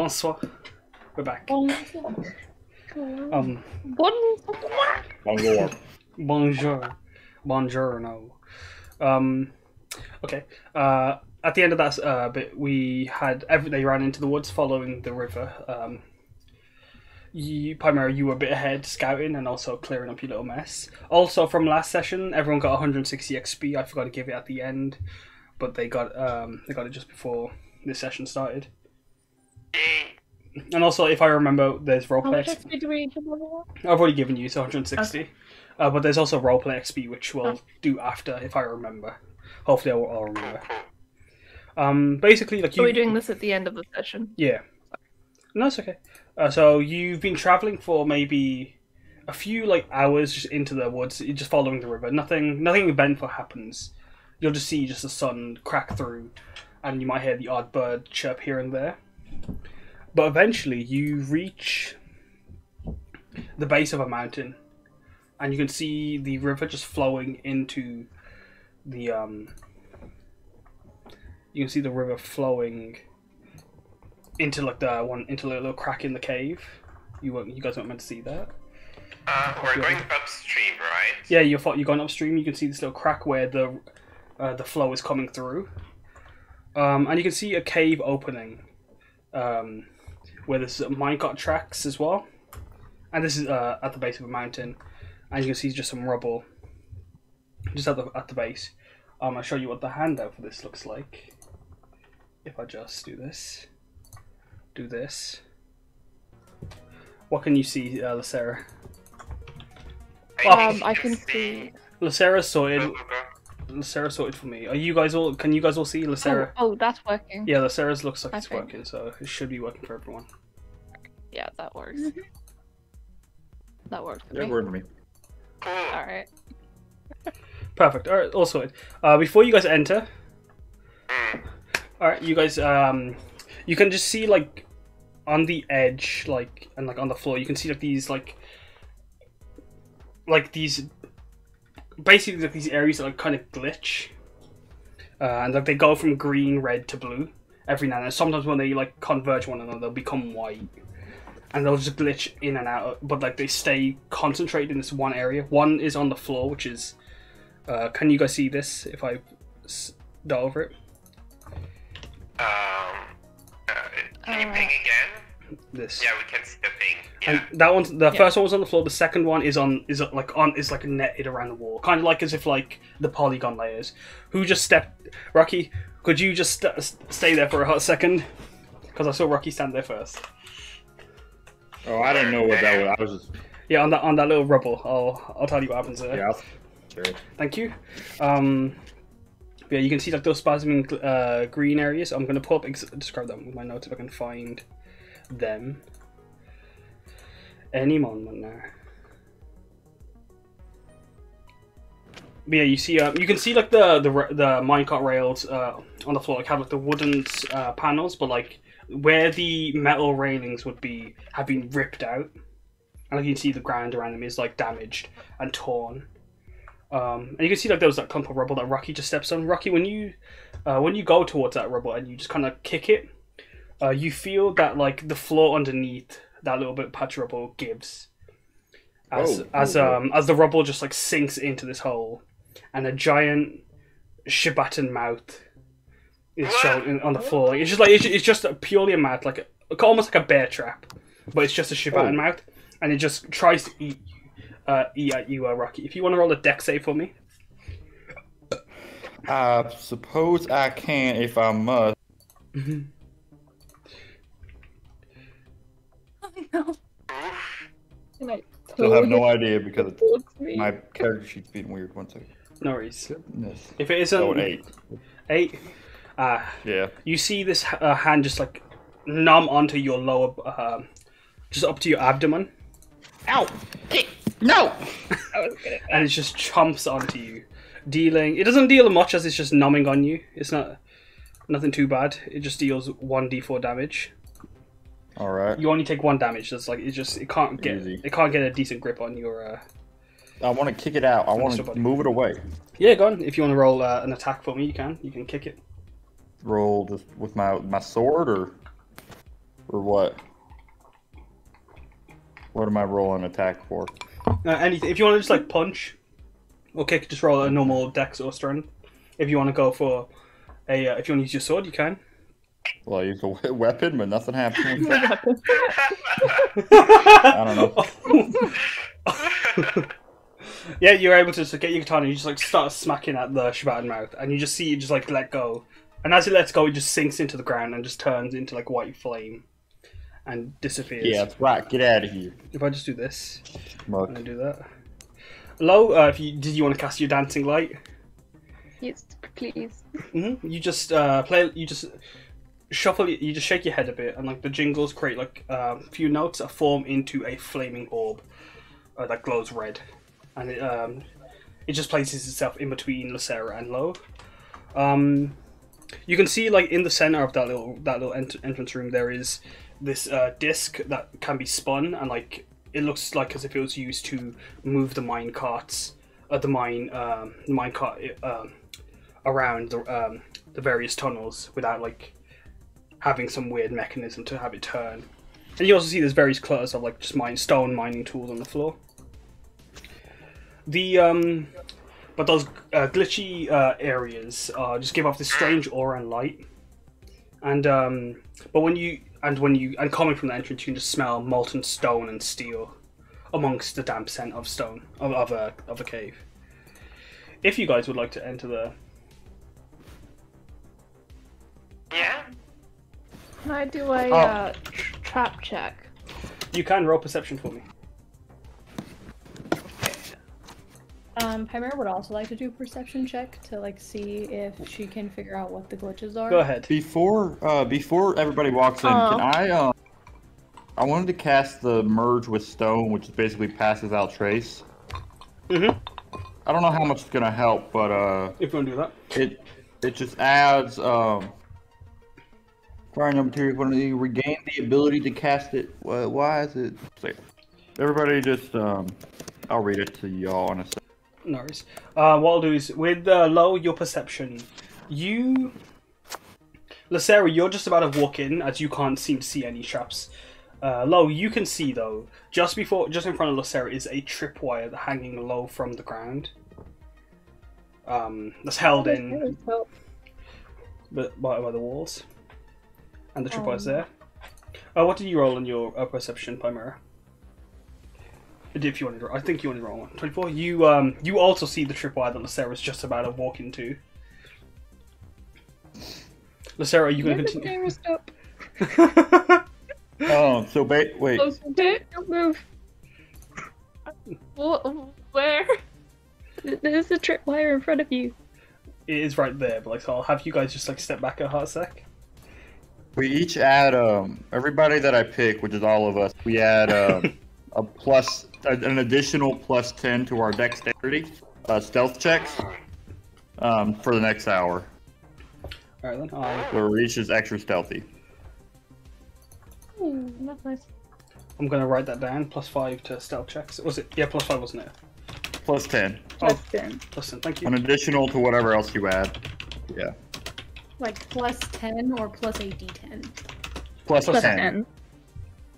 bonsoir. We're back. Um, Bonjour. bonjour, bonjour. No. Um, okay. Uh, at the end of that uh, bit, we had every they ran into the woods following the river. Um, you, Pymera, you were a bit ahead scouting and also clearing up your little mess. Also, from last session, everyone got 160 XP. I forgot to give it at the end, but they got um, they got it just before this session started. And also, if I remember, there's How roleplay. much XP. XP do we give? I've already given you, so 160. Uh, but there's also roleplay XP, which we'll Oh. do after, if I remember. Hopefully, I'll, I'll remember. Um, basically, like you. Are we doing this at the end of the session? Yeah. No, it's okay. Uh, so you've been traveling for maybe a few like hours just into the woods, you're just following the river. Nothing, nothing eventful happens. You'll just see just the sun crack through, and you might hear the odd bird chirp here and there. But eventually, you reach the base of a mountain, and you can see the river just flowing into the um. You can see the river flowing into like the one into a little crack in the cave. You weren't, you guys weren't meant to see that. Uh, we're going upstream, right? Yeah, you're you're going upstream. You can see this little crack where the uh, the flow is coming through, um, and you can see a cave opening, um, where there's minecart tracks as well, and this is uh, at the base of a mountain, and you can see just some rubble, just at the at the base. Um, I'll show you what the handout for this looks like. If I just do this, do this. What can you see, uh, Lasera? Um, I can see. Lasera sorted. Lasera sorted for me. Are you guys all? Can you guys all see Oh, Lasera? oh, that's working. Yeah, Lasera's looks like I it's working, so it should be working for everyone. Yeah, that works. That works for That me. worked for me. All right. Perfect. All right, all sorted. Uh, before you guys enter, All right, you guys. Um, you can just see like on the edge, like and like on the floor, you can see like these like like these basically like these areas that like kind of glitch, uh, and like they go from green, red to blue every now and then. Sometimes when they like converge one another, they'll become white, and they'll just glitch in and out. But like they stay concentrated in this one area. One is on the floor, which is. Uh, can you guys see this? If I dot over it, Um, uh, can you ping again? This. Yeah, we can see the ping. Yeah. And that one's the first one was on the floor. The second one is on is like on is like netted around the wall, kind of like as if like the polygon layers. Who just stepped? Rocky, could you just st- stay there for a hot second? Because I saw Rocky stand there first. Oh, I didn't know what that was. I was just Yeah, on that on that little rubble. I'll I'll tell you what happens there. yeah. Sure. Thank you. Um, yeah, you can see like those spasming uh, green areas. I'm gonna pull up ex- describe them with my notes if I can find them. Any moment now. But yeah, you see, uh, you can see like the the the minecart rails uh, on the floor, like have like the wooden uh, panels, but like where the metal railings would be have been ripped out, and like you can see the ground around them is like damaged and torn. Um, and you can see like there was that clump of rubble that Rocky just steps on. Rocky, when you uh, when you go towards that rubble and you just kind of kick it, uh, you feel that like the floor underneath that little bit of patch of rubble gives as Oh, as oh, oh. um as the rubble just like sinks into this hole, and a giant Shibatan mouth is shown in, on the floor. Like, it's just like it's, it's just a, purely a mouth, like a, almost like a bear trap, but it's just a Shibatan Oh. mouth, and it just tries to eat uh, eat at you, uh, Rocky. If you want to roll a dex save for me. I suppose I can if I must. I still have no idea because my character sheet's being weird. One second. No worries. Goodness. If it isn't Oh, an eight. eight, uh, Yeah. you see this uh, hand just like numb onto your lower, uh, just up to your abdomen, Ow! No! (laughs) and it just chomps onto you, dealing. It doesn't deal much as it's just numbing on you. It's not nothing too bad. It just deals one d4 damage. All right. You only take one damage. That's like it just it can't get Easy. it can't get a decent grip on your. Uh... I want to kick it out. I want to move it away. Yeah, go on. If you want to roll uh, an attack for me, you can. You can kick it. Roll just with my my sword or or what? What am I rolling attack for? Uh, anything. If you want to just like punch or kick, just roll a normal dex or strength. If you want to go for a, uh, if you want to use your sword, you can. Well, I used a weapon, but nothing happened. (laughs) I don't know. (laughs) yeah, you're able to just get your katana. And you just like start smacking at the Shibatan mouth, and you just see it just like let go. And as it lets go, it just sinks into the ground and just turns into like white flame and disappears. Yeah, that's right. Get out of here, If I just do this, muck. I'm gonna do that. Lo, uh, if you did you want to cast your dancing light? Yes, please. hmm You just uh, play. You just shuffle. You just shake your head a bit, and like the jingles create like a few notes that form into a flaming orb uh, that glows red, and it um, it just places itself in between Lasera and Lo. Um, you can see like in the center of that little that little ent- entrance room there is this uh, disc that can be spun and like it looks like as if it was used to move the mine carts, uh, the mine um, mine cart um, around the um, the various tunnels without like having some weird mechanism to have it turn. And you also see there's various clutters of like just mine stone mining tools on the floor. The um, but those uh, glitchy uh, areas uh, just give off this strange aura and light. And um, but when you and when you and coming from the entrance, you can just smell molten stone and steel amongst the damp scent of stone of, of a of a cave. If you guys would like to enter the Yeah? Can I do a Oh. uh, tr- trap check? You can roll perception for me. Um, Pymera would also like to do a perception check to like see if she can figure out what the glitches are. Go ahead. Before uh, before everybody walks in, Oh. can I um I wanted to cast the merge with stone, which basically passes out trace. Mhm. I don't know how much it's gonna help, but uh, If you want to do that. it it just adds um Fire number two, when you regain the ability to cast it, why, why is it? Say, everybody just, um, I'll read it to y'all in a second. No worries. Uh, what I'll do is with uh, Lo your perception, you, Lasera, you're just about to walk in as you can't seem to see any traps. Uh, Lo, you can see though, just before, just in front of Lasera is a tripwire hanging low from the ground. Um, that's held in by, by, by the walls, and the tripwire's Um. there. Uh, what did you roll on your uh, perception, Pymera? If you want to, roll- I think you want to roll one. Twenty-four. You um, you also see the tripwire that Lasera's just about to walk into. Lasera, are you going to continue? Never stop. (laughs) Oh, so ba- wait, Close it. Don't move. Wh- Where? There's a tripwire in front of you. It is right there, but like, so I'll have you guys just like step back a hot sec. We each add, um, everybody that I pick, which is all of us, we add, (laughs) um, a plus, an additional plus 10 to our dexterity, uh, stealth checks, um, for the next hour. All right then. I, So each is extra stealthy. Ooh, that's nice. I'm gonna write that down. Plus five to stealth checks. Was it? Yeah, plus five, wasn't it? Plus 10. Oh, Plus 10. plus ten. Thank you. An additional to whatever else you add. Yeah. Like plus 10 or plus a d10. Plus, Plus 10.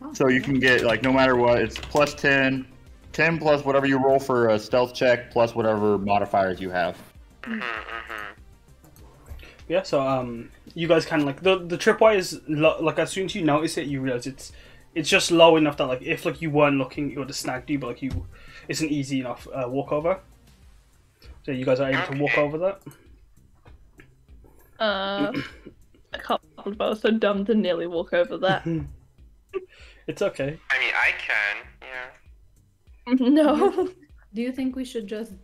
10. So you can get, like, no matter what, it's plus 10. 10 plus whatever you roll for a stealth check, plus whatever modifiers you have. Mm-hmm, mm-hmm. Yeah, so um, you guys kind of like the the tripwire is lo- like as soon as you notice it, you realize it's it's just low enough that like if like you weren't looking, it would have snagged you, but like you, it's an easy enough uh, walk over. So you guys are able to walk over that. Uh, (clears throat) I can't believe I was so dumb to nearly walk over that. (laughs) It's okay. I mean, I can, yeah. (laughs) no. Do you think we should just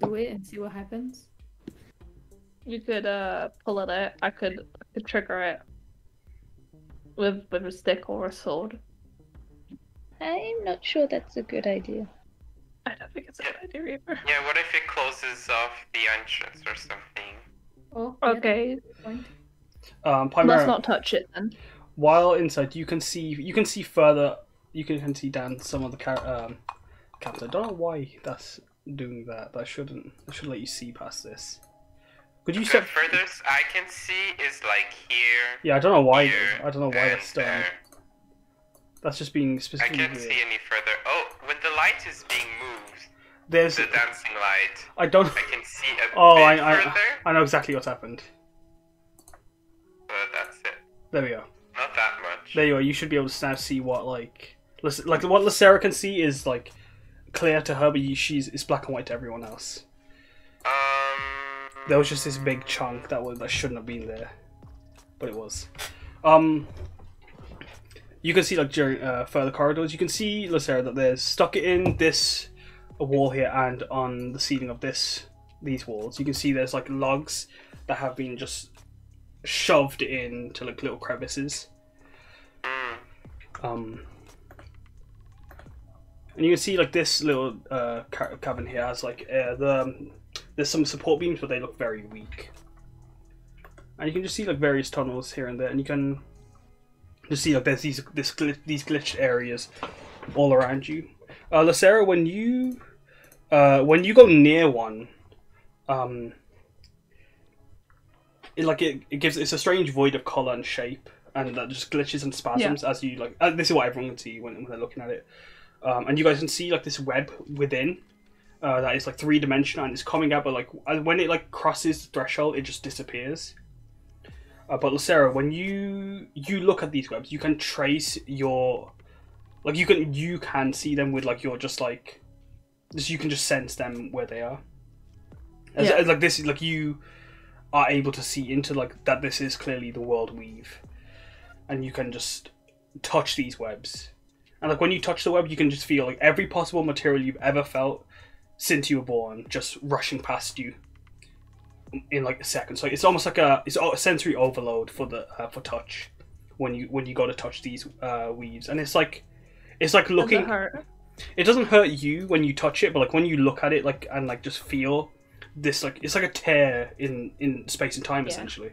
do it and see what happens? You could uh pull it out. I could I could trigger it with with a stick or a sword. I'm not sure that's a good idea. I don't think it's a good idea either. Yeah, what if it closes off the entrance or something? Oh, Okay, that's a good. Um, let's not touch it then. while inside, you can see you can see further. You can, can see down some of the car- um, caps. I don't know why that's doing that. That shouldn't. I should let you see past this. Could you step? furthest I can see is like here. Yeah, I don't know why. here, I don't know why and that's done. there. That's just being specifically. I can't weird. see any further. Oh, when the light is being moved, There's. the dancing light, I don't. I can see a Oh, bit I, further. I, I know exactly what's happened. But that's it. There we go. Not that much. There you are. You should be able to now see what like, like what Lasera can see is like clear to her, but she's it's black and white to everyone else. Um. There was just this big chunk that was that shouldn't have been there, but it was. Um, you can see like during uh, further corridors, you can see Lasera that there's stuck it in this wall here and on the ceiling of this these walls. You can see there's like logs that have been just shoved into like little crevices. Um, and you can see like this little uh, cabin here has like uh, the there's some support beams, but they look very weak. And you can just see like various tunnels here and there, and you can just see like there's these this gl- these glitched areas all around you. Uh, Lasera, when you uh, when you go near one, um, it like it, it gives it's a strange void of color and shape, and that just glitches and spasms as you like. Uh, this is what everyone can see when, when they're looking at it, um, and you guys can see like this web within. Uh, that is like three dimensional and it's coming out, but like uh, when it like crosses the threshold, it just disappears. Uh, but Lasera, when you you look at these webs, you can trace your like you can you can see them with like your just like just you can just sense them where they are. As, Yeah. as, like this like you are able to see into like that this is clearly the world weave, and you can just touch these webs. And like when you touch the web, you can just feel like every possible material you've ever felt since you were born just rushing past you in like a second. So it's almost like a it's a sensory overload for the uh, for touch when you when you go to touch these uh, weaves, and it's like it's like it looking. hurt? It doesn't hurt you when you touch it, but like when you look at it, like and like just feel this like it's like a tear in in space and time Yeah. essentially.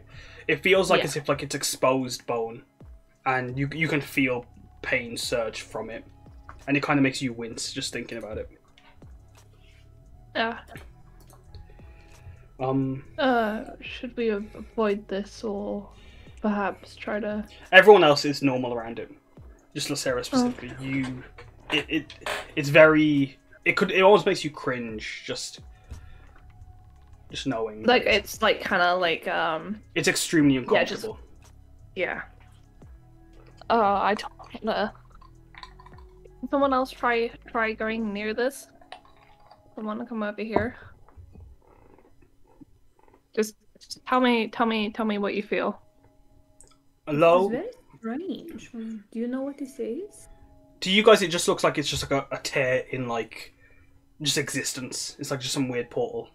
It feels like Yeah. as if like it's exposed bone, and you you can feel pain surge from it, and it kind of makes you wince just thinking about it. Yeah. Um, Uh, should we avoid this or perhaps try to? everyone else is normal around it. Just Lasera specifically. You, it, it it's very. It could. It almost makes you cringe just. Just knowing. Like it's like kind of like um It's extremely Yeah, just- uncomfortable. yeah. Uh, I don't wanna. Someone else try try going near this. Someone come over here. Just, just tell me, tell me, tell me what you feel. Hello. It's strange. Do you know what this is? To you guys, it just looks like it's just like a, a tear in like just existence. It's like just some weird portal.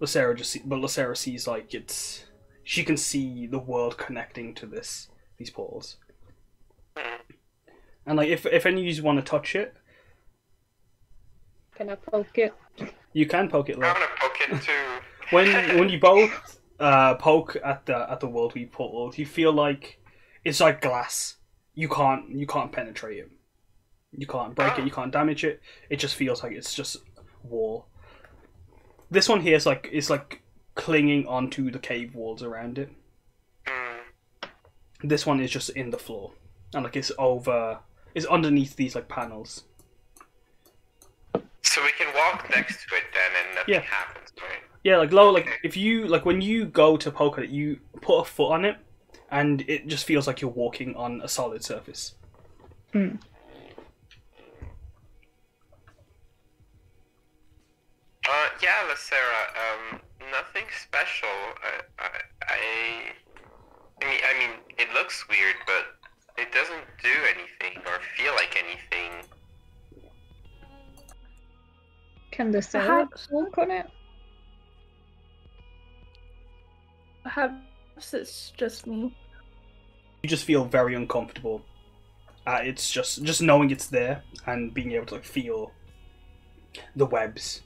Lasera just see, but Lasera sees like it's she can see the world connecting to this these portals. And like if if any of you want to touch it, Can I poke it? you can poke it. Like. I'm gonna poke it too. when when you both uh, poke at the at the world we portal, you feel like it's like glass. You can't you can't penetrate it. You can't break it. You can't damage it. It just feels like it's just wall. This one here is like is like clinging onto the cave walls around it. This one is just in the floor, and like it's over. It's underneath these like panels. So we can walk next to it then, and nothing Yeah. happens, right? Yeah, like Lo, like if you like when you go to poke it, you put a foot on it, and it just feels like you're walking on a solid surface. Uh, yeah, Lasera. Um, nothing special. I, I, I, I mean, I mean, it looks weird, but it doesn't do anything or feel like anything. Can Lasera Perhaps- walk on it? Perhaps it's just me. You just feel very uncomfortable. Uh, it's just just knowing it's there and being able to like feel the webs.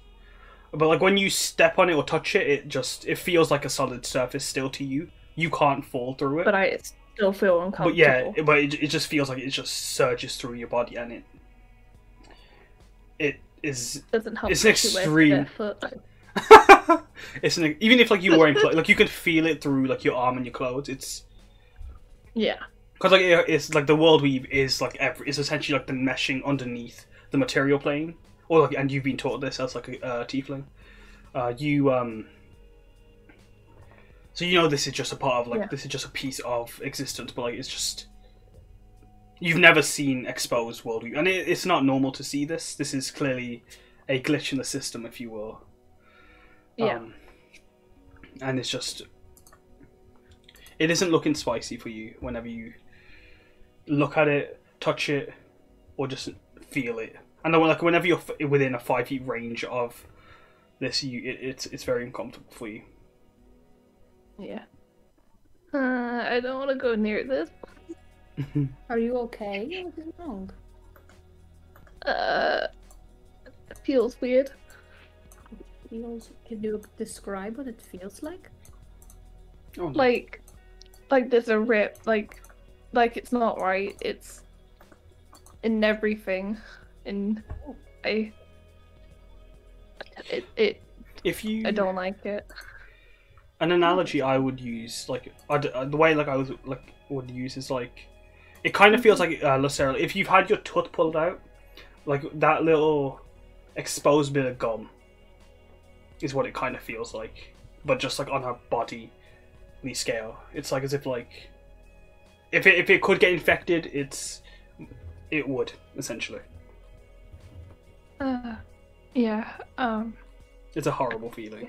But like when you step on it or touch it, it just it feels like a solid surface still to you. You can't fall through it. But I still feel uncomfortable. but yeah, it, but it, it just feels like it just surges through your body and it it is doesn't help. it's you wear extreme. (laughs) it's an, even if like you're wearing clo- like you can feel it through like your arm and your clothes. It's Yeah. because like it- it's like the world weave is like every it's essentially like the meshing underneath the material plane, or like and you've been taught this as like a uh, tiefling. Uh, you um. So you know this is just a part of like Yeah. this is just a piece of existence, but like it's just you've never seen exposed world weave, and it, it's not normal to see this. This is clearly a glitch in the system, if you will. Yeah. Um, and it's just it isn't looking spicy for you whenever you look at it, touch it, or just feel it. And then, like whenever you're within a five feet range of this, you it, it's it's very uncomfortable for you. Yeah. Uh, I don't want to go near this. (laughs) Are you okay? What is wrong? Uh, it feels weird. Feels, can you describe what it feels like? Oh, no. Like, like there's a rip. Like, like it's not right. It's in everything, and I. It it if you I don't like it. an analogy I would use, like I d- uh, the way like I was like would use is like it kind of feels like uh, Lasera. If you've had your tooth pulled out, like that little exposed bit of gum is what it kind of feels like, but just like on her body, the scale. It's like as if like if it if it could get infected, it's it would essentially. Uh, yeah. Um, It's a horrible feeling.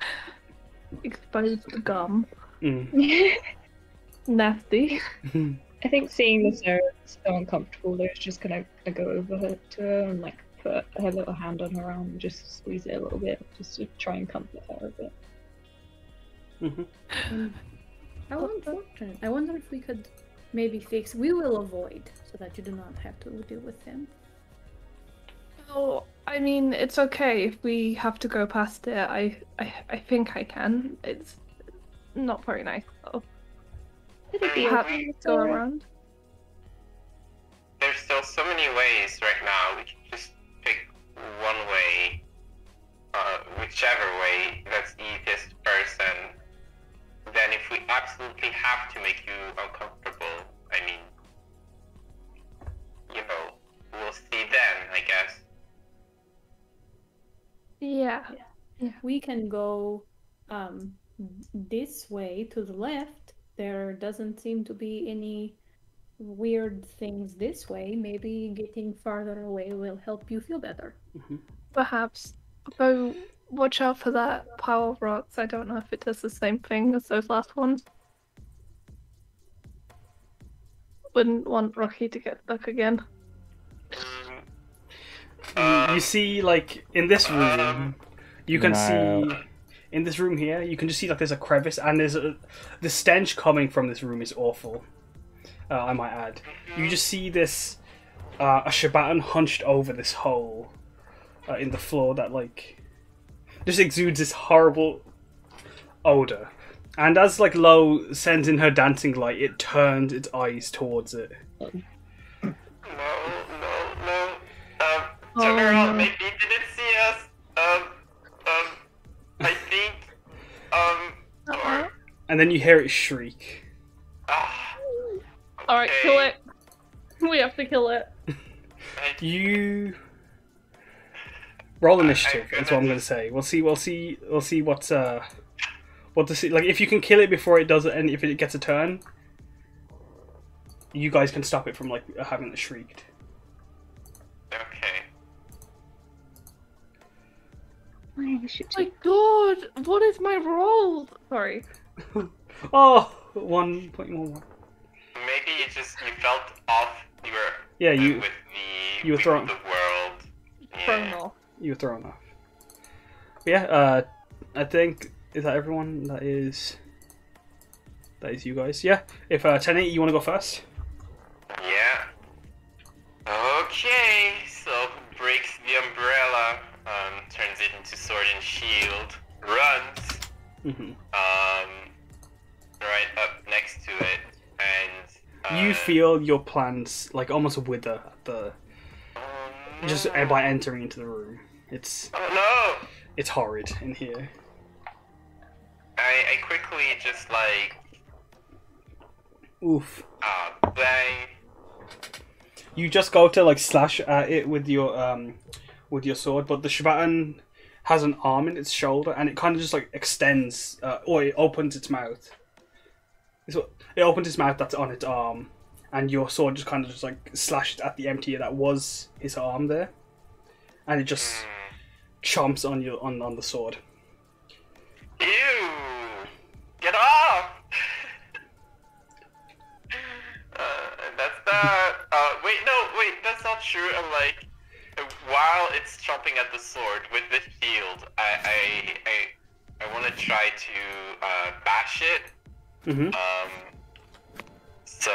(laughs) exposed gum. Mm. (laughs) Nasty. (laughs) I think seeing Lasera so uncomfortable, Lo's just gonna, gonna go over her to her and like put her little hand on her arm and just squeeze it a little bit, just to try and comfort her a bit. hmm (sighs) How unfortunate. I wonder if we could maybe fix. We will avoid so that you do not have to deal with him. Oh, I mean, it's okay if we have to go past it. I, I, I think I can. It's not very nice though. It'll be Perhaps okay. Go around. There's still so many ways right now. We can just pick one way, uh, whichever way that's easiest first, and then if we absolutely have to make you uncomfortable, I mean, you know, we'll see then, I guess. Yeah. We can go um, this way to the left. There doesn't seem to be any weird things this way. Maybe getting farther away will help you feel better. Perhaps. Though, watch out for that pile of rocks. I don't know if it does the same thing as those last ones. Wouldn't want Rocky to get stuck again. Mm, You- you see, like in this room, you can No. see in this room here, you can just see like there's a crevice, and there's a the stench coming from this room is awful. Uh, I might add. You just see this uh, a Shibatan hunched over this hole uh, in the floor that like just exudes this horrible odor. And as like Lo sends in her dancing light, it turns its eyes towards it. No, no, no. Um, Oh, General, no. maybe didn't And then you hear it shriek. ah, Alright, kill it. (laughs) We have to kill it. You roll initiative. That's what I'm gonna- say. We'll see. We'll see. We'll see what's uh, what to see. Like if you can kill it before it does it, and if it gets a turn, you guys can stop it from like having it shrieked. Okay. My my god, what is my roll? Sorry. (laughs) Oh, one point one one. Maybe you just you felt off. You were Yeah, you with the you were thrown- the world. Thrown Yeah. off. you were thrown off. But yeah. Uh, I think is that everyone. That is. That is you guys. Yeah. If uh, ten eight, you want to go first? Yeah. Okay, so breaks the umbrella, um, turns it into sword and shield, runs, hmm um, You feel your plans like almost wither at the just by entering into the room. It's Oh no! it's horrid in here. I I quickly just like Oof. uh bang. You just go to like slash at it with your um with your sword, but the Shibatan has an arm in its shoulder and it kind of just like extends uh, or it opens its mouth. So it opens its mouth that's on its arm, and your sword just kind of just like slashed at the empty that was his arm there, and it just chomps on your on on the sword. Ew! Get off! (laughs) uh, that's that. Uh, wait, no, wait, that's not true. I'm like, while it's chomping at the sword with the shield, I, I, I, I want to try to uh, bash it. hmm Um, so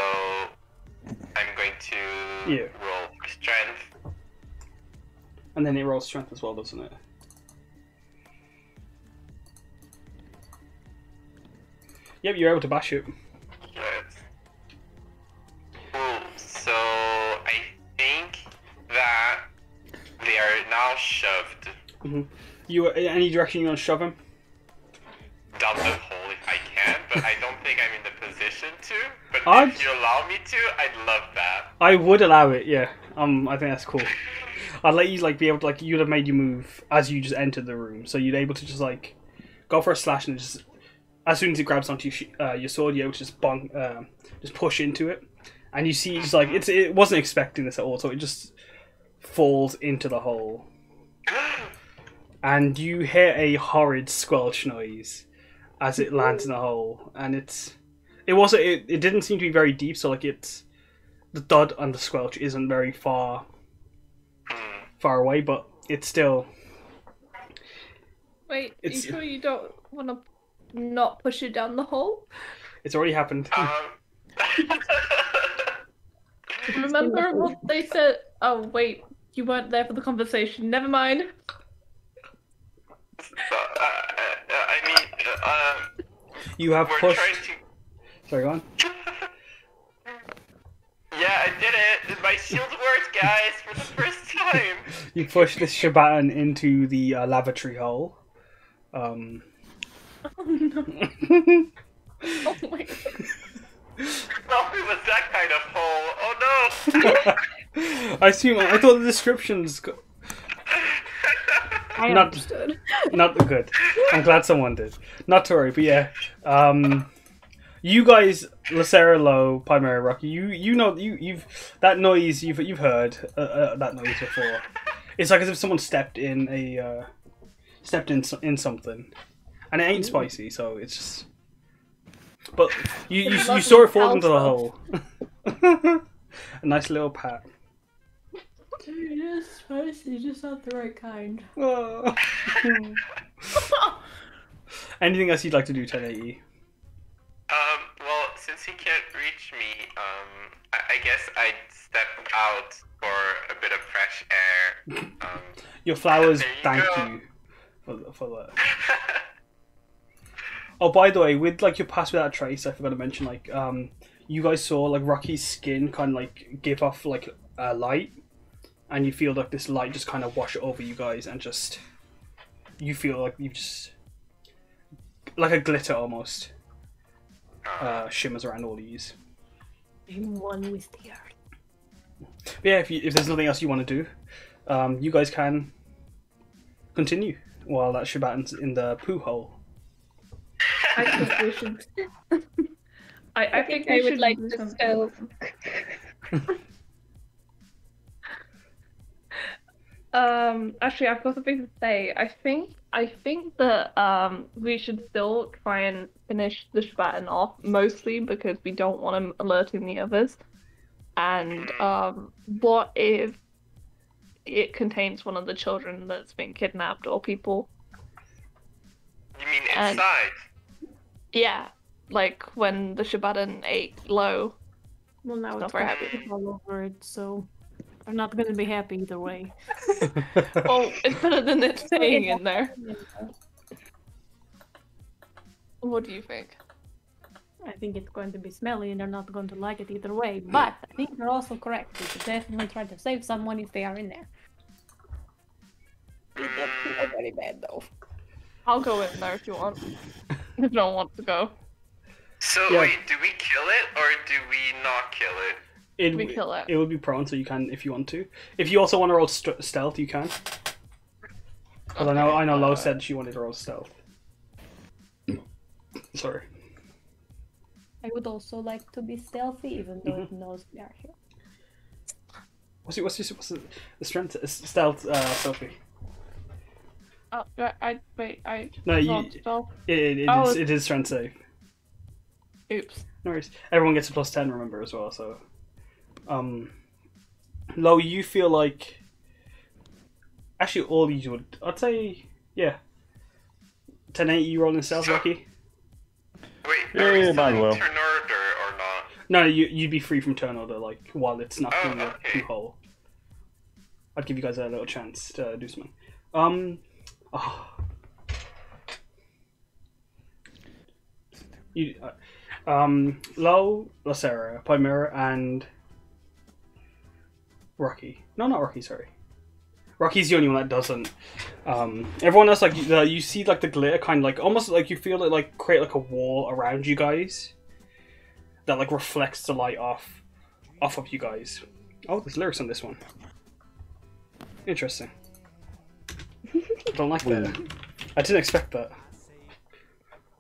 I'm going to Yeah. roll for strength. And then it rolls strength as well, doesn't it? Yep, you're able to bash it. Yes. Cool. So I think that they are now shoved mm-hmm. You uh, any direction you want to shove him? down the hole if I can, but I don't think I'm in the to. But I'd- if you allow me to, I'd love that. I would allow it. Yeah. Um, I think that's cool. I'd let you like be able to like you'd have made you move as you just entered the room, so you'd able to just like go for a slash and just as soon as it grabs onto your, sh- uh, your sword, you're able to just bonk, um, just push into it, and you see just like it's it wasn't expecting this at all, so it just falls into the hole, and you hear a horrid squelch noise as it lands in the hole, and it's it wasn't it, it didn't seem to be very deep, so like it's the thud and the squelch isn't very far Hmm. far away, but it's still Wait, It's- you sure you don't want to not push it down the hole? it's already happened. Um, (laughs) (laughs) Remember what they said? Oh wait, You weren't there for the conversation. Never mind. Uh, uh, uh, I mean, uh, You have we're pushed. trying to. Sorry, go on. (laughs) Yeah, I did it. Did my shield worked, guys, for the first time. (laughs) You push this Shibatan into the uh, lavatory hole. Um, Oh no. (laughs) Oh my god. No, it was that kind of hole. Oh no. I assume I thought the descriptions. Go- I Not- understood. not good. I'm glad someone did. Not to worry, but yeah. Um, you guys, Lasera, Lo, Pymera Rocky, you you know you you've that noise you've you've heard uh, uh, that noise before. It's like as if someone stepped in a uh, stepped in in something, and it ain't spicy, so it's just. But you you, you lovely saw it fall into the hole. (laughs) a nice little pat. It is spicy, just not the right kind. Oh. (laughs) (laughs) Anything else you'd like to do, 1080? Um, well, since he can't reach me, um, I, I guess I'd step out for a bit of fresh air. Um, (laughs) Your flowers you thank go. you for, for that. (laughs) Oh, by the way, with like your pass without a trace, I forgot to mention like um, you guys saw like Rocky's skin kind of like give off like a light, and you feel like this light just kind of wash over you guys, and just you feel like you just like a glitter almost uh, shimmers around all these. I'm one with the earth. But yeah, if you, if there's nothing else you want to do, um, you guys can continue while that Shibatan's in the poo hole. I think we should. I, (laughs) I, I think we I would like to something. stealth. (laughs) Um, actually, I've got something to say. I think I think that um we should still try and finish the Shibatan off, mostly because we don't want him alerting the others. And um, what if it contains one of the children that's been kidnapped or people? you mean And- inside? Yeah, like when the Shibatan ate Lo. Well, now Not it's very happy. poop all over it, so I'm not gonna be happy either way. (laughs) Well, it's better than it (laughs) staying in there. What do you think? I think it's going to be smelly and they're not going to like it either way. But I think you're also correct. We should definitely try to save someone if they are in there. very bad though. I'll go in there if you want. if you don't want to go. So Yeah. wait, do we kill it or do we not kill it? It, We kill it. it would be prone, so you can if you want to. If you also want to roll st- stealth, you can. Because I know I know Lo said she wanted to roll stealth. (laughs) Sorry. I would also like to be stealthy, even though it knows we are here. What's it? What's your, what's the, the strength? uh, Stealth, uh, Sophie. Oh, I, I wait. I No, you. rolled spell. It, it, it, Oh, is, it is strength save. Oops. No worries. Everyone gets a plus ten, remember as well. So, um, Lo, you feel like actually all these would. I'd say yeah. 10 8 you rolling stealth, Rocky? Wait, Yeah, are yeah, still might well. turn order or not? No, you, you'd be free from turn order, like, while it's not Oh, in the okay. hole. I'd give you guys a little chance to do something. Um, oh. You, uh, um, Lo, Lasera, Pymera, and Rocky. No, not Rocky, sorry. Rocky's the only one that doesn't. Um, everyone else, like, you, you see, like, the glitter kind of, like, almost like you feel it, like, create, like, a wall around you guys that like reflects the light off off of you guys. Oh, there's lyrics on this one. Interesting. (laughs) Don't like that. I didn't expect that.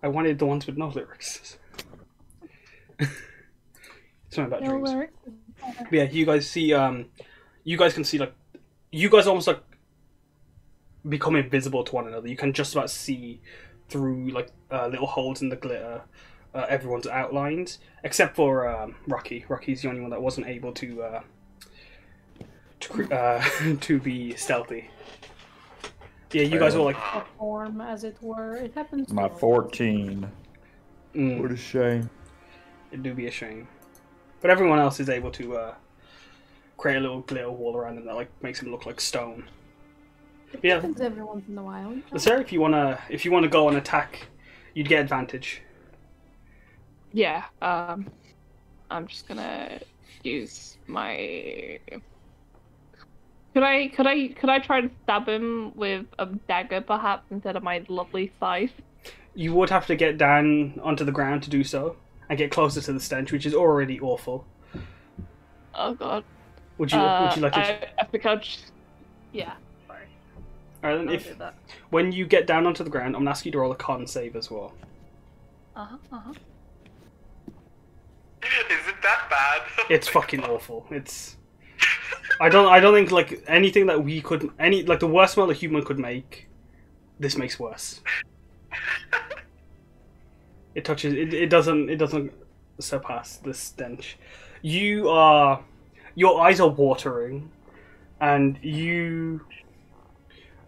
I wanted the ones with no lyrics. (laughs) Something about No dreams. But yeah, you guys see, um, you guys can see like, you guys almost like become invisible to one another. You can just about see through like uh, little holes in the glitter. Uh, everyone's outlines, except for um, Rocky. Rocky's the only one that wasn't able to uh, to cre- uh, (laughs) to be stealthy. Yeah, you guys all like, A form, as it were. It happens. My to 14. mm, What a shame. it do be a shame, but everyone else is able to uh, create a little glitter wall around him that like makes him look like stone. Yeah, Happens every once in a while. you? Sarah, if you wanna if you wanna go and attack, you'd get advantage. Yeah, um, I'm just gonna use my. Could I, could I, could I try to stab him with a dagger, perhaps, instead of my lovely scythe? You would have to get down onto the ground to do so and get closer to the stench, which is already awful. Oh god. Would you Uh, would you like to? I, I think I'll just. Yeah. Sorry. Alright, then I'll if that. when you get down onto the ground, I'm gonna ask you to roll a con save as well. Uh huh. Uh huh. Is it that bad? (laughs) It's fucking awful. It's. I don't. I don't think like anything that we could any like the worst smell a human could make. This makes worse. (laughs) It touches. It, it doesn't. It doesn't surpass the stench. You are. Your eyes are watering, and you.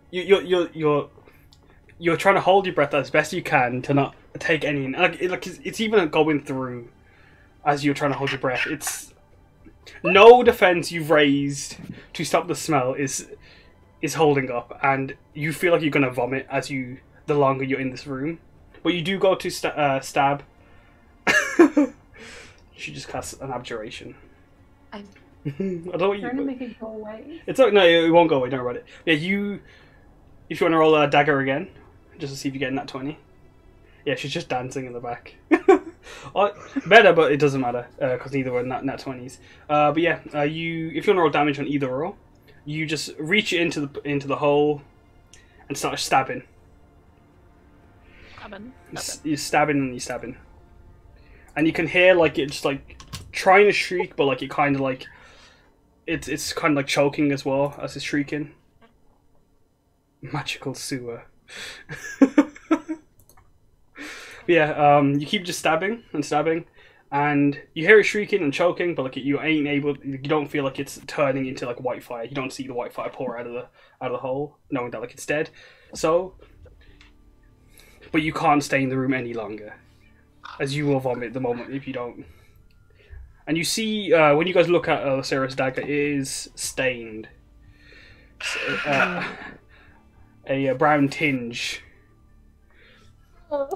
You you're you're you're you're trying to hold your breath as best you can to not take any. Like, it, like it's, it's even going through as you're trying to hold your breath. It's no defense you've raised to stop the smell is is holding up, and you feel like you're gonna vomit as you the longer you're in this room. But you do go to sta- uh, stab. (laughs) she just casts an abjuration. I'm (laughs) I don't know what trying to you. make it go away. It's like no, it won't go away. Don't worry about it. Yeah, you. If you want to roll a dagger again, just to see if you get in that twenty. Yeah, she's just dancing in the back. (laughs) Oh, better, but it doesn't matter because neither were nat, nat twenties. Uh, but yeah, uh, you if you want to roll damage on either roll, you just reach into the into the hole and start stabbing. Stabbing. S- You're stabbing and you're stabbing, and you can hear like it just like trying to shriek, but like it kind of like it's it's kind of like choking as well as it's shrieking. Magical sewer. (laughs) Yeah, um, you keep just stabbing and stabbing, and you hear it shrieking and choking, but like you ain't able, you don't feel like it's turning into like white fire. You don't see the white fire pour out of the out of the hole, knowing that like it's dead. So, but you can't stay in the room any longer, as you will vomit the moment if you don't. And you see uh, when you guys look at uh, Sarah's dagger, it is stained. Uh, a, uh brown tinge.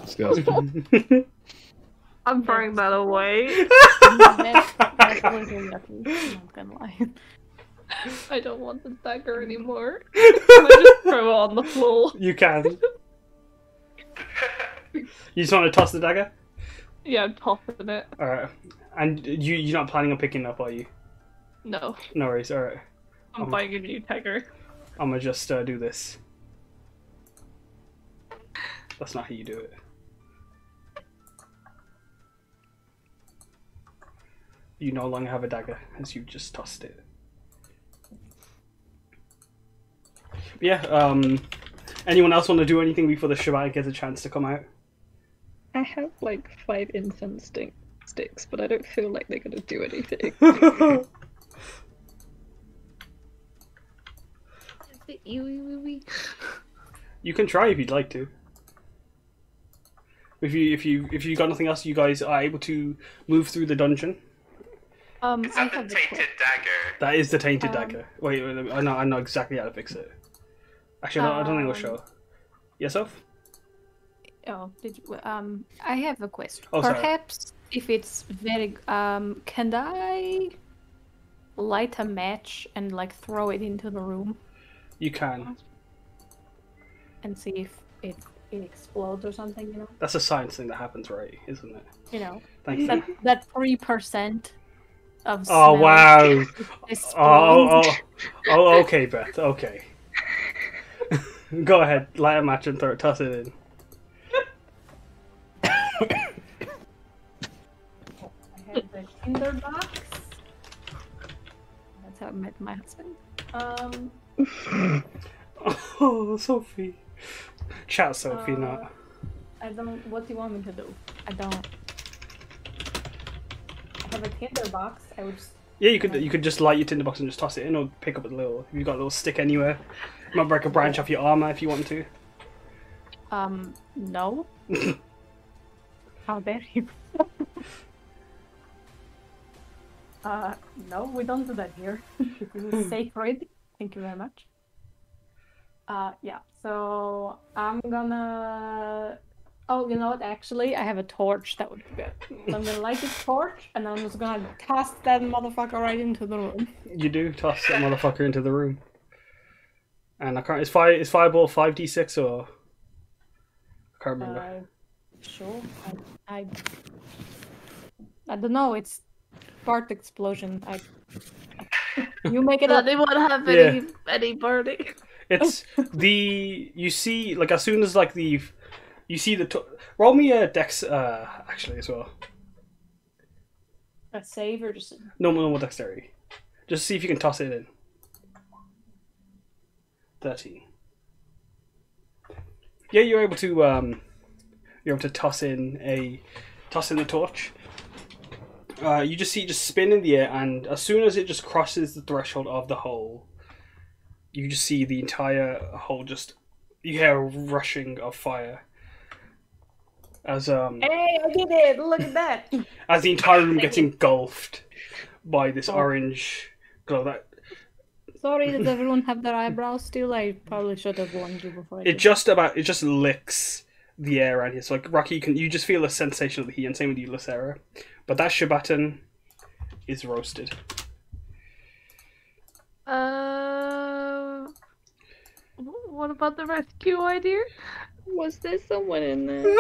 Disgusting. (laughs) I'm throwing that away. That's, that's always a yucky. I'm not gonna lie. I don't want the dagger anymore. Can I just throw it on the floor? (laughs) You can. (laughs) You just want to toss the dagger? Yeah, I'm tossing it. Alright. And you, you're not planning on picking it up, are you? No, No worries, alright. I'm Um, buying a new dagger. I'm gonna just uh, do this. That's not how you do it. You no longer have a dagger, as you just tossed it. But yeah, um, anyone else want to do anything before the Shabbat gets a chance to come out? I have like five incense stick- sticks, but I don't feel like they're gonna do anything. (laughs) You can try if you'd like to. If you if you if you got nothing else, you guys are able to move through the dungeon. Um, Is that the have a tainted question. dagger? That is the tainted Um, dagger. Wait, wait, I know I know exactly how to fix it. Actually, I don't, I don't think it'll Um, show. Yourself? Oh, did you, um, I have a question. Oh, sorry. Perhaps if it's very, um, can I light a match and like throw it into the room You can. and see if it, it explodes or something? You know, That's a science thing that happens, right? Isn't it? you know Thank you. that that three percent of Oh wow! explodes. Oh, oh, oh, okay, Beth. Okay. (laughs) Go ahead, light a match and throw it, toss it in. (laughs) I have the Kinder box. That's how I met my husband. Um, (laughs) Oh, Sophie. Chat, Sophie, Uh, not. I don't. What do you want me to do? I don't. I have a Tinder box. I would just. Yeah, you could you could just light your tinder box and just toss it in, or pick up a little. If you've got a little stick anywhere, you might break a branch off your armor if you want to. Um, no. (laughs) How dare you? (laughs) Uh, no, we don't do that here. (laughs) is sacred. (laughs) Thank you very much. Uh, yeah. So I'm gonna. Oh, you know what? Actually, I have a torch. That would be good. I'm gonna light this torch, and I'm just gonna toss that motherfucker right into the room. You do toss that motherfucker into the room. And I can't. Is fire is fireball five d six or? I can't remember. Uh, sure. I, I. I don't know. It's part explosion. I. (laughs) You make it Does up. anyone have Yeah. any any burning? It's (laughs) the you see like as soon as like the you see the to- roll me a dex uh actually as well. A save or just. Normal normal dexterity. Just see if you can toss it in. Thirteen. Yeah, you're able to um you're able to toss in a toss in the torch. Uh, you just see it just spin in the air, and as soon as it just crosses the threshold of the hole, you just see the entire hole just you hear a rushing of fire as um Hey, I did it! Look at that! (laughs) as the entire room gets engulfed by this orange glow. That Sorry, does (laughs) everyone have their eyebrows still? I probably should have warned you before. I it did. just about it just licks the air around here. So like Rocky, you can you just feel a sensation of the heat, and same with you, Lasera. But that Shibatan is roasted. Uh, what about the rescue idea? Was there someone in there? (laughs)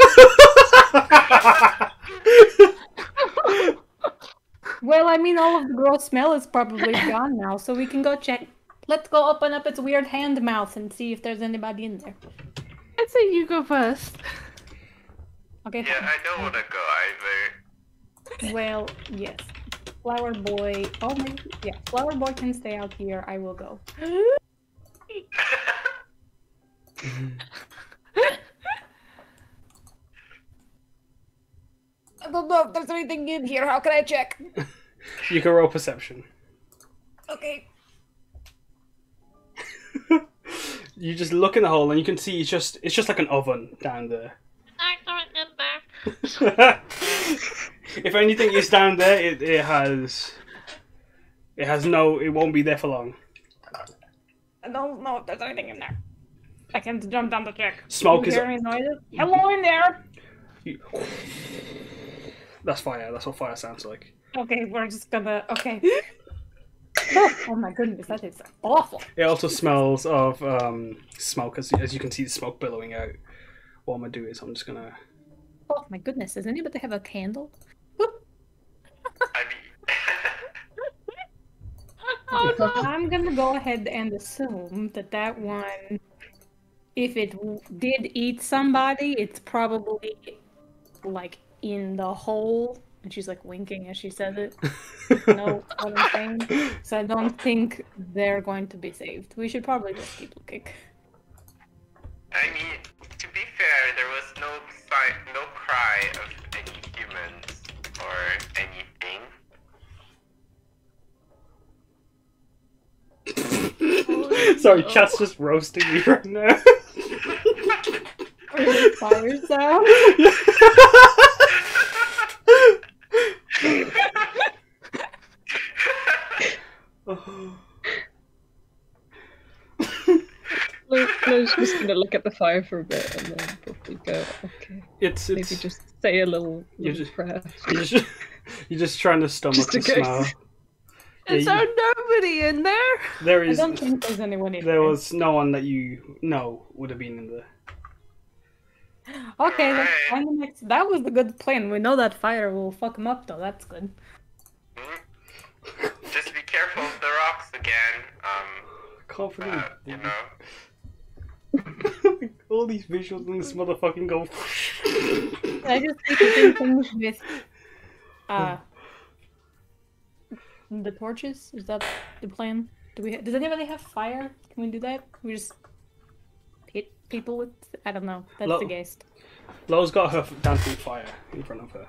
Well, I mean, all of the gross smell is probably gone now, so we can go check. Let's go open up its weird hand mouth and see if there's anybody in there. I'd say you go first. Okay. Yeah, I don't want to go either. Well, yes. Flower boy. Oh my. Yeah, flower boy can stay out here. I will go. I don't know if there's anything in here. How can I check? You can roll perception. Okay. You just look in the hole, and you can see it's just it's just like an oven down there. (laughs) if anything is down there, it, it has it has no it won't be there for long. I don't know if there's anything in there. I can jump down the check. Smoke you is- hear any noises? Hello in there. You- That's fire. That's what fire sounds like. Okay, we're just gonna. Okay. oh, (gasps) oh my goodness, that is awful. It also smells of um, smoke, as, as you can see the smoke billowing out. What I'm gonna do is I'm just gonna. Oh my goodness, does anybody have a candle? Oh, I'm gonna go ahead and assume that that one, if it w- did eat somebody, it's probably like in the hole. And she's like winking as she says it. You know (laughs) what I'm saying? So I don't think they're going to be saved. We should probably just keep looking. I mean, to be fair, there was no sign, no cry of any humans or anything. (laughs) Sorry, oh. chat's just roasting me right now. Fire sound. Flo- Flo's just gonna look at the fire for a bit and then probably go, okay. It's, Maybe just say a little, You're just- prayer. you're (laughs) just, you're just trying to stomach Just the in case. smell. Yeah, Is you- there nobody in there? There is. I don't think there's anyone in There there. was no one that you know would have been in there. Okay, let's find the next. That was the good plan. We know that fire will fuck him up, though. That's good. Just be careful of the rocks again. Um, Can't uh, you know. (laughs) all these visuals in this motherfucking go. I just keep doing things (laughs) with uh the torches. Is that the plan? Do we? Ha- does anybody have fire? Can we do that? We just hit people with. I don't know. That's Lo- the guess. Lo's got her dancing fire in front of her.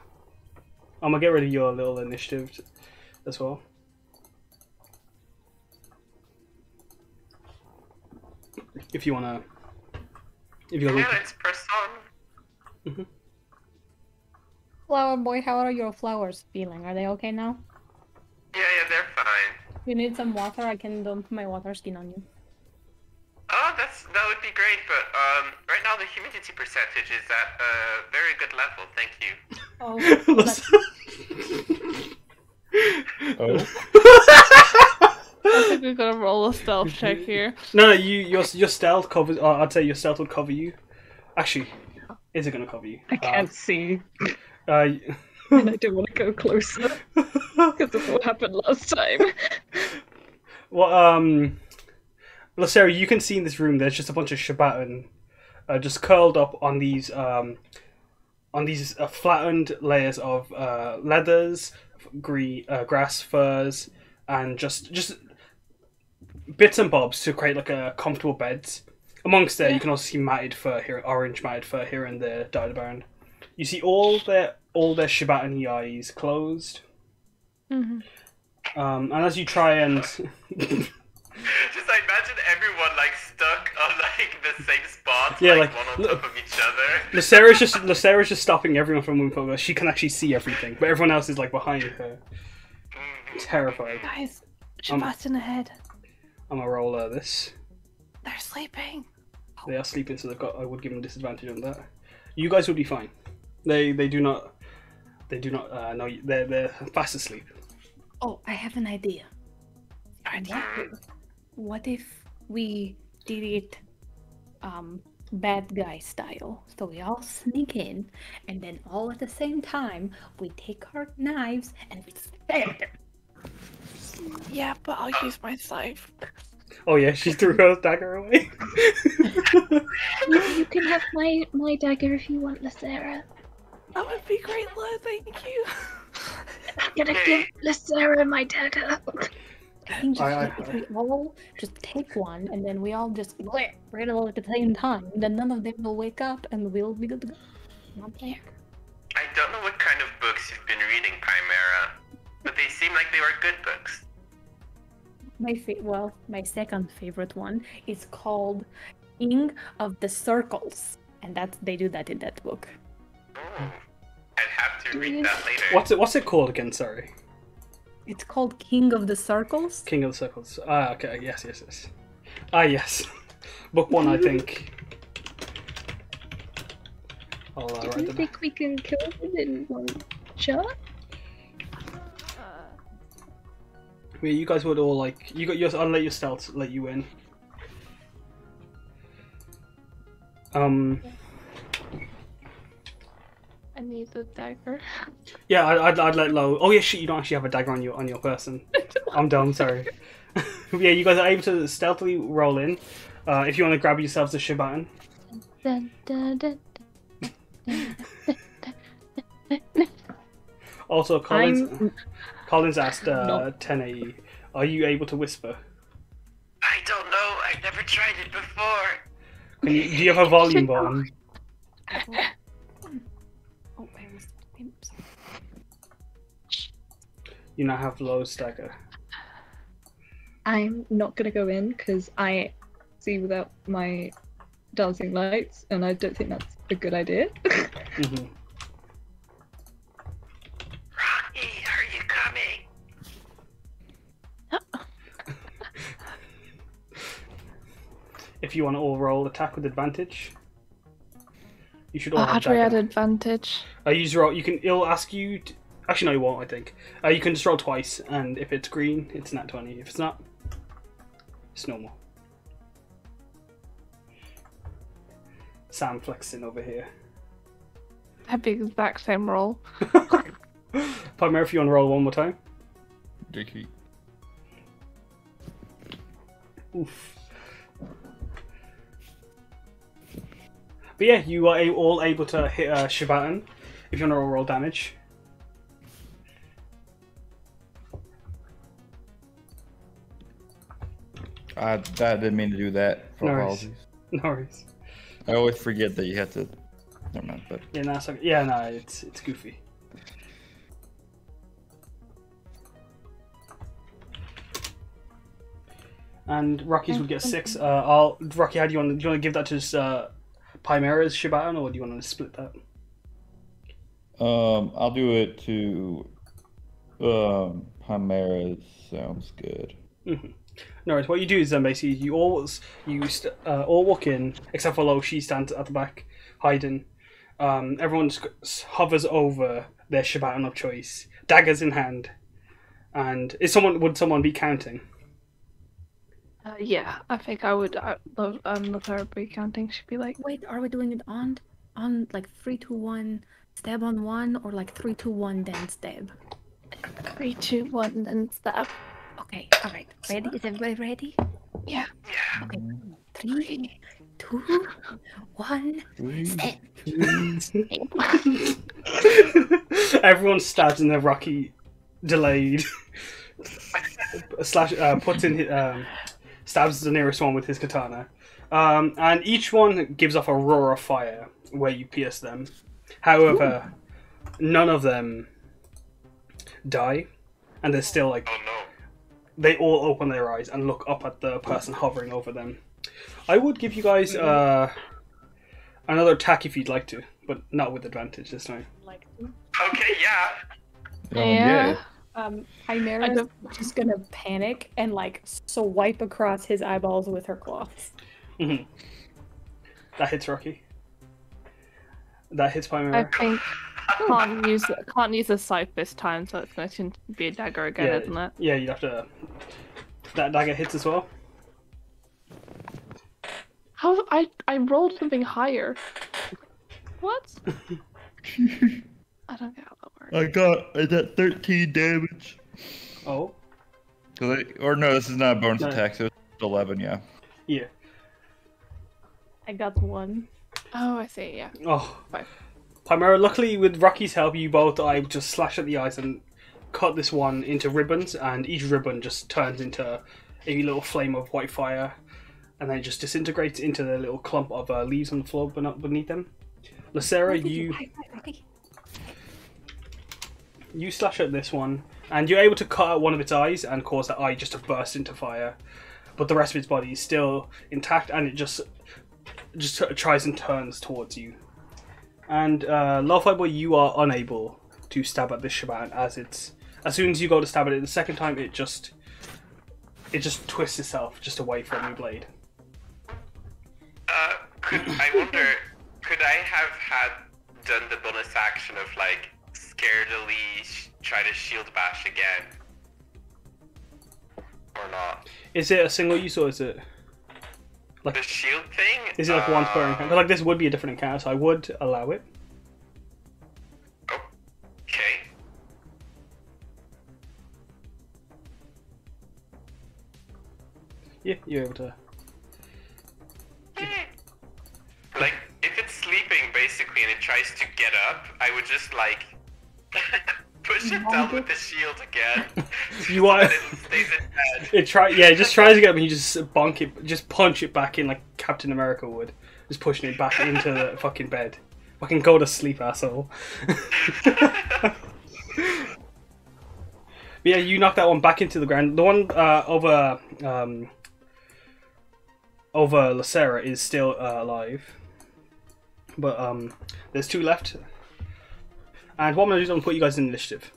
I'm gonna get rid of your little initiative as well. If you wanna, if you're Yeah, looking, it's person. Mm-hmm. Flower boy, how are your flowers feeling? Are they okay now? Yeah, You need some water? I can dump my water skin on you. Oh, that's that would be great, but um, right now the humidity percentage is at a very good level. Thank you. (laughs) (laughs) Oh, I think we're gonna roll a stealth check here. No, no, you your your stealth covers. Uh, I'd say your stealth would cover you. Actually, is it going to cover you? I can't see, Uh, and I don't want to go closer because of what happened last time. (laughs) well, um, well, Sarah, you can see in this room. There's just a bunch of Shibatan, uh, just curled up on these um, on these uh, flattened layers of uh, leathers, green uh, grass, furs, and just just bits and bobs to create like a comfortable beds. Amongst there, you can also see matted fur here, orange matted fur here and there, dyed around. You see all their all their Shibatan eyes closed. Mm-hmm. Um, and as you try and (laughs) Just like imagine everyone like stuck on like the same spot, Yeah, like, like, one on top of each other. Lasera's just Lasera's just stopping everyone from moving forward. She can actually see everything, but everyone else is like behind her, terrified. Guys, Um, Shibatan ahead. I'm a roller. roll uh, this. They're sleeping. They are sleeping, so they've got. I would give them disadvantage on that. You guys would be fine. They they do not. They do not uh, know. you- They're they're fast asleep. Oh, I have an idea. Idea. What if we did it um bad guy style? So we all sneak in and then all at the same time we take our knives and we stab them. Yeah, but I'll use my scythe. Oh yeah, she threw her dagger away. You, (laughs) you can have my my dagger if you want, Lasera. That would be great, Lo. Thank you. I'm gonna give Lasera my dagger. I think just I- I- if we all just take one and then we all just bleh, right all at the same time, then none of them will wake up and we'll be good to go. Not there. I don't know what kind of books you've been reading, Pymera, but they seem like they were good books. My fa- well, my second favorite one is called King of the Circles, and that they do that in that book. Ooh. I'd have to read that later. What's it What's it called again? Sorry, It's called King of the Circles. King of the Circles. Ah, okay. Yes, yes, yes. Ah, yes. (laughs) Book one, I think. I'll uh, Do write you them. think we can kill him in one shot? Yeah, you guys would all like you got your. I'll let your stealth let you in. Um. I need the dagger. Yeah, I'd, I'd, I'd let Lo. Oh yeah, shit! You don't actually have a dagger on your on your person. (laughs) I'm dumb. Sorry. (laughs) yeah, you guys are able to stealthily roll in. Uh, if you want to grab yourselves a Shibatan. Also, Collins. I'm- Collins asked uh, No. 10AE, "Are you able to whisper? I don't know. I've never tried it before. Can you, do you have a (laughs) volume button? You now have low stagger. I'm not gonna go in because I see without my dancing lights, and I don't think that's a good idea. (laughs) hmm Rocky, are you coming? (laughs) If you want to all roll attack with advantage, you should all Uh, have Audrey had dagger. advantage. Uh, use roll. You can. It'll ask you. To, actually, no, you won't. I think. Uh, you can just roll twice, and if it's green, it's nat twenty. If it's not, it's normal. Sam flexing over here. I had the exact same roll. (laughs) Palmer, if you want to roll one more time. Dicky. Oof. But yeah, you are all able to hit uh, Shibatan if you want to roll, roll damage. I, I didn't mean to do that. For No worries. (laughs) No worries. I always forget that you have to. Never mind, but Yeah, no, it's yeah, no, it's it's goofy. And Rockies would get six. Uh, I'll Rocky. How do you want? Do you want to give that to uh, Pymera's Shibatan, or do you want to split that? um, I'll do it to Um, Pymera sounds good. Mm-hmm. No, worries. what you do is then basically you all you st- uh, all walk in except for Lo. She stands at the back hiding. Um, everyone just hovers over their Shibatan of choice, daggers in hand. And is someone would someone be counting? Uh, yeah, I think I would. I love um, the her be counting. She'd be like, Wait, are we doing it on on like three, two, one, stab on one, or like three, two, one, then stab? three, two, one, then stab. Okay, all right. Ready? Is everybody ready? Yeah. Okay. Three, two, one, stab. (laughs) (laughs) Everyone stabs in their rocky, delayed (laughs) slash uh, puts in hi- um, stabs the nearest one with his katana, um, and each one gives off a roar of fire where you pierce them. However, none of them die, and they're still like they all open their eyes and look up at the person hovering over them. I would give you guys uh, another attack if you'd like to, but not with advantage this time. Okay, yeah. Yeah. Um, Pymera's just gonna panic and like swipe across his eyeballs with her claws. hmm That hits Rocky. That hits I think can't use can't use the scythe this time, so it's going to be a dagger again, yeah, isn't it? yeah, you have to. That dagger hits as well. How I I rolled something higher. What? (laughs) I don't get how that works. I got I got 13 damage. Oh. 'Cause I- or no, this is not a bonus No. attack, so it's 11, yeah. Yeah. I got one. Oh, I see. Yeah. Oh. Five. Pymera, luckily with Rocky's help, you both I just slash at the eyes and cut this one into ribbons, and each ribbon just turns into a little flame of white fire, and then it just disintegrates into the little clump of uh, leaves on the floor beneath them. Lasera, you you slash at this one, and you're able to cut out one of its eyes and cause that eye just to burst into fire, but the rest of its body is still intact, and it just just tries and turns towards you. And uh, you are unable to stab at this Shibatan as it's as soon as you go to stab at it the second time, it just it just twists itself just away from your blade. Uh, could I wonder? could I have had done the bonus action of like scaredly sh- try to shield bash again, or not? Is it a single use or is it like The shield thing? is it like once per uh, encounter? Like this would be a different encounter, so I would allow it. Okay. Yeah, you're able to. Hmm. Like, if it's sleeping basically and it tries to get up, I would just like (laughs) push it down with the shield again. (laughs) (laughs) You are. It stays in. It try yeah, it just tries to get and you just bonk it, just punch it back in like Captain America would, just pushing it back into the (laughs) fucking bed. Fucking go to sleep, asshole. But yeah, you knock that one back into the ground. The one uh, over um, over Lasera is still uh, alive, but um, there's two left. And what I'm gonna do is I'm gonna put you guys in initiative.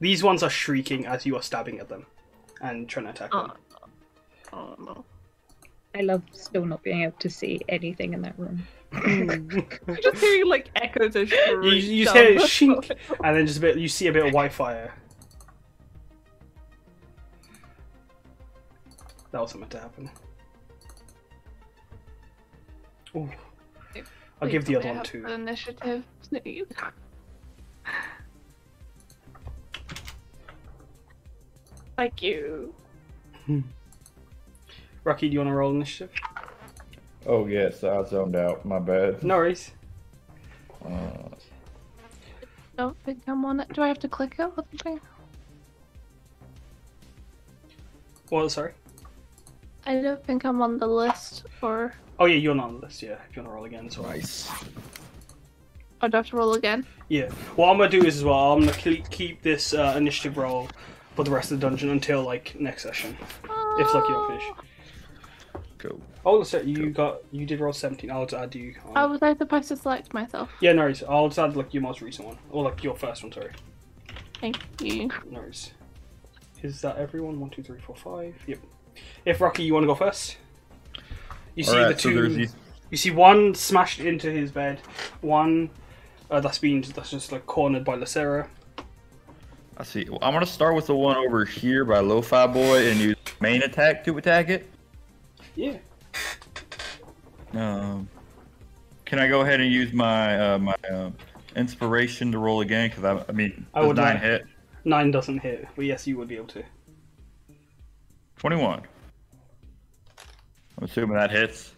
These ones are shrieking as you are stabbing at them and trying to attack oh. them. Oh no. I love still not being able to see anything in that room. (laughs) I'm just hearing like echoes of You, shrieks you down hear shink, (laughs) and then just a bit. You see a bit of white fire. That wasn't meant to happen. Ooh. I'll Please give the other one have two. the Initiative. please. Thank you. Rocky, do you want to roll initiative? Oh, yes, I zoned out. My bad. No worries. Uh, Don't think I'm on it. Do I have to click it or something? Well, sorry. I don't think I'm on the list or. Oh yeah, you're not on the list. Yeah, if you want to roll again, it's alright. Oh, do I have to roll again? Yeah. What I'm gonna do is as well. I'm gonna keep, keep this uh, initiative roll for the rest of the dungeon until like next session, if lucky I'll finish. Cool. Oh, so you got you did roll 17. I'll just add you. On. Oh, was I supposed to select myself? Yeah, no worries. I'll just add like your most recent one or like your first one. Sorry. Thank you. No worries. Is that everyone? One, two, three, four, five. Yep. If Rocky, you want to go first? You see Alright, the two. there's these- You see one smashed into his bed. One uh, that's been that's just like cornered by Lasera. I see. Well, I'm gonna start with the one over here by Lo-Fi Boy and use main attack to attack it. Yeah. Um, can I go ahead and use my uh, my uh, inspiration to roll again? Because I, I mean, I would nine like- hit. Nine doesn't hit, but yes, you would be able to. Twenty-one. I'm assuming that hits.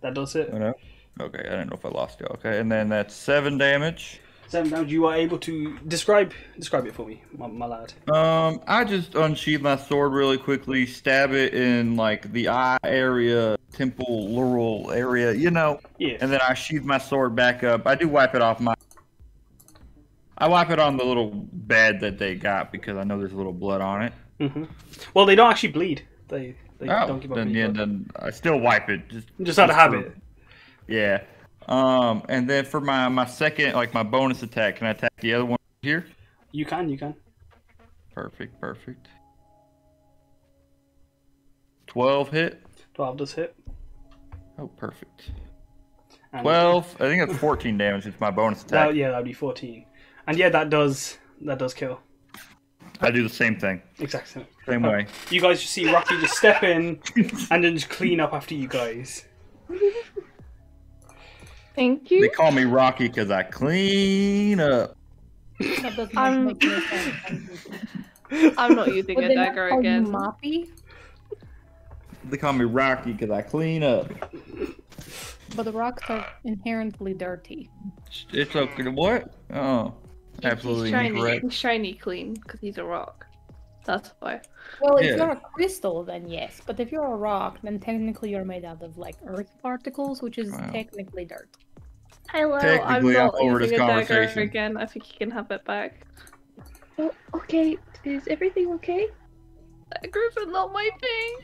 That does hit. Oh, no? Okay, I don't know if I lost you. Okay, and then that's seven damage. Seven damage. You are able to describe describe it for me, my, my lad. Um, I just unsheath my sword really quickly, stab it in like the eye area, temple, laurel area, you know. Yeah. And then I sheath my sword back up. I do wipe it off my. I wipe it on the little bed that they got because I know there's a little blood on it. hmm Well, they don't actually bleed. They they oh, don't give up then, yeah, blood. then I still wipe it. Just Just out of habit. Yeah. Um, and then for my my second, like my bonus attack, can I attack the other one here? You can, you can. Perfect, perfect. Twelve hit. Twelve does hit. Oh, perfect. And- Twelve. I think it's fourteen damage. It's my bonus attack. That, yeah, that'd be fourteen. And yeah, that does that does kill. I do the same thing. Exactly. Same way. You guys just see Rocky just step in and then just clean up after you guys. Thank you. They call me Rocky because I clean up. I'm- um, make any sense. (laughs) I'm not using Would a they not dagger you again. Moppy? They call me Rocky because I clean up. But the rocks are inherently dirty. It's okay. What? Oh, absolutely he's shiny, incorrect. he's shiny clean because he's a rock. That's why. Well, if Yeah. you're a crystal, then yes. But if you're a rock, then technically you're made out of like earth particles, which is Wow. technically dirt. Hello, I'm Technically, I'm not over using this a dagger conversation. again. I think you can have it back. Oh, okay. Is everything okay? Daggers are not my thing.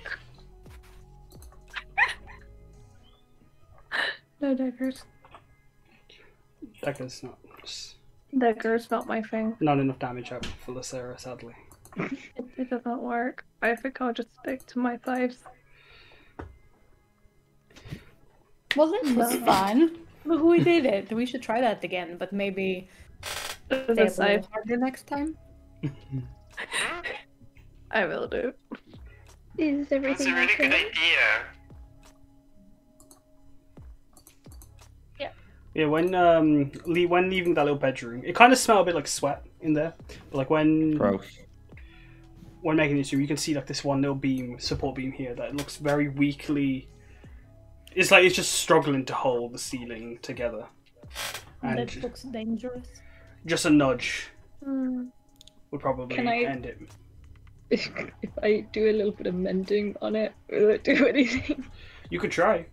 (laughs) no daggers. Dagger's not Daggers not my thing. not enough damage out for Lasera, sadly. (laughs) It, it doesn't work. I think I'll just stick to my fives. Well, this fun. Look, we did it. We should try that again, but maybe As stay a a little harder next time. I will do. Is everything That's a everything really good okay? idea. Yeah, when um le- when leaving that little bedroom, it kind of smelled a bit like sweat in there. But like when Gross. when making this room, you can see like this one little beam, support beam here that looks very weakly. It's like it's just struggling to hold the ceiling together, and that looks dangerous. just a nudge Hmm. would probably Can I- end it. If, (laughs) if I do a little bit of mending on it, will it do (laughs) anything? You could try.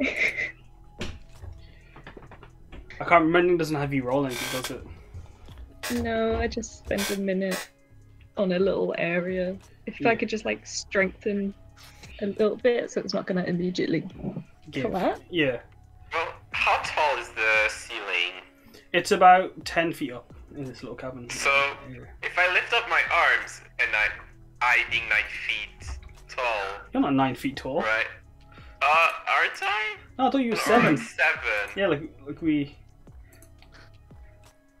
(laughs) I can't. Mending doesn't have you roll anything, does it? no, I just spent a minute on a little area. If I could just like strengthen a little bit so it's not gonna immediately Give. collapse. Yeah, Well, how tall is the ceiling? it's about ten feet up in this little cabin. So, Yeah. if I lift up my arms and I, I being nine feet tall, You're not nine feet tall. right? Uh, aren't I? No, I thought you were seven. like seven. Yeah, like like we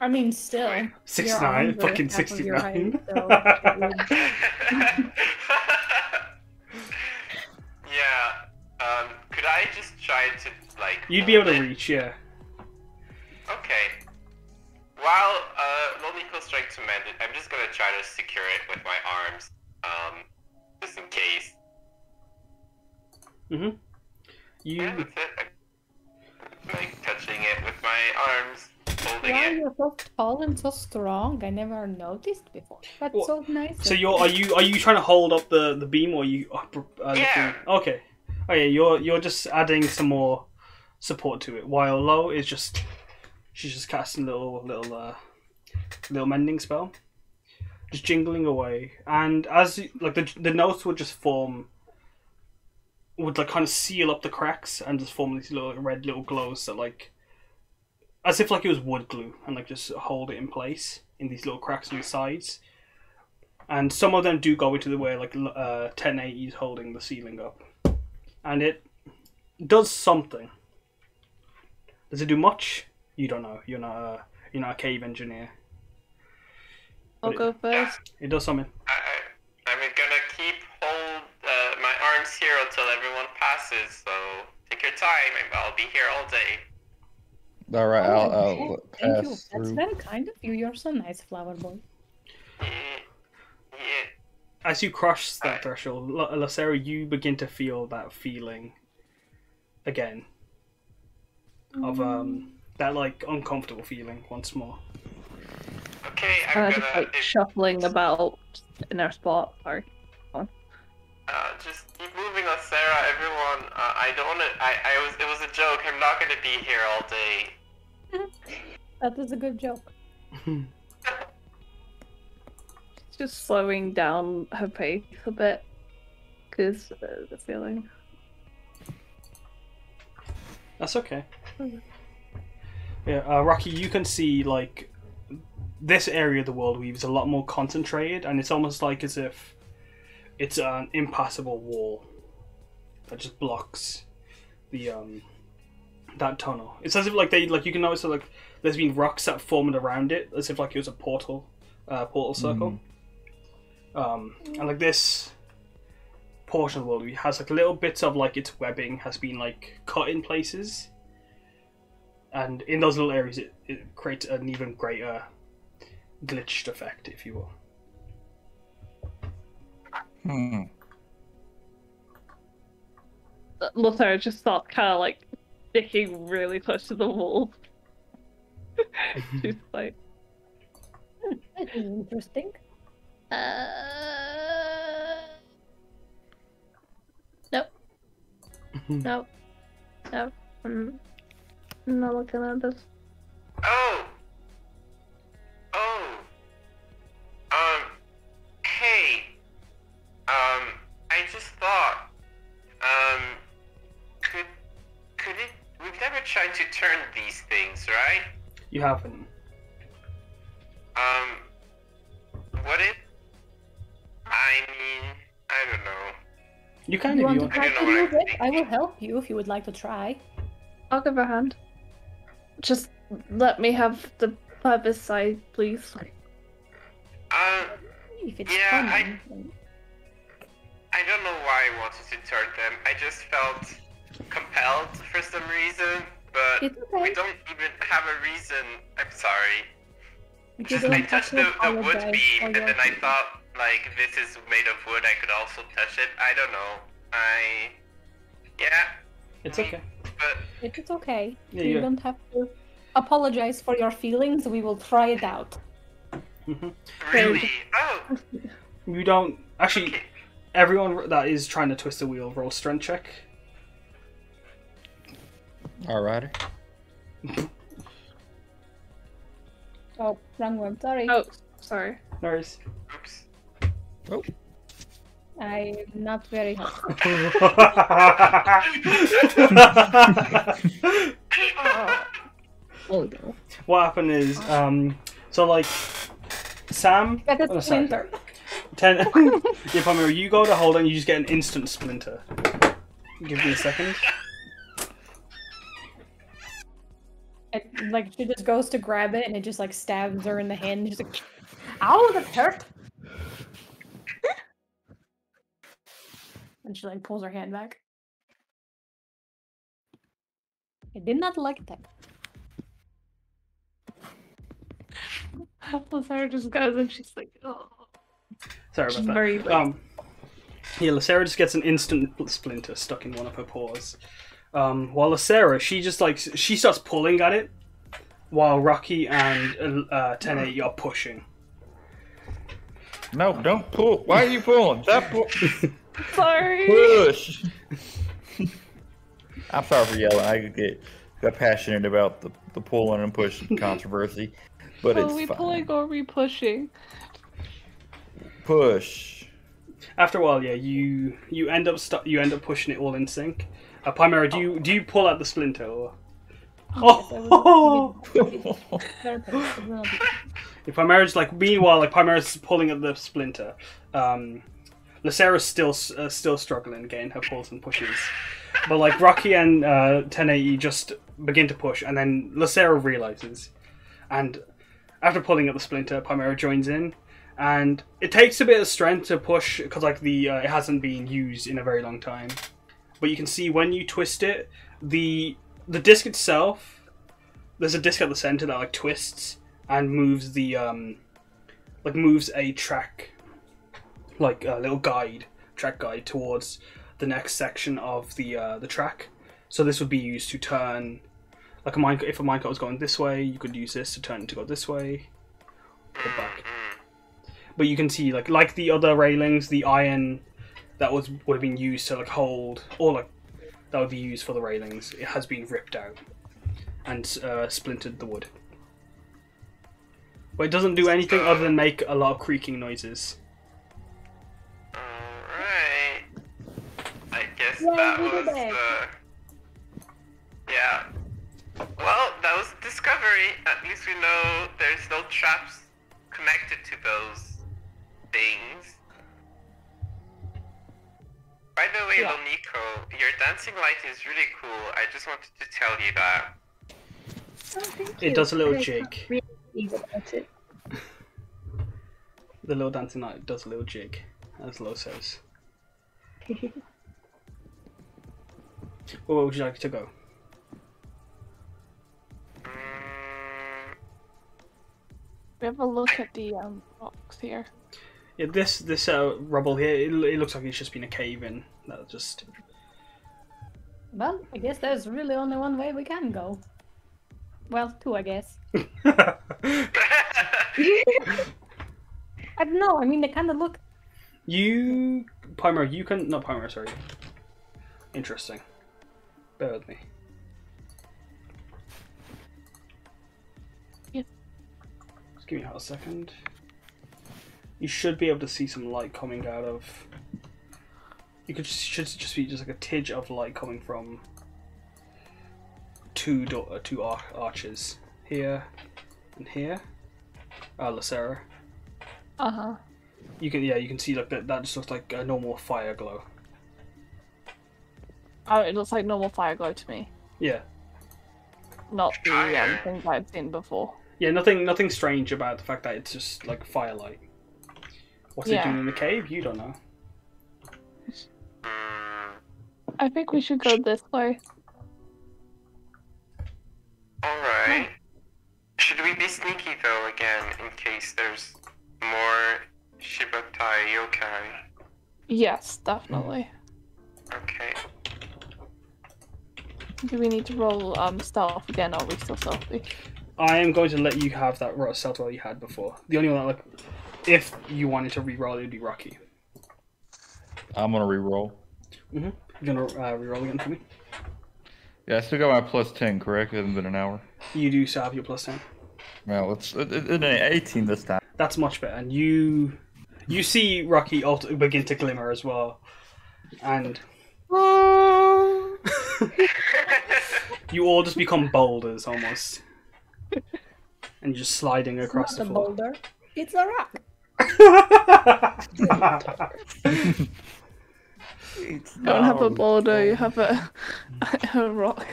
I mean, still. six nine, fucking half of sixty your height, nine. so (laughs) it would- (laughs) (laughs) yeah. Um, could I just try to like? You'd be able to reach, yeah. Okay. While uh, trying to mend it, I'm just gonna try to secure it with my arms, um, just in case. Mhm. Yeah, You that's it. I'm, like touching it with my arms, holding Wow, it. you're so tall and so strong. I never noticed before. That's Well, so nice. so you're are you are you trying to hold up the the beam or you? Uh, uh, Yeah. Okay. Oh yeah, you're you're just adding some more support to it. While Lo is just she's just casting a little little uh little mending spell, just jingling away, and as like the the notes would just form. Would like kind of seal up the cracks and just form these little red little glows that like as if like it was wood glue and like just hold it in place in these little cracks on the sides. And some of them do go into the way like l- uh, 1080 is holding the ceiling up, and it does something. Does it do much? You don't know. You're not a you're not a cave engineer. I'll But go first. It does something. I'm gonna keep hold uh, my arms here until everyone passes. So take your time. I'll be here all day. All right, I'll, Oh, I'll okay. Thank you. pass That's very kind of you. You're so nice, flower boy. As you cross that threshold, L- Lasera, you begin to feel that feeling again of um that like uncomfortable feeling once more. Okay, I'm Kind of gonna just like shuffling about in our spot. Sorry. uh, just keep moving, Sarah. Everyone, uh, I don't wanna. I, I was. It was a joke. I'm not gonna be here all day. That is a good joke. It's (laughs) just slowing down her pace a bit. Because uh, the feeling. That's okay. Yeah, uh, Rocky, you can see like this area of the world weaves a lot more concentrated, and it's almost like as if it's an impassable wall that just blocks the um that tunnel. It's as if like they like you can notice that, like there's been rocks that formed around it, as if like it was a portal, uh, portal circle. Um, and like this portion of the world has like little bits of like its webbing has been like cut in places and in those little areas it, it creates an even greater glitched effect if you will Hmm. Lothar just thought kind of like sticking really close to the wall. (laughs) She's like, That is interesting. uh. Nope. (laughs) nope. Nope. I'm I'm not looking at this. Oh. You haven't Um. What if? I mean, I don't know. you can you if you want to try to move it? I will help you if you would like to try. I'll give a hand. Just let me have the purpose side, please. Um. If it's Yeah, fun. I- I don't know why I wanted to turn them. I just felt compelled for some reason, but okay. we don't even have a reason. I'm sorry. You Just I touched the, the wood apologize beam, and then I thought, like, this is made of wood. I could also touch it. I don't know. I. Yeah, it's mm, okay but It is okay. Yeah, you yeah. don't have to apologize for your feelings. We will try it out. Mm-hmm. really. Oh, you don't actually everyone that is trying to twist the wheel roll strength check Alrighty. Oh, wrong one. Sorry. Oh, sorry. no oops. Oh. I'm not very helpful. (laughs) Oh no. what happened is um so like sam Get oh, a sorry. splinter. Ten. (laughs) yeah, Palmer, you go to hold it and you just get an instant splinter. Give me a second. It, like she just goes to grab it and it just like stabs her in the hand. She's like, (laughs) "Ow, that hurt!" and she like pulls her hand back. I did not like that. (laughs) Sarah just goes and she's like, oh. Sorry She's about that. very, Um, yeah, Sarah just gets an instant splinter stuck in one of her paws. Um, while Sarah, she just like she starts pulling at it, while Rocky and uh, uh, 1080 are pushing. No, don't pull. Why are you pulling? Stop pull. (laughs) Sorry. Push. I'm sorry for yelling. I get got passionate about the, the pulling and pushing (laughs) controversy, but Are it's we fine. pulling or are we pushing? Push. After a while, yeah, you you end up stu- you end up pushing it all in sync. Uh, Pymera, do you do you pull out the splinter or? Oh! Very painful, will be. (laughs) If Pymera's like, meanwhile, like Pymera's pulling at the splinter, um, Lasera's still uh, still struggling, getting her pulls and pushes. But like Rocky and uh, 1080 just begin to push, and then Lasera realizes, and after pulling at the splinter, Pymera joins in, and it takes a bit of strength to push because like the uh, it hasn't been used in a very long time. But you can see when you twist it, the the disc itself, there's a disc at the center that like twists and moves the um, like moves a track, like a little guide, track guide towards the next section of the uh, the track. So this would be used to turn, like a mine. If a minecart was going this way, you could use this to turn it to go this way, or back. But you can see, like like the other railings, the iron that was would have been used to like hold, or like that would be used for the railings. It has been ripped out and uh, splintered the wood. But it doesn't do anything other than make a lot of creaking noises. Alright. I guess Yay, that was the. Yeah. Well, that was a discovery. At least we know there's no traps connected to those things. By the way, Yeah. Lo Ni-Ko, your dancing light is really cool. I just wanted to tell you that. Oh, thank It does a little jig. Really believe it. (laughs) The little dancing light does a little jig, as Lo says. Well, (laughs) where would you like to go? Mm, We have a look at the um, rocks here. Yeah, this this uh, rubble here, it, it looks like it's just been a cave in. That just Well, I guess there's really only one way we can go. Well, two, I guess. (laughs) (laughs) I don't know. I mean, they kind of look. you, Pimer, you can not Pimer, sorry. Interesting. Bear with me. Yeah. Just give me a second. You should be able to see some light coming out of. You could just, should just be just like a tidge of light coming from two do- uh, two ar- arches here and here. Uh, Lasera. Uh huh. You can yeah, you can see like that. That just looks like a normal fire glow. Oh, it looks like normal fire glow to me. Yeah, Not the um, things I've seen before. yeah. Nothing nothing strange about the fact that it's just like firelight. What's it Yeah. doing in the cave? You don't know. I think we should go this way. Alright. Should we be sneaky though again in case there's more Shibatai yokai? Yes, definitely. Okay. Do we need to roll um stealth again? Or are we still stealthy? I am going to let you have that ro- stealth roll you had before. The only one that like, if you wanted to re-roll, it would be Rocky. I'm gonna re-roll. Mm-hmm. You gonna uh, re-roll again for me? Yeah, I still got my plus ten. Correct? It hasn't been an hour. You do still have your plus ten. Well, it's it, it, it 18 this time. That's much better. And you, you see Rocky alt- begin to glimmer as well, and (laughs) you all just become boulders almost, and you're just sliding across the Not a floor. boulder. It's a rock. You don't have a boulder, you have a, (laughs) a rock.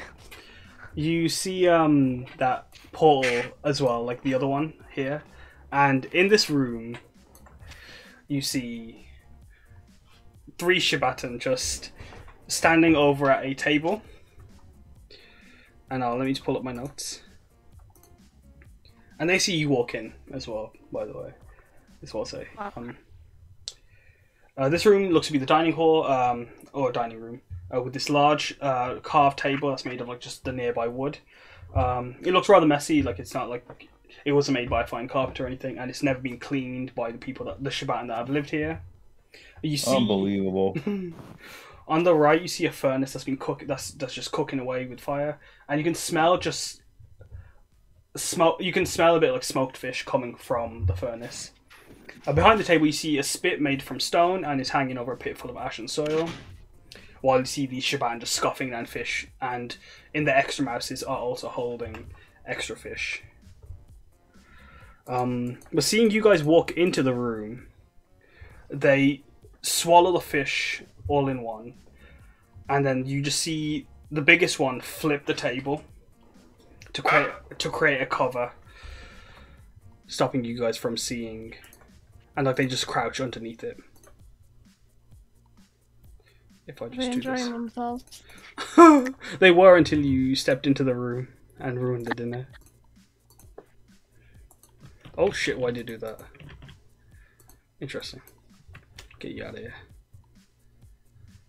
you see um that portal as well, like the other one here, and in this room, you see three Shibatan just standing over at a table. And now let me just pull up my notes. And they see you walk in as well, by the way. That's what I'll say. Um, uh, this room looks to be the dining hall, um, or dining room, uh, with this large uh, carved table that's made of like just the nearby wood. Um, it looks rather messy, like it's not like it wasn't made by a fine carpenter or anything, and it's never been cleaned by the people that the Shibatan that have lived here. You see, Unbelievable. (laughs) on the right, you see a furnace that's been cook that's that's just cooking away with fire, and you can smell just smoke. You can smell a bit like smoked fish coming from the furnace. Uh, behind the table, you see a spit made from stone and is hanging over a pit full of ash and soil. while you see the Shibatan just scoffing down fish, and in the extra mouses are also holding extra fish. Um, but seeing you guys walk into the room, they swallow the fish all in one, and then you just see the biggest one flip the table to create to create a cover, stopping you guys from seeing, and like they just crouch underneath it. If I Are they just do enjoying this, themselves? (laughs) they were until you stepped into the room and ruined the dinner. Oh shit! Why did you do that? Interesting. Get you out of here.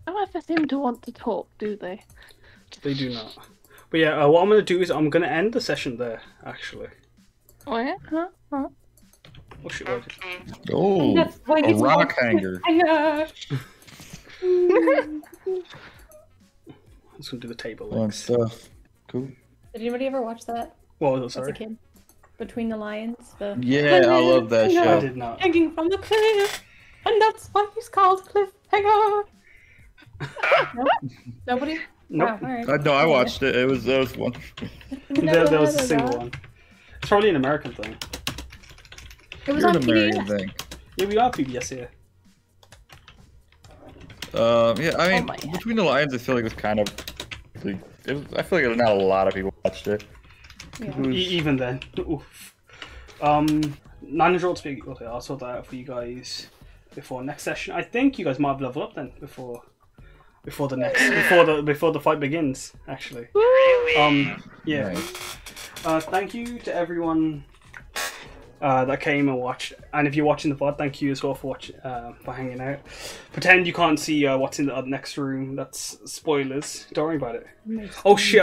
Oh, if they seem to want to talk, do they? They do not. But yeah, uh, what I'm gonna do is I'm gonna end the session there. Actually. Where? Huh? Huh? Oh shit! Why. Oh, That's why a rock hanger. (laughs) I know. (laughs) I'm gonna do the table Fun stuff. Cool. Did anybody ever watch that What was it? as a kid? Between the Lions. The Yeah, I love that Cliffhanger show. I did not. Hanging from the cliff, and that's why he's called Cliffhanger. no? (laughs) Nobody? Nope. Ah, oh, alright. I know. I watched it. It was that was one. There, there was a single one. It's probably an American thing. It was You're on an American PBS. thing. Yeah, we are PBS here. Um, yeah, I mean, my God. between the lions, I feel like it was kind of. Like, it was, I feel like not a lot of people watched it. Yeah. It was- E- even then. Oof. Um, 900 speak. Okay, I'll sort that out for you guys before next session. I think you guys might have leveled up then before before the next before the before the fight begins. Actually. Um. Yeah. Right. Uh, thank you to everyone uh, that came and watched. And if you're watching the VOD, thank you as well for watching, uh, for hanging out. Pretend you can't see uh, what's in the uh, next room. That's spoilers. Don't worry about it. Oh shit!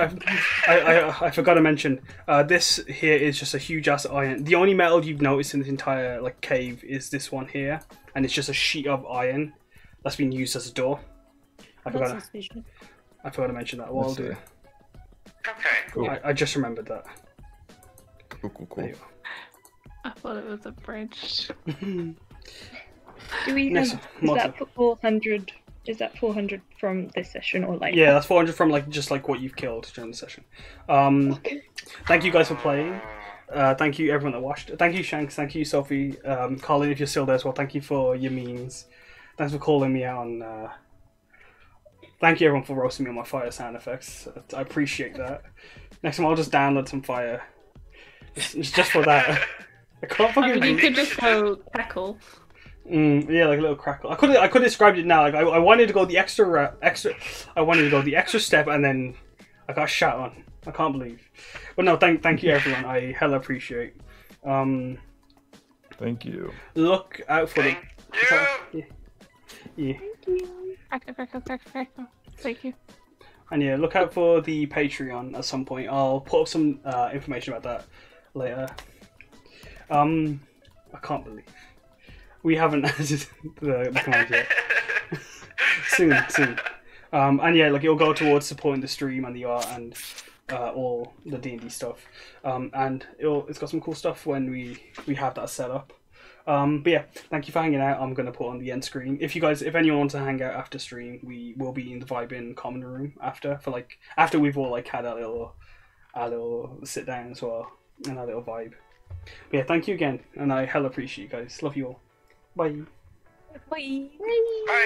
I, I, I, I forgot to mention. Uh, this here is just a huge ass iron. The only metal you've noticed in this entire like cave is this one here, and it's just a sheet of iron that's been used as a door. I That's forgot. suspicious. I forgot to mention that. What I'll do. see. Okay. Cool. I, I just remembered that. Cool, cool, cool. There you I thought it was a bridge. (laughs) Do we Yes, have, is that 400? Is that 400 from this session or like? Yeah, that's 400 from like just like what you've killed during the session. Um, Okay. thank you guys for playing. Uh, thank you everyone that watched. Thank you Shanks. Thank you Sophie. Um, Colin, if you're still there as well. Thank you for your memes. Thanks for calling me out. And uh, thank you everyone for roasting me on my fire sound effects. I appreciate that. Next time I'll just download some fire. It's, it's just for that. (laughs) I can't I mean, you could just go tackle. Mm, yeah, like a little crackle. I could I could have described it now. Like I, I wanted to go the extra ra- extra. I wanted to go the extra step, and then I got shot on. I can't believe. But no, thank thank you everyone. I hella appreciate. Um, Thank you. look out for the. Yeah. yeah. Crackle, crackle, crackle, crackle. Thank you. And yeah, look out for the Patreon at some point. I'll put up some uh, information about that later. Um, I can't believe we haven't (laughs) added the, the command yet. (laughs) soon, soon. Um, and yeah, like it'll go towards supporting the stream and the art and uh, all the D and D stuff. Um, and it'll it's got some cool stuff when we we have that set up. Um, but yeah, thank you for hanging out. I'm gonna put on the end screen. If you guys, if anyone wants to hang out after stream, we will be in the vibe in common room after for like after we've all like had a little a little sit down as well and a little vibe. But yeah, thank you again, and I hella appreciate you guys. Love you all. Bye. Bye. Bye.